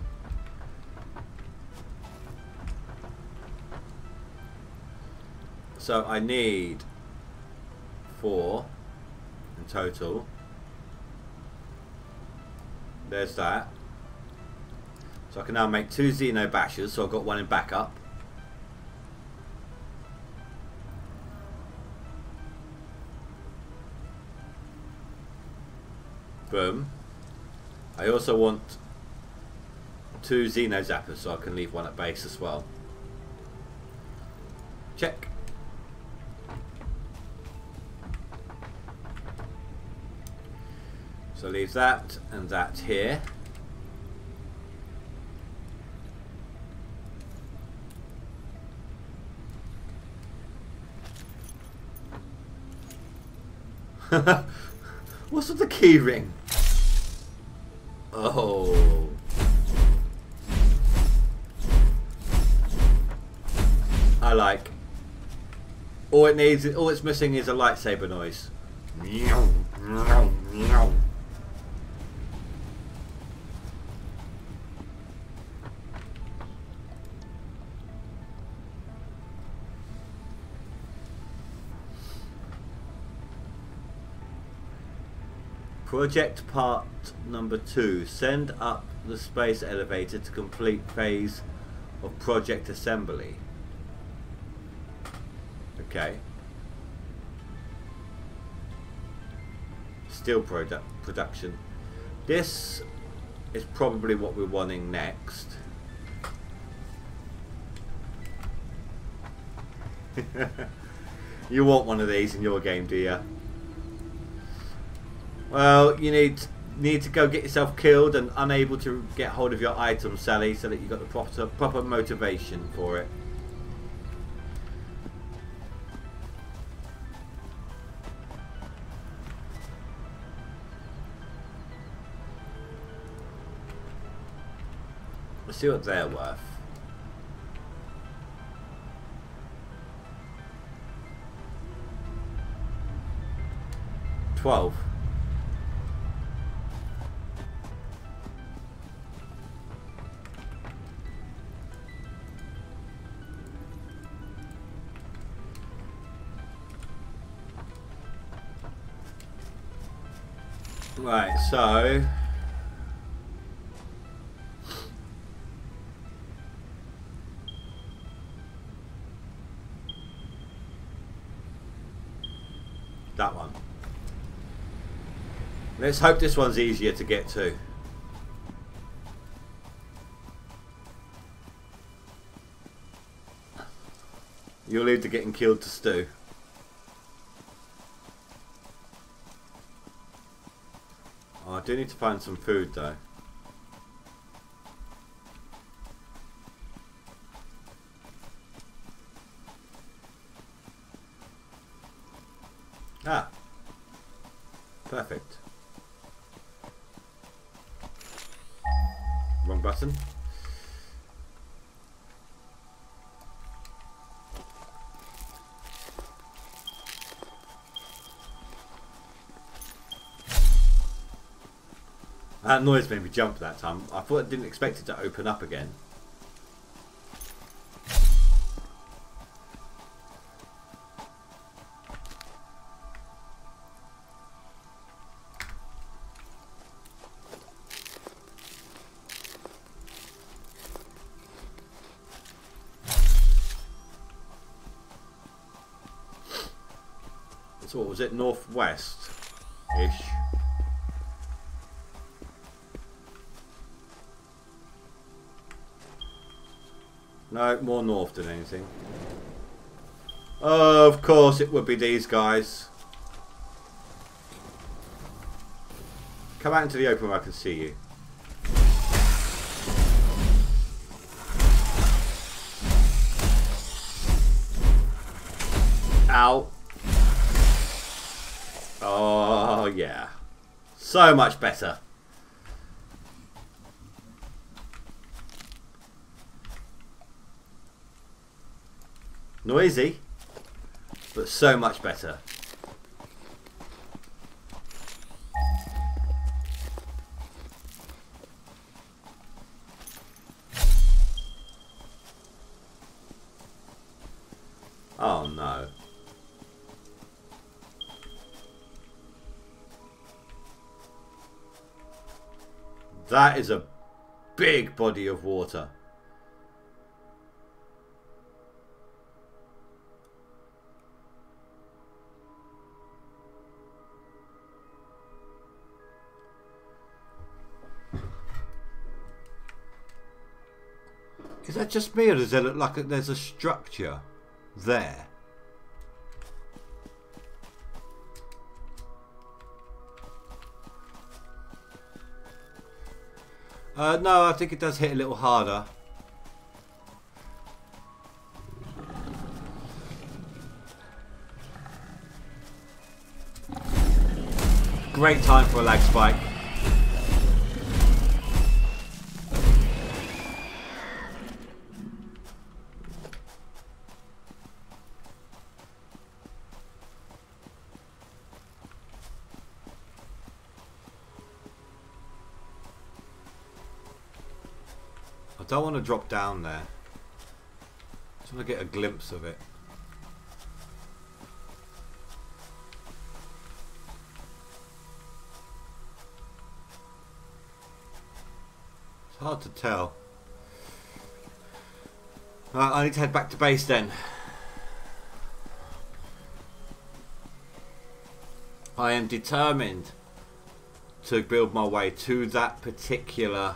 So I need four in total. There's that. So I can now make two Xeno bashers, so I've got one in backup. Boom. I also want two Xeno Zappers so I can leave one at base as well. Check. So leave that and that here. (laughs) What's with the key ring? Oh. I like. All it needs, all it's missing is a lightsaber noise. Project part number two. Send up the space elevator to complete phase of project assembly. Okay. Steel product production. This is probably what we're wanting next. (laughs) you want one of these in your game, do you? Well, you need need to go get yourself killed and unable to get hold of your item, Sally, so that you've got the proper proper motivation for it. Let's see what they're worth. Twelve. Right, so that one. Let's hope this one's easier to get to. You'll leave to getting killed to Stu. I do need to find some food though. That noise made me jump that time. I thought I didn't expect it to open up again. So what was it? Northwest-ish. No, more north than anything. Of course it would be these guys. Come out into the open where I can see you. Ow. Oh, yeah. So much better. Noisy, but so much better. Oh no. That is a big body of water. Just me or does it look like there's a structure there? Uh, no, I think it does hit a little harder. Great time for a lag spike. To drop down there. Just want to get a glimpse of it. It's hard to tell. Right, I need to head back to base then. I am determined to build my way to that particular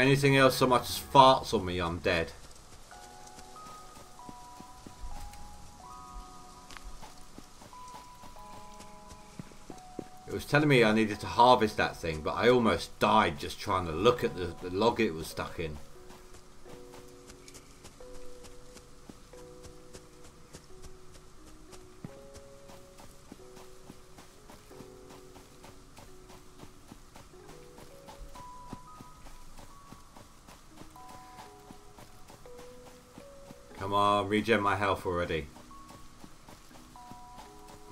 Anything else so much as farts on me, I'm dead. It was telling me I needed to harvest that thing, but I almost died just trying to look at the, the log it was stuck in. Regen my health already.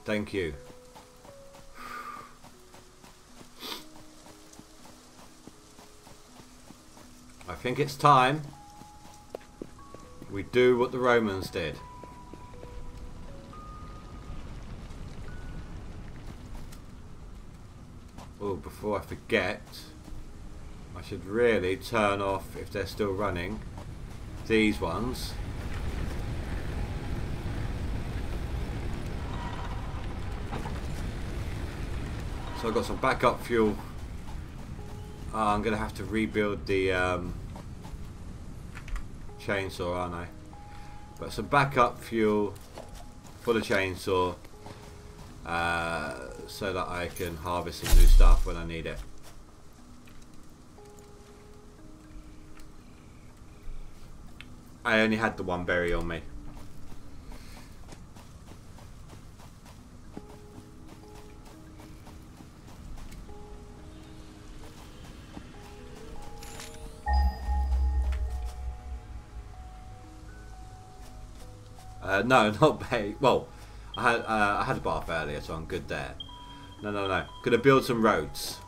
Thank you. I think it's time we do what the Romans did. Oh, before I forget, I should really turn off, if they're still running, these ones. So I've got some backup fuel. Oh, I'm going to have to rebuild the um, chainsaw, aren't I? But some backup fuel for the chainsaw uh, so that I can harvest some new stuff when I need it. I only had the one berry on me. (laughs) no, not bay. Well, I had uh, I had a bath earlier, so I'm good there. No, no, no. Gonna build some roads.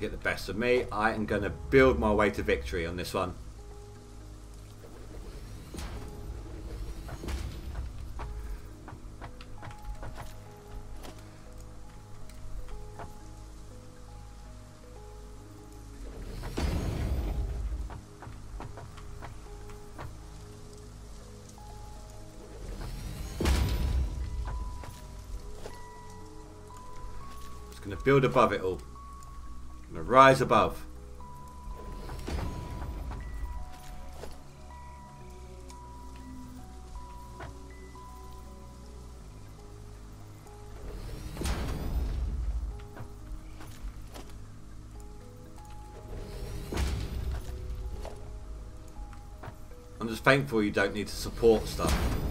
Get the best of me. I am going to build my way to victory on this one. Just going to build above it all. Rise above. I'm just thankful you don't need to support stuff.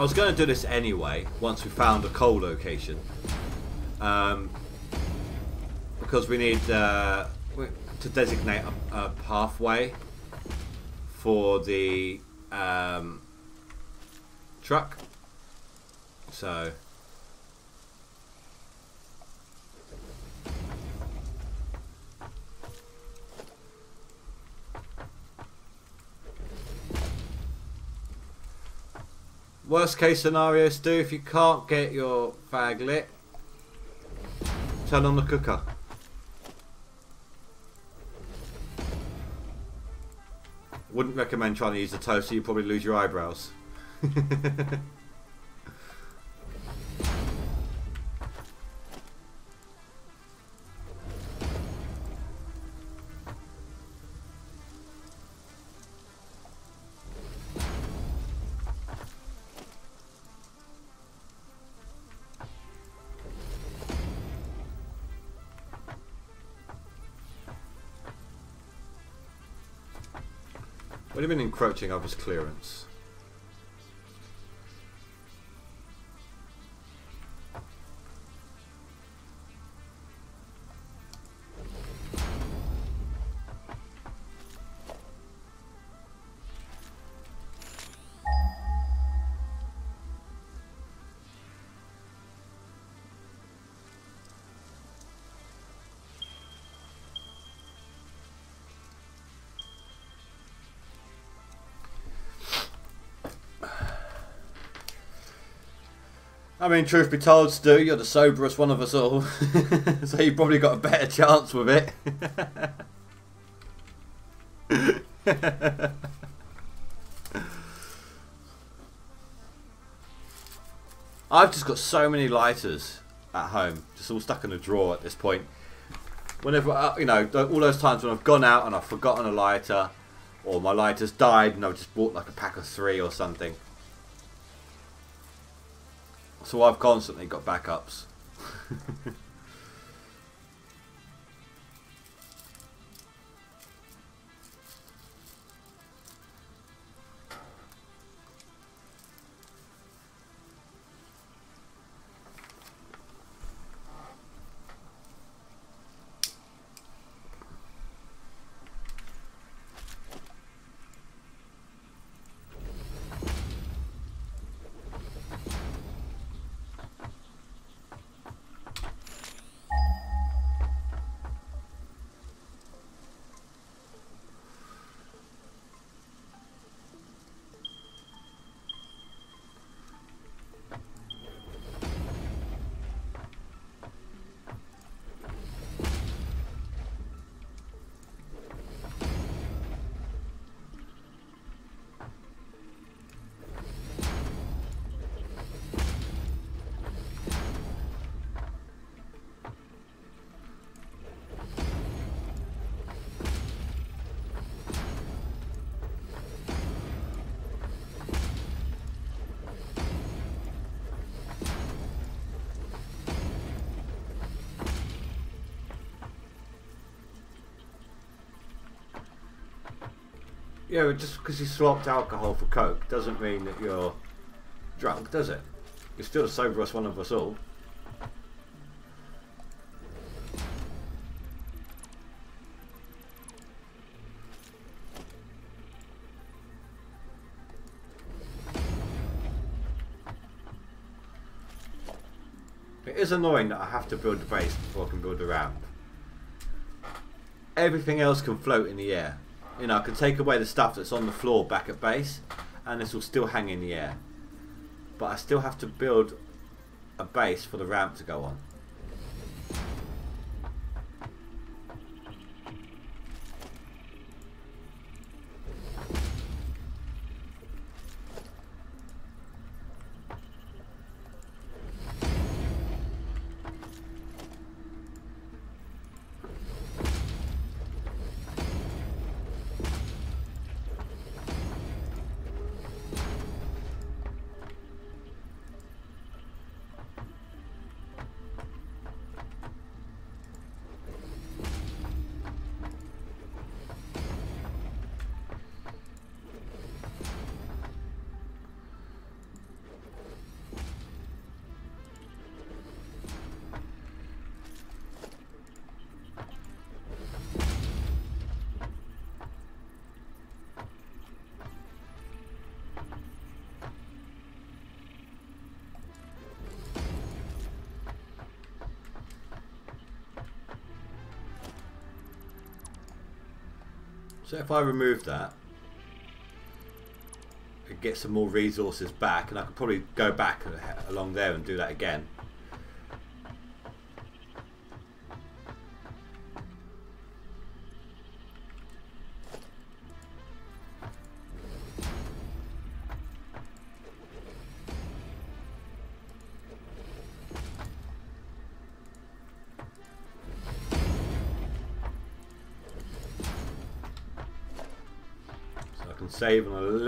I was going to do this anyway once we found a coal location, um, because we need uh, to designate a, a pathway for the um, truck. So. Worst case scenario, Stu, if you can't get your fag lit, turn on the cooker. Wouldn't recommend trying to use the toaster, you'd probably lose your eyebrows. (laughs) Encroaching others' clearance? I mean, truth be told, Stu, you're the soberest one of us all, (laughs) so you probably got a better chance with it. (laughs) I've just got so many lighters at home, just all stuck in a drawer at this point. Whenever, uh, you know, all those times when I've gone out and I've forgotten a lighter, or my lighter's died and I've just bought like a pack of three or something. So I've constantly got backups. (laughs) Yeah, just because you swapped alcohol for coke doesn't mean that you're drunk, does it? You're still the soberest one of us all. It is annoying that I have to build the base before I can build the ramp. Everything else can float in the air. You know, I can take away the stuff that's on the floor back at base, and this will still hang in the air. But I still have to build a base for the ramp to go on. So if I remove that, and get some more resources back, and I could probably go back along there and do that again. Saving a little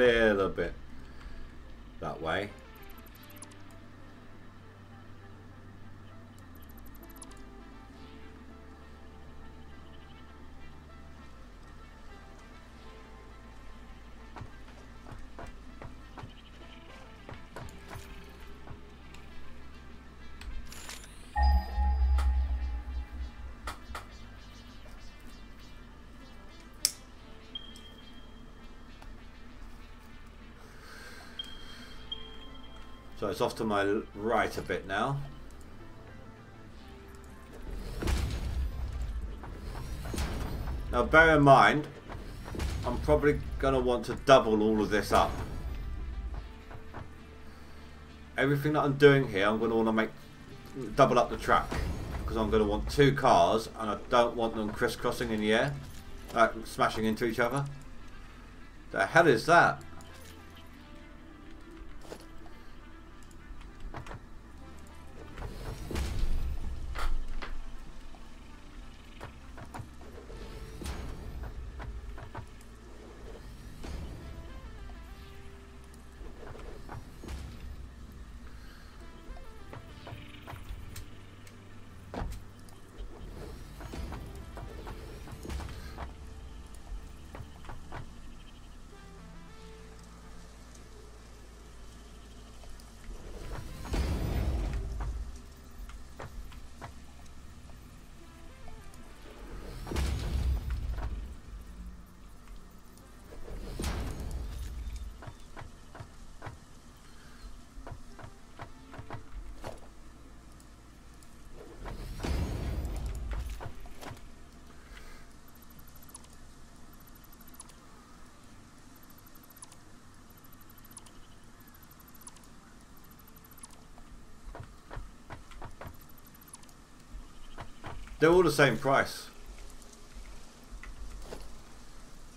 it's off to my right a bit now. Now bear in mind, I'm probably going to want to double all of this up. Everything that I'm doing here, I'm going to want to make double up the track. Because I'm going to want two cars and I don't want them crisscrossing in the air. Uh, smashing into each other. The hell is that? They're all the same price.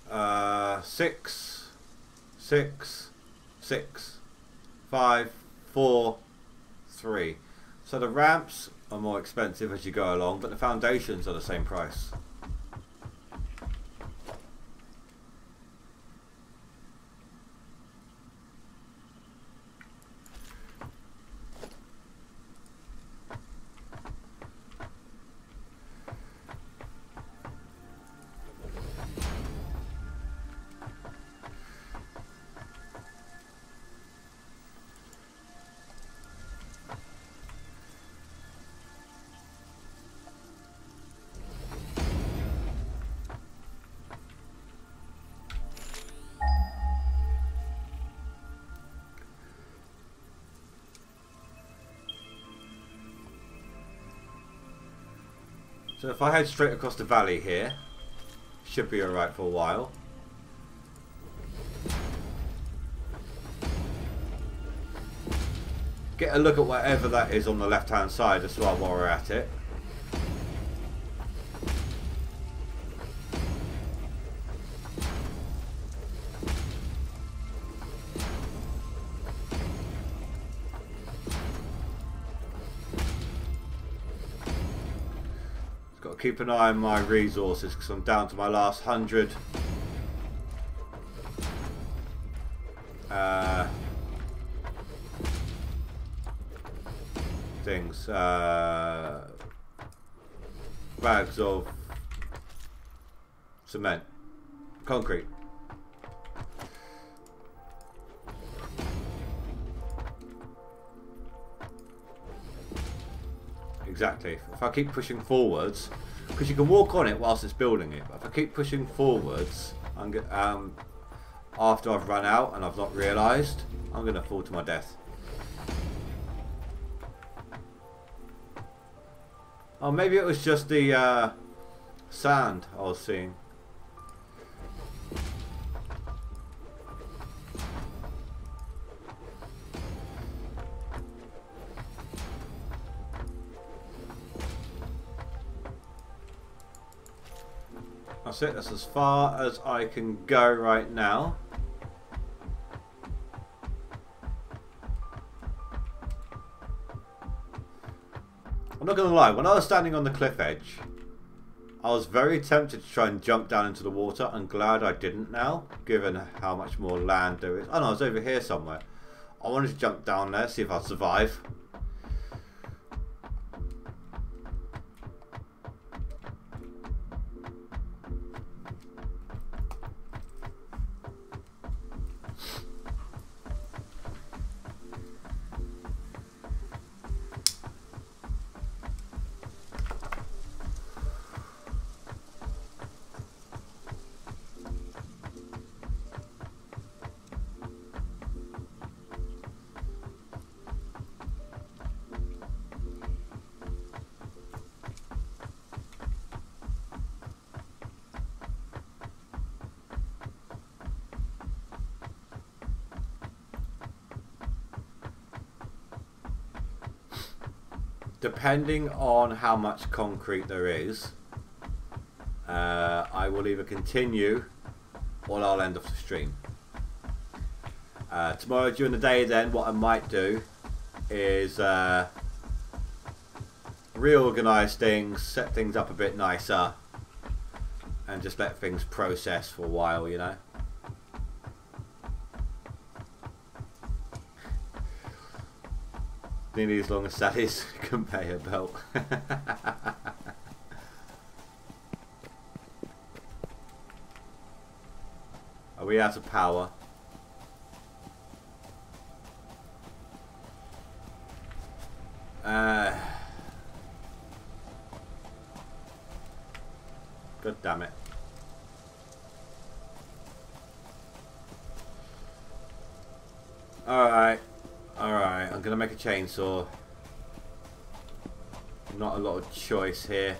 Uh, six, six, six, five, four, three. So the ramps are more expensive as you go along, but the foundations are the same price. If I head straight across the valley here, should be alright for a while. Get a look at whatever that is on the left hand side as well while we're at it. Keep an eye on my resources because I'm down to my last hundred. Uh, things. Uh, bags of cement, concrete. Exactly. If I keep pushing forwards, because you can walk on it whilst it's building it. But if I keep pushing forwards, I'm um, after I've run out and I've not realised, I'm going to fall to my death. Oh, maybe it was just the uh, sand I was seeing. That's it. That's as far as I can go right now. I'm not going to lie. When I was standing on the cliff edge, I was very tempted to try and jump down into the water. I'm glad I didn't now, given how much more land there is. Oh no, I was over here somewhere. I wanted to jump down there, see if I'd survive. Depending on how much concrete there is, uh, I will either continue or I'll end off the stream. Uh, tomorrow during the day then what I might do is uh, reorganize things, set things up a bit nicer and just let things process for a while, you know. Nearly as long as Sally's (laughs) conveyor belt. (laughs) Are we out of power? Chainsaw. Not a lot of choice here.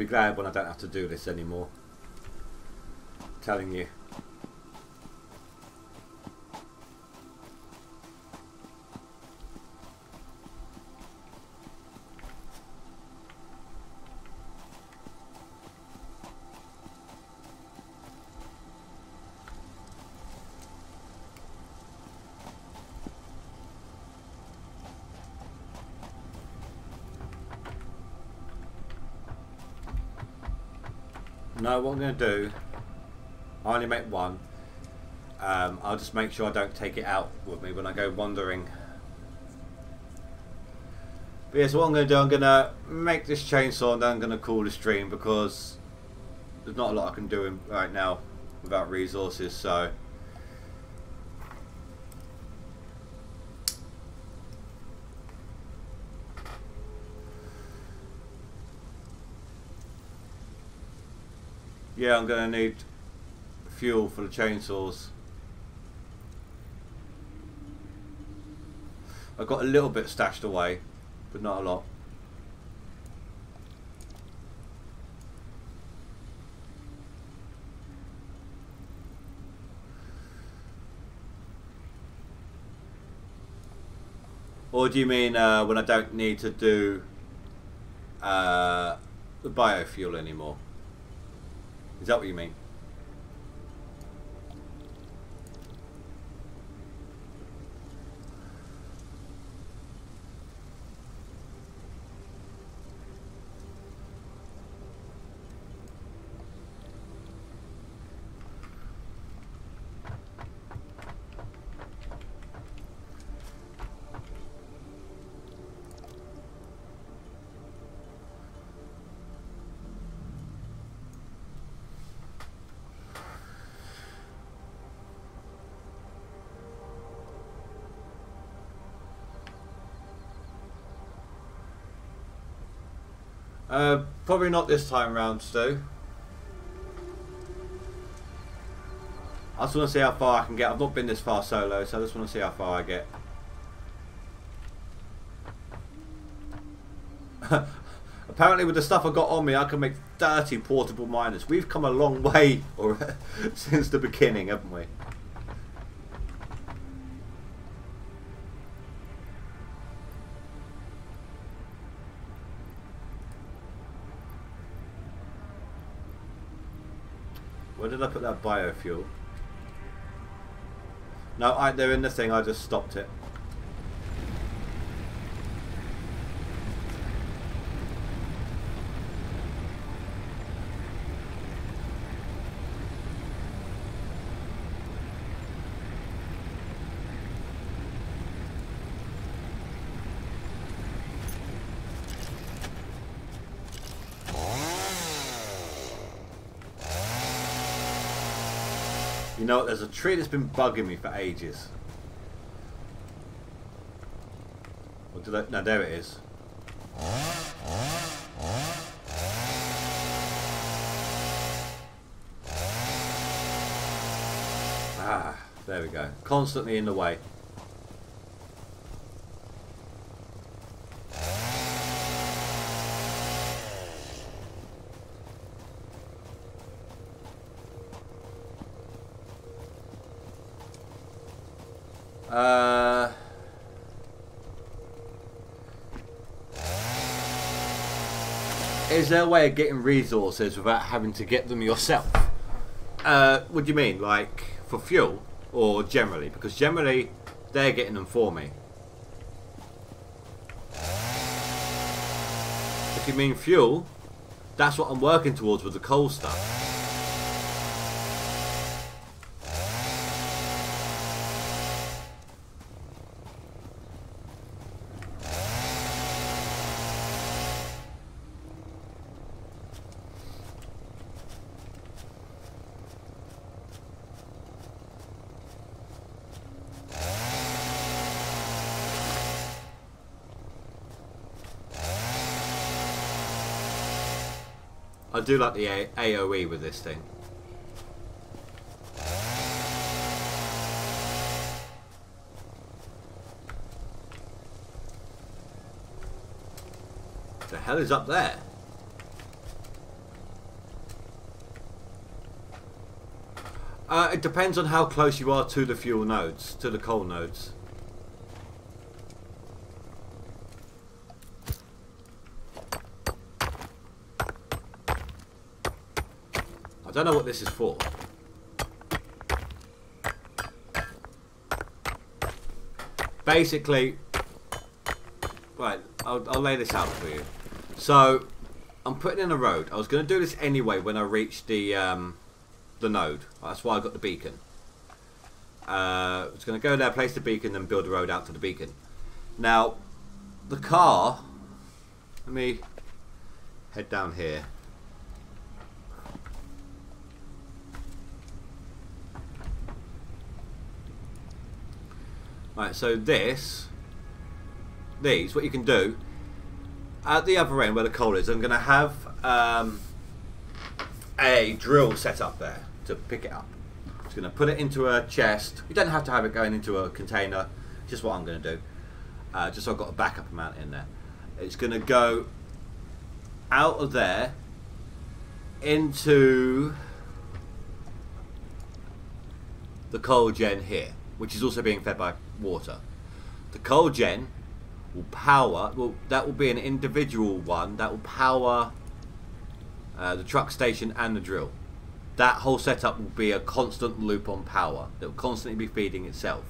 I'll be glad when I don't have to do this anymore. I'm telling you. What I'm going to do, I only make one. Um, I'll just make sure I don't take it out with me when I go wandering. But yes, what I'm going to do, I'm going to make this chainsaw and then I'm going to call the stream because there's not a lot I can do right now without resources, so... Yeah, I'm going to need fuel for the chainsaws. I've got a little bit stashed away, but not a lot. Or do you mean uh, when I don't need to do uh, the biofuel anymore? Is that what you mean? Probably not this time round, Stu. I just want to see how far I can get. I've not been this far solo, so I just want to see how far I get. (laughs) Apparently with the stuff I got on me, I can make 30 portable miners. We've come a long way (laughs) since the beginning, haven't we? Where did I put that biofuel? No, I, they're in the thing, I just stopped it. Know, there's a tree that's been bugging me for ages. What did I, there it is. Ah, there we go. Constantly in the way. Uh, is there a way of getting resources without having to get them yourself? Uh, what do you mean? Like for fuel or generally? Because generally they're getting them for me. If you mean fuel, that's what I'm working towards with the coal stuff. Do like the A AOE with this thing. The hell is up there? Uh, it depends on how close you are to the fuel nodes, to the coal nodes. Don't know what this is for. Basically, right, I'll, I'll lay this out for you. So, I'm putting in a road. I was going to do this anyway when I reached the um, the node. That's why I got the beacon. Uh, I was going to go there, place the beacon, then build a road out to the beacon. Now, the car. Let me head down here. So this, these, what you can do, at the other end where the coal is, I'm going to have um, a drill set up there to pick it up. Just going to put it into a chest. You don't have to have it going into a container. Just what I'm going to do. Uh, just so I've got a backup amount in there. It's going to go out of there into the coal gen here, which is also being fed by water. The coal gen will power, well, that will be an individual one that will power uh, the truck station and the drill. That whole setup will be a constant loop on power that will constantly be feeding itself.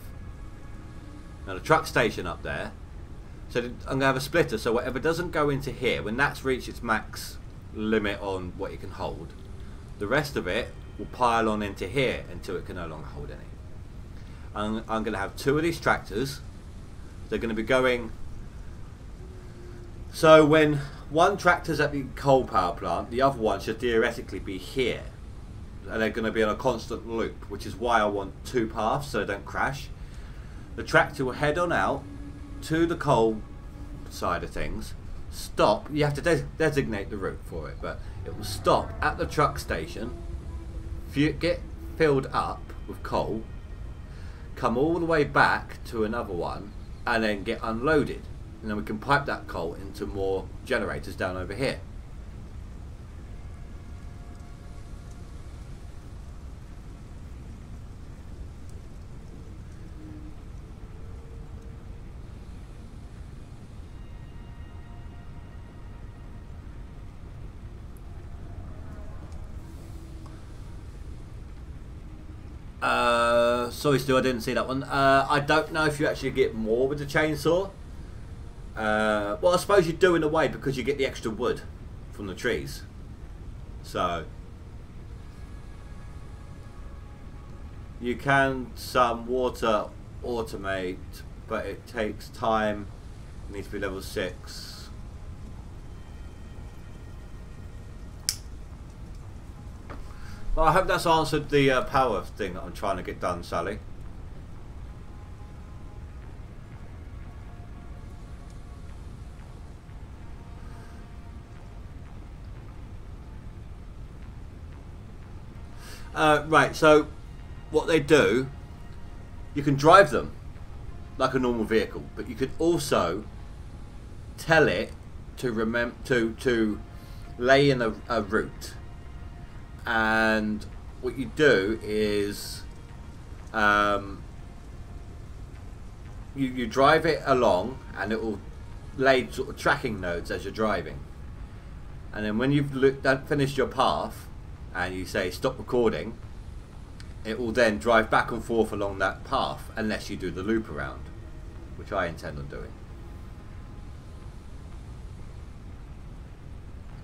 Now the truck station up there, so I'm going to have a splitter so whatever doesn't go into here, when that's reached its max limit on what it can hold, the rest of it will pile on into here until it can no longer hold any. I'm, I'm going to have two of these tractors. They're going to be going. So when one tractor's at the coal power plant, the other one should theoretically be here. And they're going to be on a constant loop, which is why I want two paths so they don't crash. The tractor will head on out to the coal side of things, stop. You have to des- designate the route for it, but it will stop at the truck station, get filled up with coal, come all the way back to another one, and then get unloaded. And then we can pipe that coal into more generators down over here. Uh, sorry, Stu, I didn't see that one. Uh, I don't know if you actually get more with the chainsaw. Uh, well, I suppose you do in a way because you get the extra wood from the trees. So you can some water automate, but it takes time. It needs to be level six. Well, I hope that's answered the uh, power thing that I'm trying to get done, Sally. Uh, right, so what they do, you can drive them like a normal vehicle, but you could also tell it to remember to to lay in a, a route, and what you do is um, you you drive it along, and it will lay sort of tracking nodes as you're driving, and then when you've looked, finished your path, and you say stop recording, it will then drive back and forth along that path unless you do the loop around, which I intend on doing.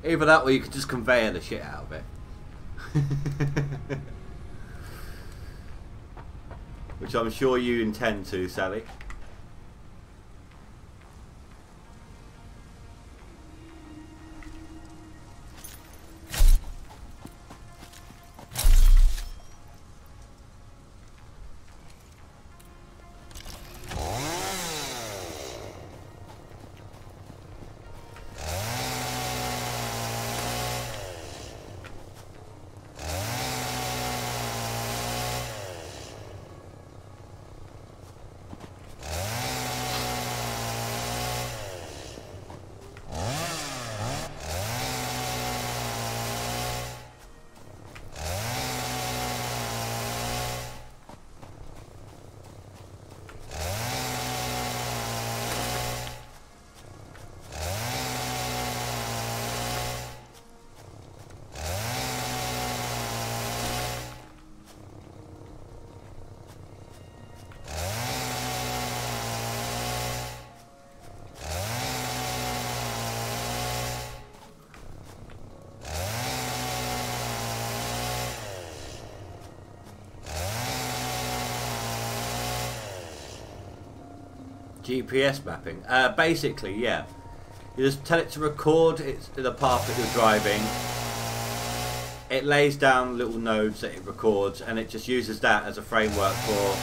Either that or you could just conveyor the shit out of it. (laughs) which I'm sure you intend to, Sally. GPS mapping. Uh, basically, yeah. You just tell it to record it's the path that you're driving. It lays down little nodes that it records, and it just uses that as a framework for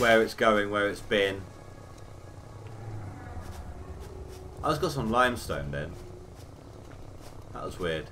where it's going, where it's been. I just got some limestone then. That was weird.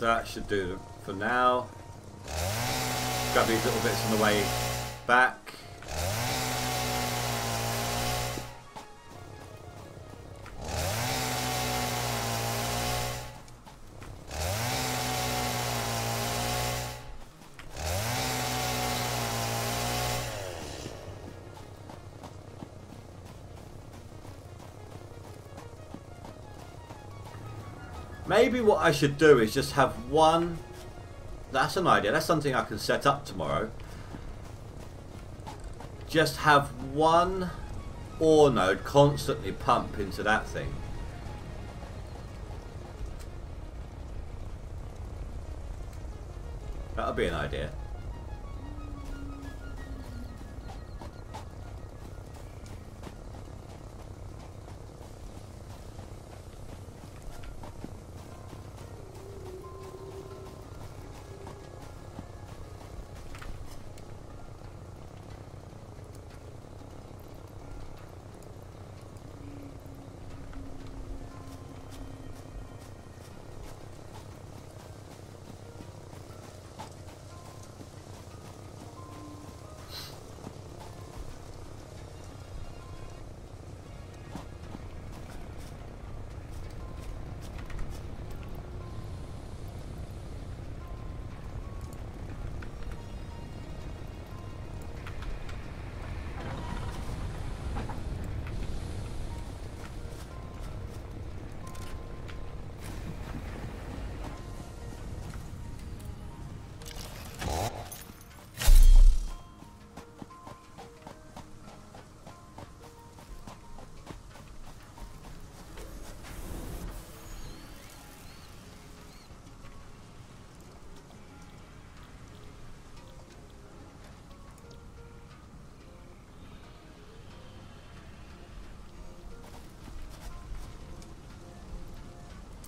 That should do it for now. Grab these little bits on the way back. Maybe what I should do is just have one... That's an idea. That's something I can set up tomorrow. Just have one ore node constantly pump into that thing. That'll be an idea.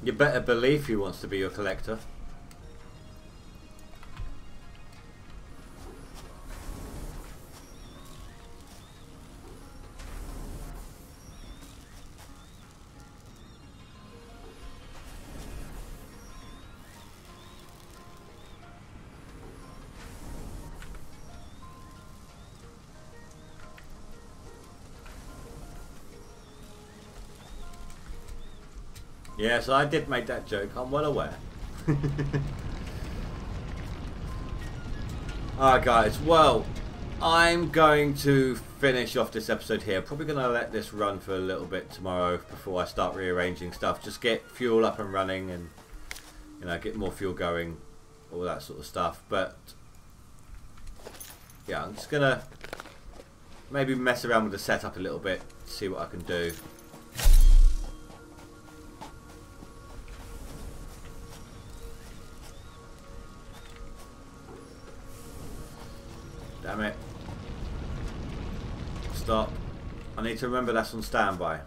You better believe he wants to be your collector. Yes, I did make that joke. I'm well aware. (laughs) Alright guys, well, I'm going to finish off this episode here. Probably going to let this run for a little bit tomorrow before I start rearranging stuff. Just get fuel up and running and, you know, get more fuel going, all that sort of stuff. But, yeah, I'm just going to maybe mess around with the setup a little bit, see what I can do. To remember that's on standby.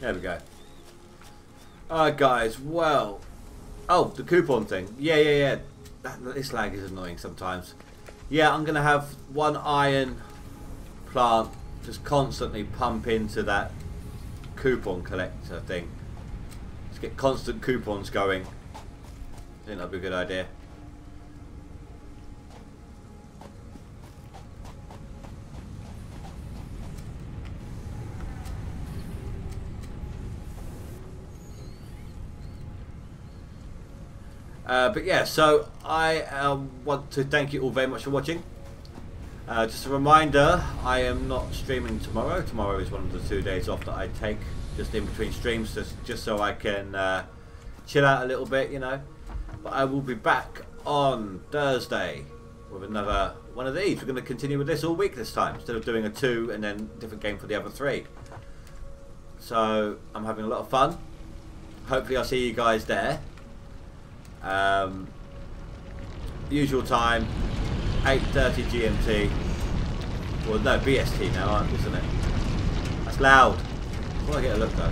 There we go. Alright guys, well... Oh, the coupon thing. Yeah, yeah, yeah. That, this lag is annoying sometimes. Yeah, I'm going to have one iron plant just constantly pump into that coupon collector thing. Just get constant coupons going. I think that'd be a good idea. But yeah, so I uh, want to thank you all very much for watching. Uh, just a reminder, I am not streaming tomorrow. Tomorrow is one of the two days off that I take just in between streams, just, just so I can uh, chill out a little bit, you know. But I will be back on Thursday with another one of these. We're going to continue with this all week this time, instead of doing a two and then different game for the other three. So I'm having a lot of fun. Hopefully I'll see you guys there. Um, usual time, 8.30 GMT. Well, no, BST now, isn't it? That's loud. I want to get a look though.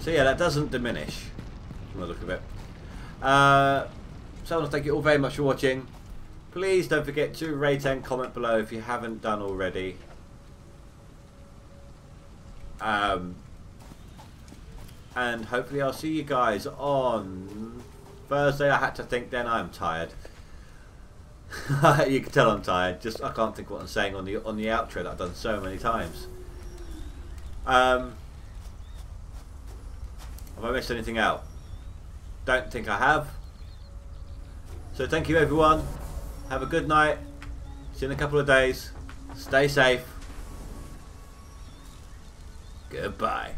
So yeah, that doesn't diminish from the look of it. Uh, so I want to thank you all very much for watching. Please don't forget to rate and comment below if you haven't done already. Um, and hopefully I'll see you guys on Thursday. I had to think then I'm tired. (laughs) you can tell I'm tired. Just I can't think what I'm saying on the on the outro that I've done so many times. Um, have I missed anything out? Don't think I have. So thank you everyone. Have a good night. See you in a couple of days. Stay safe. Goodbye.